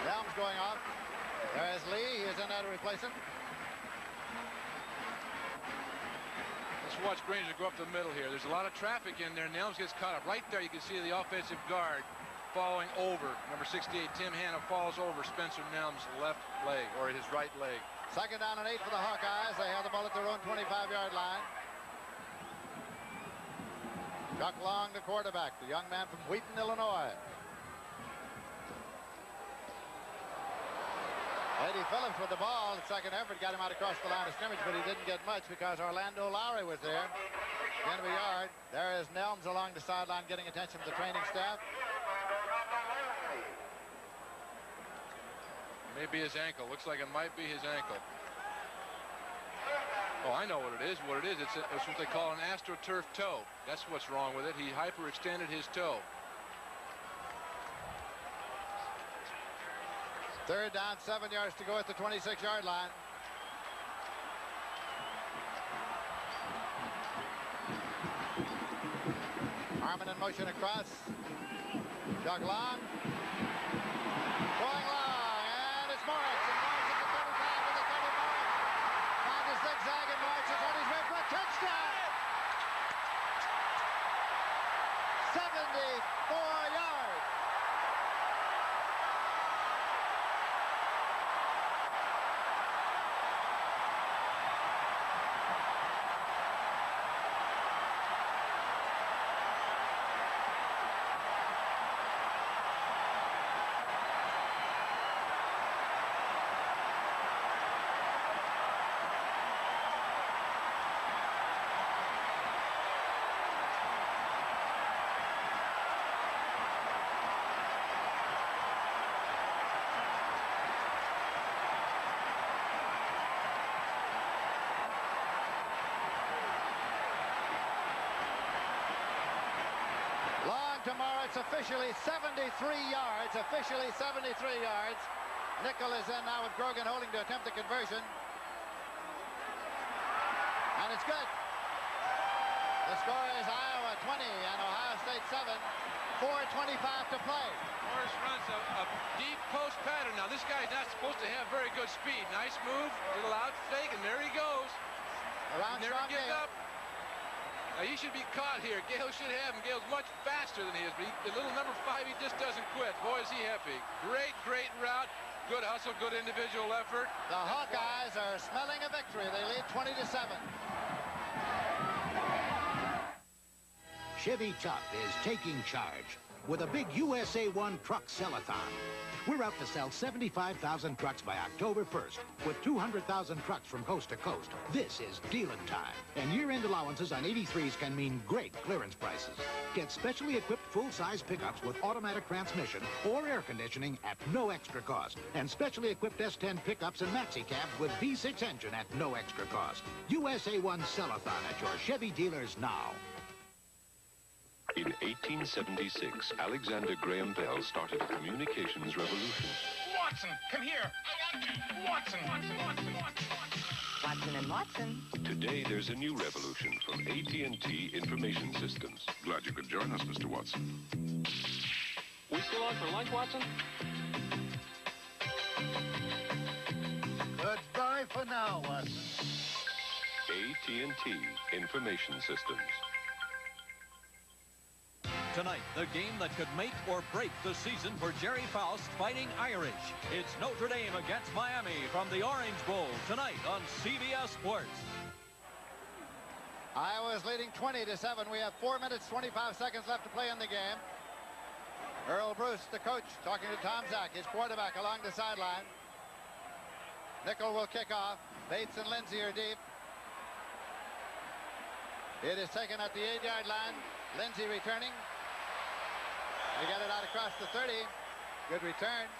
Nelms going off. There's Lee. He is in there to replace him. Let's watch Granger go up the middle here. There's a lot of traffic in there. Nelms gets caught up. Right there you can see the offensive guard falling over. Number 68, Tim Hanna, falls over Spencer Nelms' left leg, or his right leg. Second down and eight for the Hawkeyes. They have the ball at their own 25-yard line. Chuck Long, the quarterback, the young man from Wheaton, Illinois. Eddie Phillips with the ball. The second effort got him out across the line of scrimmage, but he didn't get much because Orlando Lowry was there. End of a yard. There is Nelms along the sideline getting attention from the training staff. Maybe his ankle. Looks like it might be his ankle. Oh, I know what it is. What it is, it's, a, it's what they call an astroturf toe. That's what's wrong with it. He hyperextended his toe. Third down, seven yards to go at the 26-yard line. Harmon in motion across. Chuck Long. Going long, and it's Moritz. And Moritz at the 35 with the 35. Found the zigzag, and Moritz is on his way for a touchdown. 74 yards. Long tomorrow, it's officially 73 yards, officially 73 yards. Nichol is in now with Grogan holding to attempt the conversion. And it's good. The score is Iowa 20 and Ohio State 7. 4.25 to play. Moritz runs a, a deep post pattern. Now, this guy's not supposed to have very good speed. Nice move, little out fake, and there he goes. Around Never gives up. Now, he should be caught here. Gayle should have him. Gayle's much faster than he is, but he, the little number five, he just doesn't quit. Boy, is he happy. Great, great route. Good hustle, good individual effort. The Hawkeyes are smelling a victory. They lead 20 to 7. Chevy Top is taking charge. With a big USA 1 truck sellathon. We're out to sell 75,000 trucks by October 1st, with 200,000 trucks from coast to coast. This is dealing time, and year-end allowances on 83s can mean great clearance prices. Get specially equipped full-size pickups with automatic transmission or air conditioning at no extra cost, and specially equipped S10 pickups and maxi cabs with V6 engine at no extra cost. USA 1 Sellathon at your Chevy dealers now. In 1876, Alexander Graham Bell started a communications revolution. Watson, come here. Watson, Watson, Watson, Watson. Watson and Watson. Today, there's a new revolution from AT&T Information Systems. Glad you could join us, Mr. Watson. We still on for lunch, Watson? Goodbye for now, Watson. AT&T Information Systems. Tonight, the game that could make or break the season for Gerry Faust fighting Irish. It's Notre Dame against Miami from the Orange Bowl tonight on CBS Sports. Iowa's leading 20 to 7. We have 4 minutes 25 seconds left to play in the game. Earle Bruce, the coach, talking to Tomczak, his quarterback along the sideline. Nichol will kick off. Bates and Lindsey are deep. It is taken at the eight-yard line. Lindsey returning. They get it out across the 30. Good return.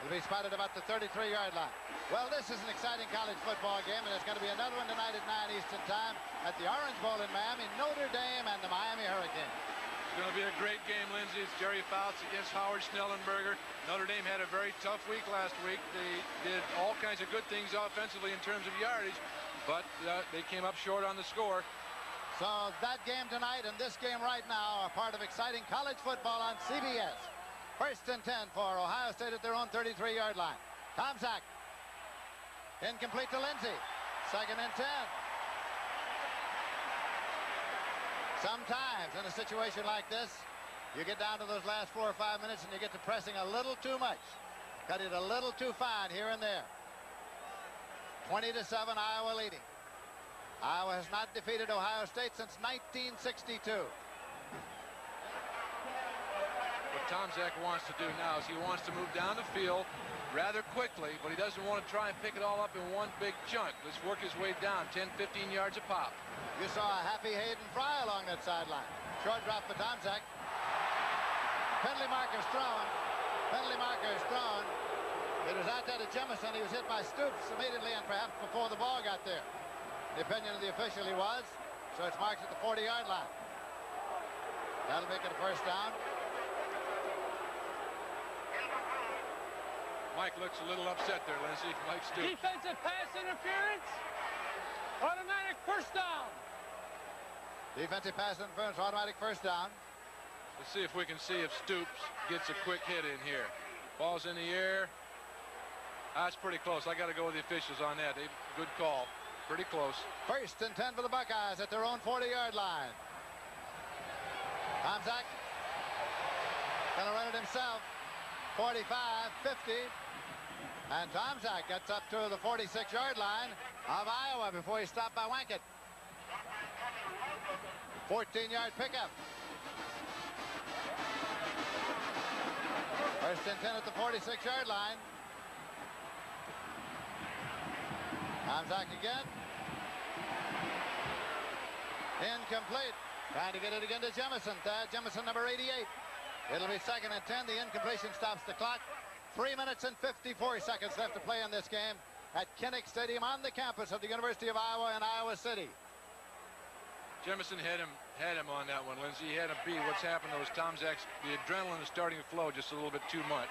It'll be spotted about the 33-yard line. Well, this is an exciting college football game, and there's going to be another one tonight at 9 Eastern Time at the Orange Bowl in Miami, Notre Dame and the Miami Hurricanes. It's going to be a great game, Lindsey. It's Gerry Faust against Howard Schnellenberger. Notre Dame had a very tough week last week. They did all kinds of good things offensively in terms of yardage, but uh, they came up short on the score. So that game tonight and this game right now are part of exciting college football on CBS. First and 10 for Ohio State at their own 33-yard line. Tomczak. Incomplete to Lindsey. Second and 10. Sometimes in a situation like this, you get down to those last four or five minutes and you get to pressing a little too much. Cut it a little too fine here and there. 20 to 7, Iowa leading. Iowa has not defeated Ohio State since 1962. What Tomczak wants to do now is he wants to move down the field rather quickly, but he doesn't want to try and pick it all up in one big chunk. Let's work his way down 10, 15 yards a pop. You saw a happy Hayden Fry along that sideline. Short drop for Tomczak. Penalty marker's thrown. Penalty marker is thrown. It was out there to Jemison. He was hit by Stoops immediately and perhaps before the ball got there. The opinion of the official he was. So it's marked at the 40-yard line. That'll make it a first down. Mike looks a little upset there, Lindsey. Mike Stoops. Defensive pass interference. Automatic first down. Defensive pass interference, automatic first down. Let's see if we can see if Stoops gets a quick hit in here. Ball's in the air. That's pretty close. I got to go with the officials on that. They, good call. Pretty close. First and 10 for the Buckeyes at their own 40-yard line. Tomczak gonna run it himself. 45, 50. And Tomczak gets up to the 46-yard line of Iowa before he's stopped by Wankett. 14-yard pickup. First and 10 at the 46-yard line. Tomczak again. Incomplete. Trying to get it again to Jemison. Thad Jemison, number 88. It'll be second and 10. The incompletion stops the clock. Three minutes and 54 seconds left to play in this game at Kinnick Stadium on the campus of the University of Iowa in Iowa City. Jemison had him had him on that one, Lindsey. He had him beat. What's happened though is Tomczak's the adrenaline is starting to flow just a little bit too much.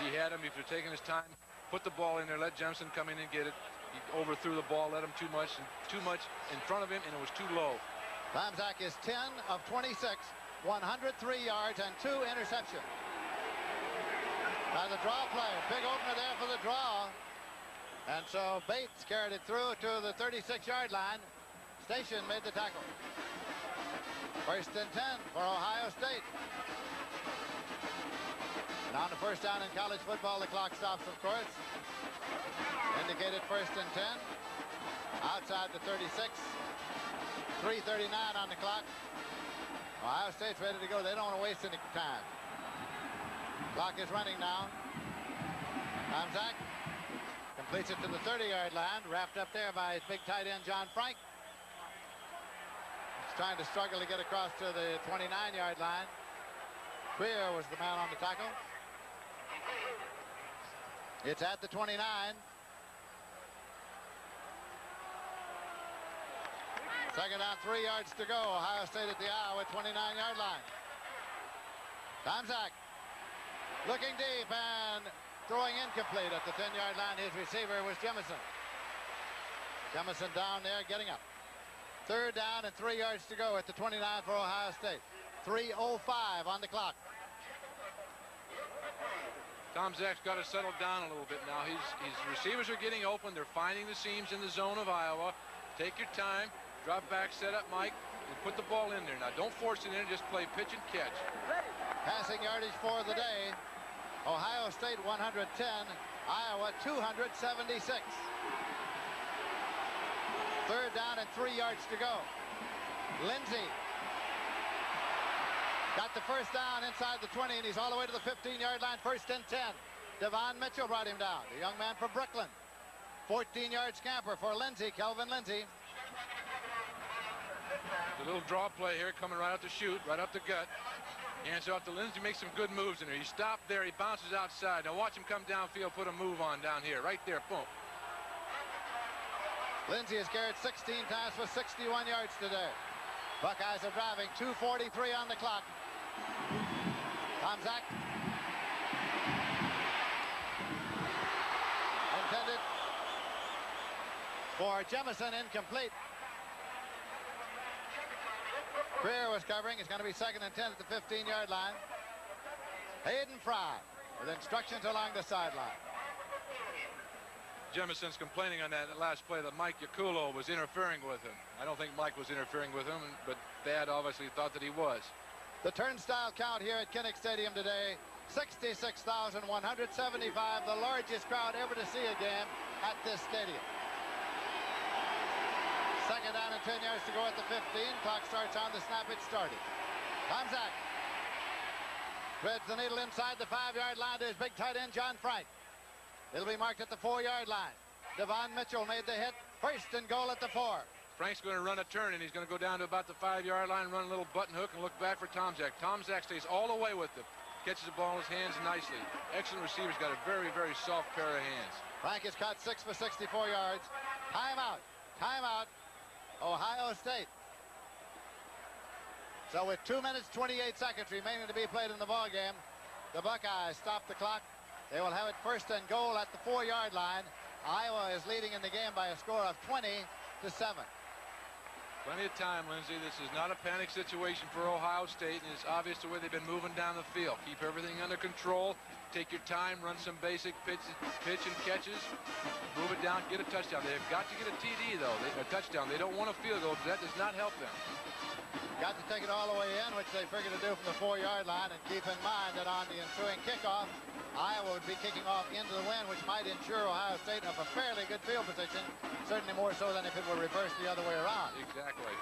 He had him. If you're taking his time, put the ball in there. Let Jemison come in and get it. He overthrew the ball, let him too much, and too much in front of him, and it was too low. Zach is 10 of 26, 103 yards, and two interceptions. By the draw play. Big opener there for the draw. And so Bates carried it through to the 36-yard line. Station made the tackle. First and 10 for Ohio State. And on the first down in college football, the clock stops, of course. Indicated first and 10. Outside the 36. 3.39 on the clock. Ohio State's ready to go. They don't want to waste any time. Clock is running now. Tomczak completes it to the 30-yard line, wrapped up there by his big tight end, John Frank. He's trying to struggle to get across to the 29-yard line. Greer was the man on the tackle. It's at the 29. Second down, three yards to go. Ohio State at the Iowa 29-yard line. Tomczak looking deep and throwing incomplete at the 10-yard line. His receiver was Jemison. Jemison down there getting up. Third down and three yards to go at the 29 for Ohio State. 3.05 on the clock. Tomczak's got to settle down a little bit now. His, his receivers are getting open. They're finding the seams in the zone of Iowa. Take your time. Drop back, set up Mike, and put the ball in there. Now, don't force it in. Just play pitch and catch. Passing yardage for the day. Ohio State 110, Iowa 276. Third down and three yards to go. Lindsey got the first down inside the 20, and he's all the way to the 15-yard line, first and 10. Devon Mitchell brought him down, the young man from Brooklyn. 14-yard scamper for Lindsey, Kelvin Lindsey. The little draw play here coming right out the shoot, right up the gut. Hands off to Lindsey, makes some good moves in there. He stopped there, he bounces outside. Now watch him come downfield, put a move on down here, right there, boom. Lindsey has carried 16 times for 61 yards today. Buckeyes are driving, 2.43 on the clock. Tomczak. Intended for Jemison, incomplete. Greer was covering. It's going to be second and 10 at the 15-yard line. Hayden Fry with instructions along the sideline. Jemison's complaining on that last play that Mike Yacullo was interfering with him. I don't think Mike was interfering with him, but Thad obviously thought that he was. The turnstile count here at Kinnick Stadium today, 66,175, the largest crowd ever to see a game at this stadium. Second down and 10 yards to go at the 15. Clock starts on the snap. It started. Tomczak threads the needle inside the five-yard line to his big tight end, John Frank. It'll be marked at the four-yard line. Devon Mitchell made the hit. First and goal at the four. Frank's going to run a turn, and he's going to go down to about the five-yard line, run a little button hook, and look back for Tomczak. Tomczak stays all the way with him. Catches the ball in his hands nicely. Excellent receiver's got a very, very soft pair of hands. Frank has caught six for 64 yards. Timeout. Timeout. Ohio State. So with 2 minutes 28 seconds remaining to be played in the ball game, the Buckeyes stop the clock. They will have it first and goal at the four-yard line. Iowa is leading in the game by a score of 20 to 7. Plenty of time, Lindsey. This is not a panic situation for Ohio State, and it's obvious the way they've been moving down the field. Keep everything under control. Take your time, run some basic pitch, pitch and catches. Move it down, get a touchdown. They've got to get a TD, though, they, a touchdown. They don't want a field goal, because that does not help them. Got to take it all the way in, which they figured to do from the four-yard line, and keep in mind that on the ensuing kickoff, Iowa would be kicking off into the wind, which might ensure Ohio State of a fairly good field position, certainly more so than if it were reversed the other way around. Exactly.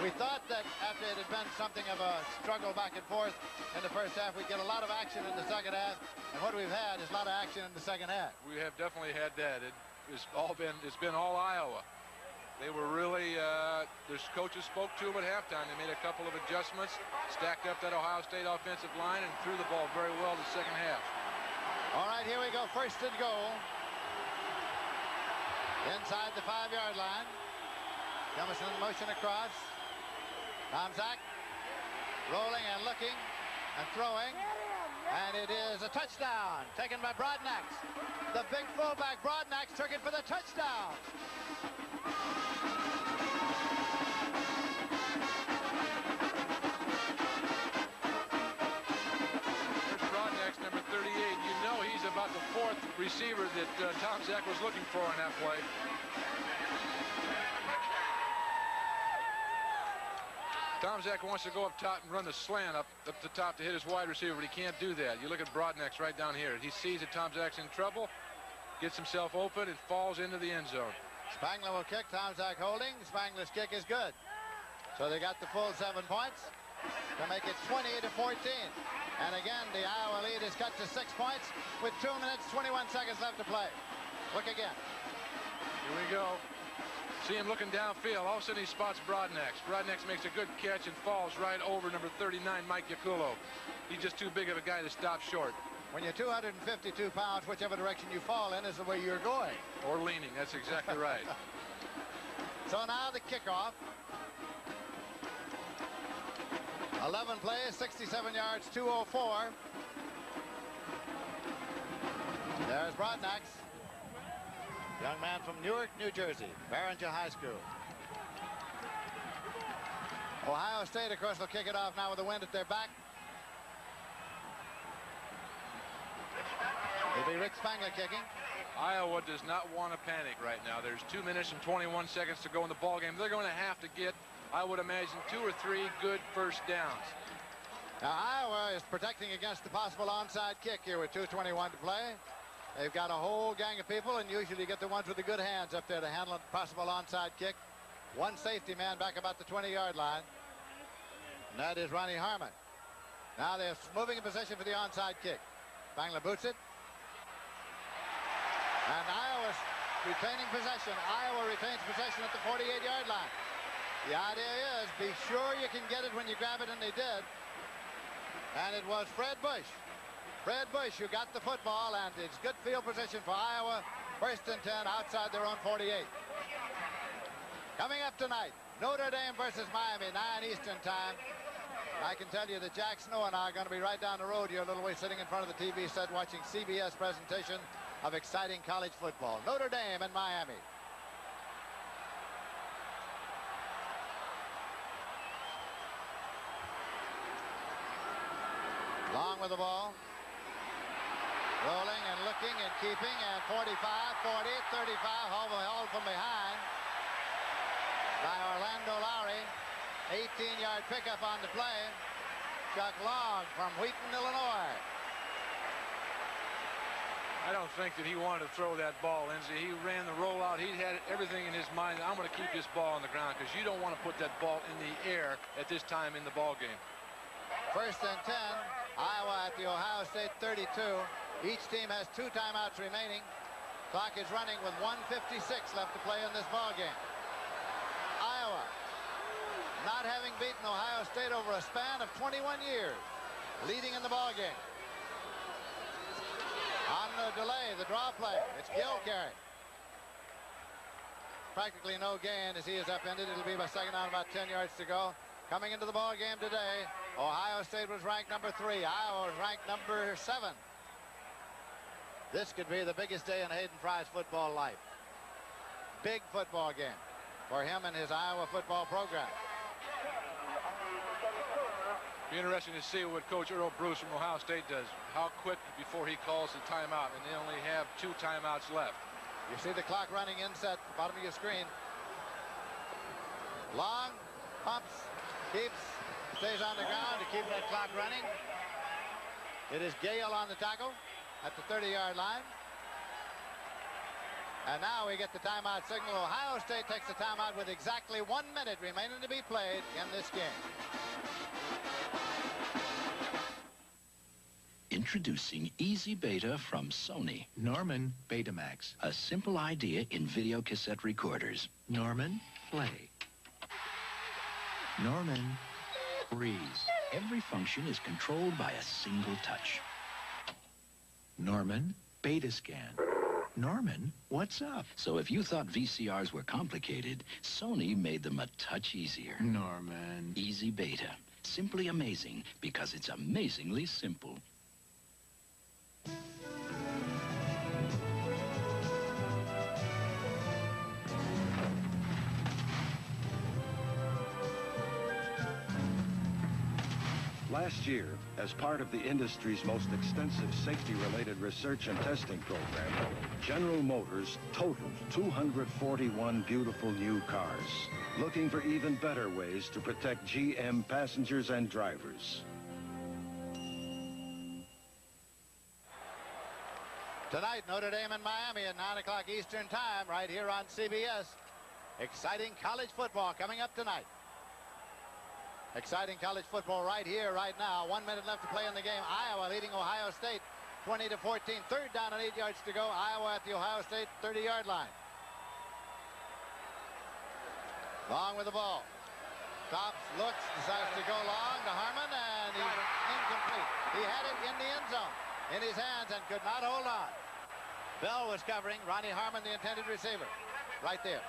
We thought that after it had been something of a struggle back and forth in the first half, we'd get a lot of action in the second half, and what we've had is a lot of action in the second half. We have definitely had that. It, it's all been it's been all Iowa. They were really, uh, their coaches spoke to them at halftime. They made a couple of adjustments, stacked up that Ohio State offensive line, and threw the ball very well the second half. All right, here we go. First and goal. Inside the five-yard line. Jemison in motion across. Tomczak rolling and looking and throwing. And it is a touchdown taken by Broadnax. The big fullback Broadnax took it for the touchdown. Receiver that uh, Tomczak was looking for in that play. Tomczak wants to go up top and run the slant up, up the top to hit his wide receiver, but he can't do that. You look at Broadnax right down here. He sees that Tomczak's in trouble, gets himself open, and falls into the end zone. Spangler will kick. Tomczak holding. Spangler's kick is good. So they got the full seven points. To make it 20 to 14. And again, the Iowa lead is cut to six points with two minutes, 21 seconds left to play. Look again. Here we go. See him looking downfield. All of a sudden, he spots Broadnax. Broadnax makes a good catch and falls right over number 39, Mike Yacullo. He's just too big of a guy to stop short. When you're 252 pounds, whichever direction you fall in is the way you're going. Or leaning. That's exactly right. so now the kickoff. 11 plays, 67 yards, 204. There's Broadnax. Young man from Newark, New Jersey, Barringer High School. Ohio State, of course, will kick it off now with the wind at their back. It'll be Rick Spangler kicking. Iowa does not want to panic right now. There's two minutes and 21 seconds to go in the ball game. They're going to have to get I would imagine two or three good first downs. Now, Iowa is protecting against the possible onside kick here with 2.21 to play. They've got a whole gang of people, and usually get the ones with the good hands up there to handle a possible onside kick. One safety man back about the 20-yard line. And that is Ronnie Harmon. Now they're moving in position for the onside kick. Spangler boots it. And Iowa's retaining possession. Iowa retains possession at the 48-yard line. The idea is be sure you can get it when you grab it, and they did. And it was Fred Bush. Fred Bush who got the football, and it's good field position for Iowa. First and 10 outside their own 48. Coming up tonight, Notre Dame versus Miami, 9 Eastern time. I can tell you that Jack Snow and I are going to be right down the road here a little way sitting in front of the TV set watching CBS presentation of exciting college football. Notre Dame and Miami. With the ball. Rolling and looking and keeping at 45, 40, 35, hauled from behind by Orlando Lowry. 18-yard pickup on the play. Chuck Long from Wheaton, Illinois. I don't think that he wanted to throw that ball, Lindsey. He ran the rollout. He had everything in his mind. I'm going to keep this ball on the ground because you don't want to put that ball in the air at this time in the ball game. First and 10. Iowa at the Ohio State 32. Each team has two timeouts remaining. Clock is running with 156 left to play in this ball game. Iowa not having beaten Ohio State over a span of 21 years, leading in the ball game. On the delay, the draw play, it's Gill carry. Practically no gain as he is upended. It'll be by second down, about 10 yards to go. Coming into the ball game today, Ohio State was ranked number three. Iowa was ranked number seven. This could be the biggest day in Hayden Fry's football life. Big football game for him and his Iowa football program. Be interesting to see what Coach Earle Bruce from Ohio State does. How quick before he calls the timeout, and they only have two timeouts left. You see the clock running inset, bottom of your screen. Long, pumps, keeps, stays on the ground to keep that clock running. It is Gayle on the tackle at the 30-yard line. And now we get the timeout signal. Ohio State takes the timeout with exactly one minute remaining to be played in this game. Introducing Easy Beta from Sony. Norman Betamax. A simple idea in video cassette recorders. Norman, play. Norman, freeze. Every function is controlled by a single touch. Norman, beta scan. Norman, what's up? So if you thought VCRs were complicated, Sony made them a touch easier. Norman. Easy Beta. Simply amazing because it's amazingly simple. Last year, as part of the industry's most extensive safety-related research and testing program, General Motors totaled 241 beautiful new cars, looking for even better ways to protect GM passengers and drivers. Tonight, Notre Dame and Miami at 9 o'clock Eastern Time, right here on CBS. Exciting college football coming up tonight. Exciting college football right here, right now. One minute left to play in the game. Iowa leading Ohio State 20 to 14. Third down and eight yards to go. Iowa at the Ohio State 30-yard line. Long with the ball. Stops, looks, decides to go long to Harmon, and he's incomplete. He had it in the end zone in his hands and could not hold on. Bell was covering. Ronnie Harmon, the intended receiver, right there.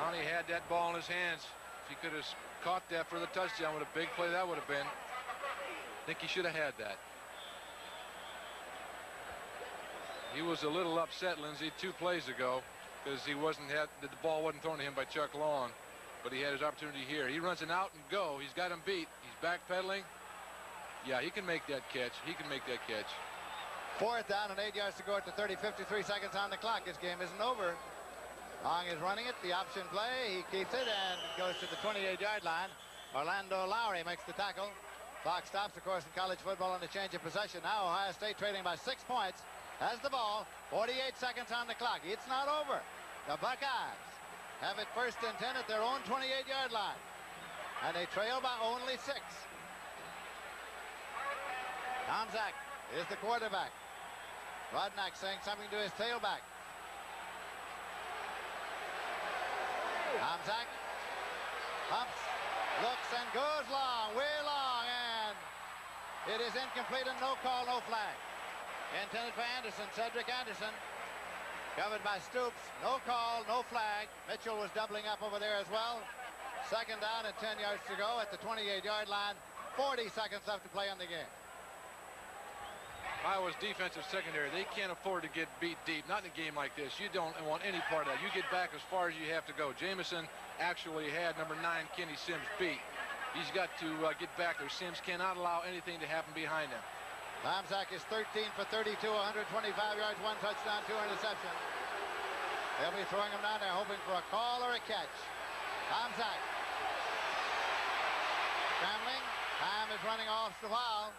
Ronnie had that ball in his hands. If he could have caught that for the touchdown, what a big play that would have been. I think he should have had that. He was a little upset, Lindsey, two plays ago because he wasn't had the ball wasn't thrown to him by Chuck Long, but he had his opportunity here. He runs an out and go. He's got him beat. He's backpedaling. Yeah, he can make that catch. He can make that catch. Fourth down and eight yards to go at the 30, 53 seconds on the clock. This game isn't over. Long is running it, the option play. He keeps it and goes to the 28-yard line. Orlando Lowry makes the tackle. Clock stops, of course, in college football on the change of possession. Now Ohio State trading by six points. Has the ball. 48 seconds on the clock. It's not over. The Buckeyes have it first and 10 at their own 28-yard line. And they trail by only six. Tomczak is the quarterback. Broadnax saying something to his tailback. Zach pumps, looks, and goes long, way long, and it is incomplete and no call, no flag. Intended for Anderson, Cedric Anderson. Covered by Stoops. No call, no flag. Mitchell was doubling up over there as well. Second down and 10 yards to go at the 28-yard line. 40 seconds left to play in the game. Iowa's defensive secondary, they can't afford to get beat deep. Not in a game like this. You don't want any part of that. You get back as far as you have to go. Jemison actually had number nine, Kenny Sims, beat. He's got to uh, get back there. Sims cannot allow anything to happen behind him. Tomczak is 13 for 32, 125 yards, one touchdown, two interceptions. They'll be throwing him down there hoping for a call or a catch. Tomczak. Scrambling. Time is running off the foul.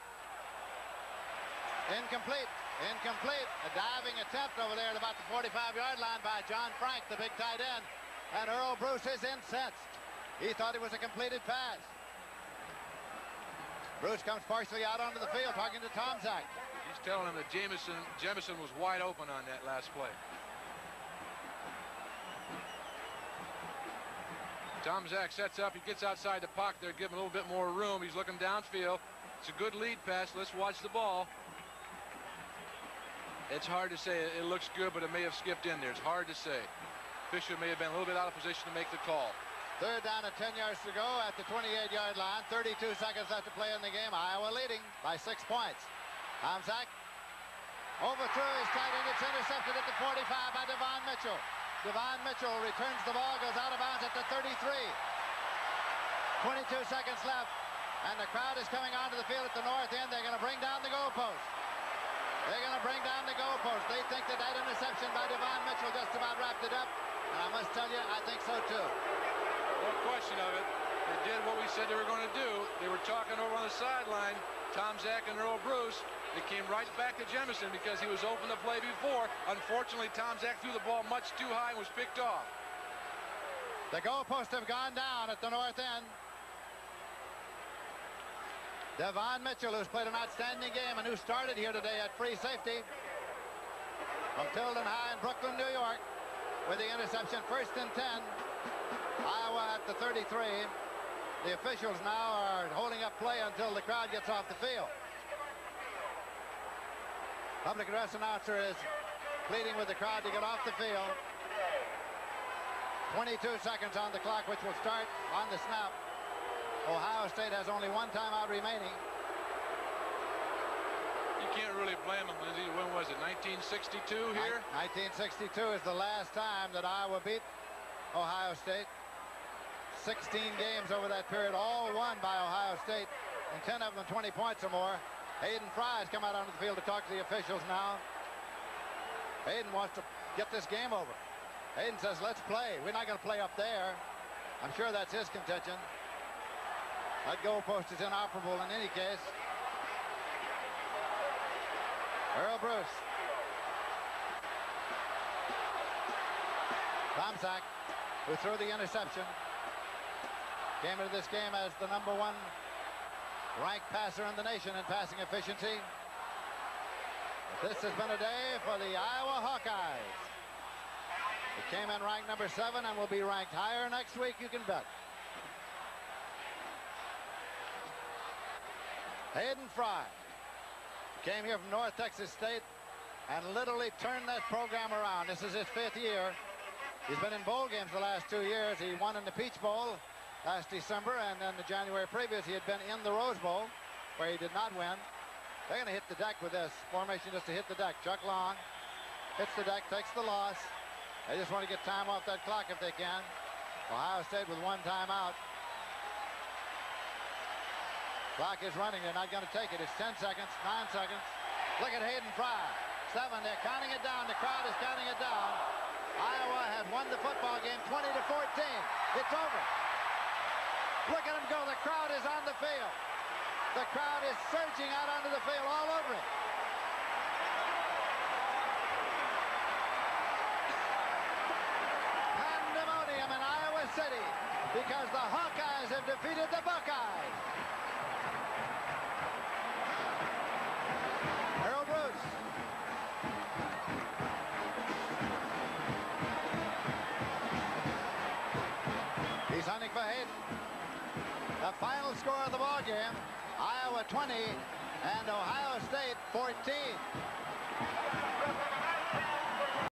Incomplete. Incomplete. A diving attempt over there at about the 45-yard line by John Frank, the big tight end. And Earle Bruce is incensed. He thought it was a completed pass. Bruce comes partially out onto the field talking to Tomczak. He's telling him that Jemison, Jemison was wide open on that last play. Tomczak sets up. He gets outside the pocket there, give him a little bit more room. He's looking downfield. It's a good lead pass. Let's watch the ball. It's hard to say. It looks good, but it may have skipped in there. It's hard to say. Fisher may have been a little bit out of position to make the call. Third down and 10 yards to go at the 28-yard line. 32 seconds left to play in the game. Iowa leading by six points. Tomczak overthrew his tight end. It's intercepted at the 45 by Devon Mitchell. Devon Mitchell returns the ball, goes out of bounds at the 33. 22 seconds left, and the crowd is coming onto the field at the north end. They're going to bring down the goalpost. They're going to bring down the goalpost. They think that that interception by Devon Mitchell just about wrapped it up. And I must tell you, I think so too. No question of it. They did what we said they were going to do. They were talking over on the sideline. Tomczak and Earle Bruce. They came right back to Jemison because he was open to play before. Unfortunately, Tomczak threw the ball much too high and was picked off. The goalposts have gone down at the north end. Devon Mitchell, who's played an outstanding game and who started here today at free safety from Tilden High in Brooklyn, New York, with the interception first and 10. Iowa at the 33. The officials now are holding up play until the crowd gets off the field. Public address announcer is pleading with the crowd to get off the field. 22 seconds on the clock, which will start on the snap. Ohio State has only one timeout remaining. You can't really blame them, Lindsey. When was it, 1962 here? 1962 is the last time that Iowa beat Ohio State. 16 games over that period, all won by Ohio State, and 10 of them 20 points or more. Hayden Fry has come out onto the field to talk to the officials now. Hayden wants to get this game over. Hayden says, let's play. We're not going to play up there. I'm sure that's his contention. That goalpost is inoperable in any case. Earle Bruce. Tomczak, who threw the interception, came into this game as the number one ranked passer in the nation in passing efficiency. But this has been a day for the Iowa Hawkeyes. It came in ranked number seven and will be ranked higher next week, you can bet. Hayden Fry came here from North Texas State and literally turned that program around. This is his fifth year. He's been in bowl games the last two years. He won in the Peach Bowl last December, and then the January previous, he had been in the Rose Bowl, where he did not win. They're going to hit the deck with this formation just to hit the deck. Chuck Long hits the deck, takes the loss. They just want to get time off that clock if they can. Ohio State with one timeout. Clock is running. They're not going to take it. It's 10 seconds, 9 seconds. Look at Hayden Fry. Seven. They're counting it down. The crowd is counting it down. Iowa has won the football game 20 to 14. It's over. Look at him go. The crowd is on the field. The crowd is surging out onto the field all over it. Pandemonium in Iowa City because the Hawkeyes have defeated the Buckeyes. Final score of the ball game, Iowa 20 and Ohio State 14.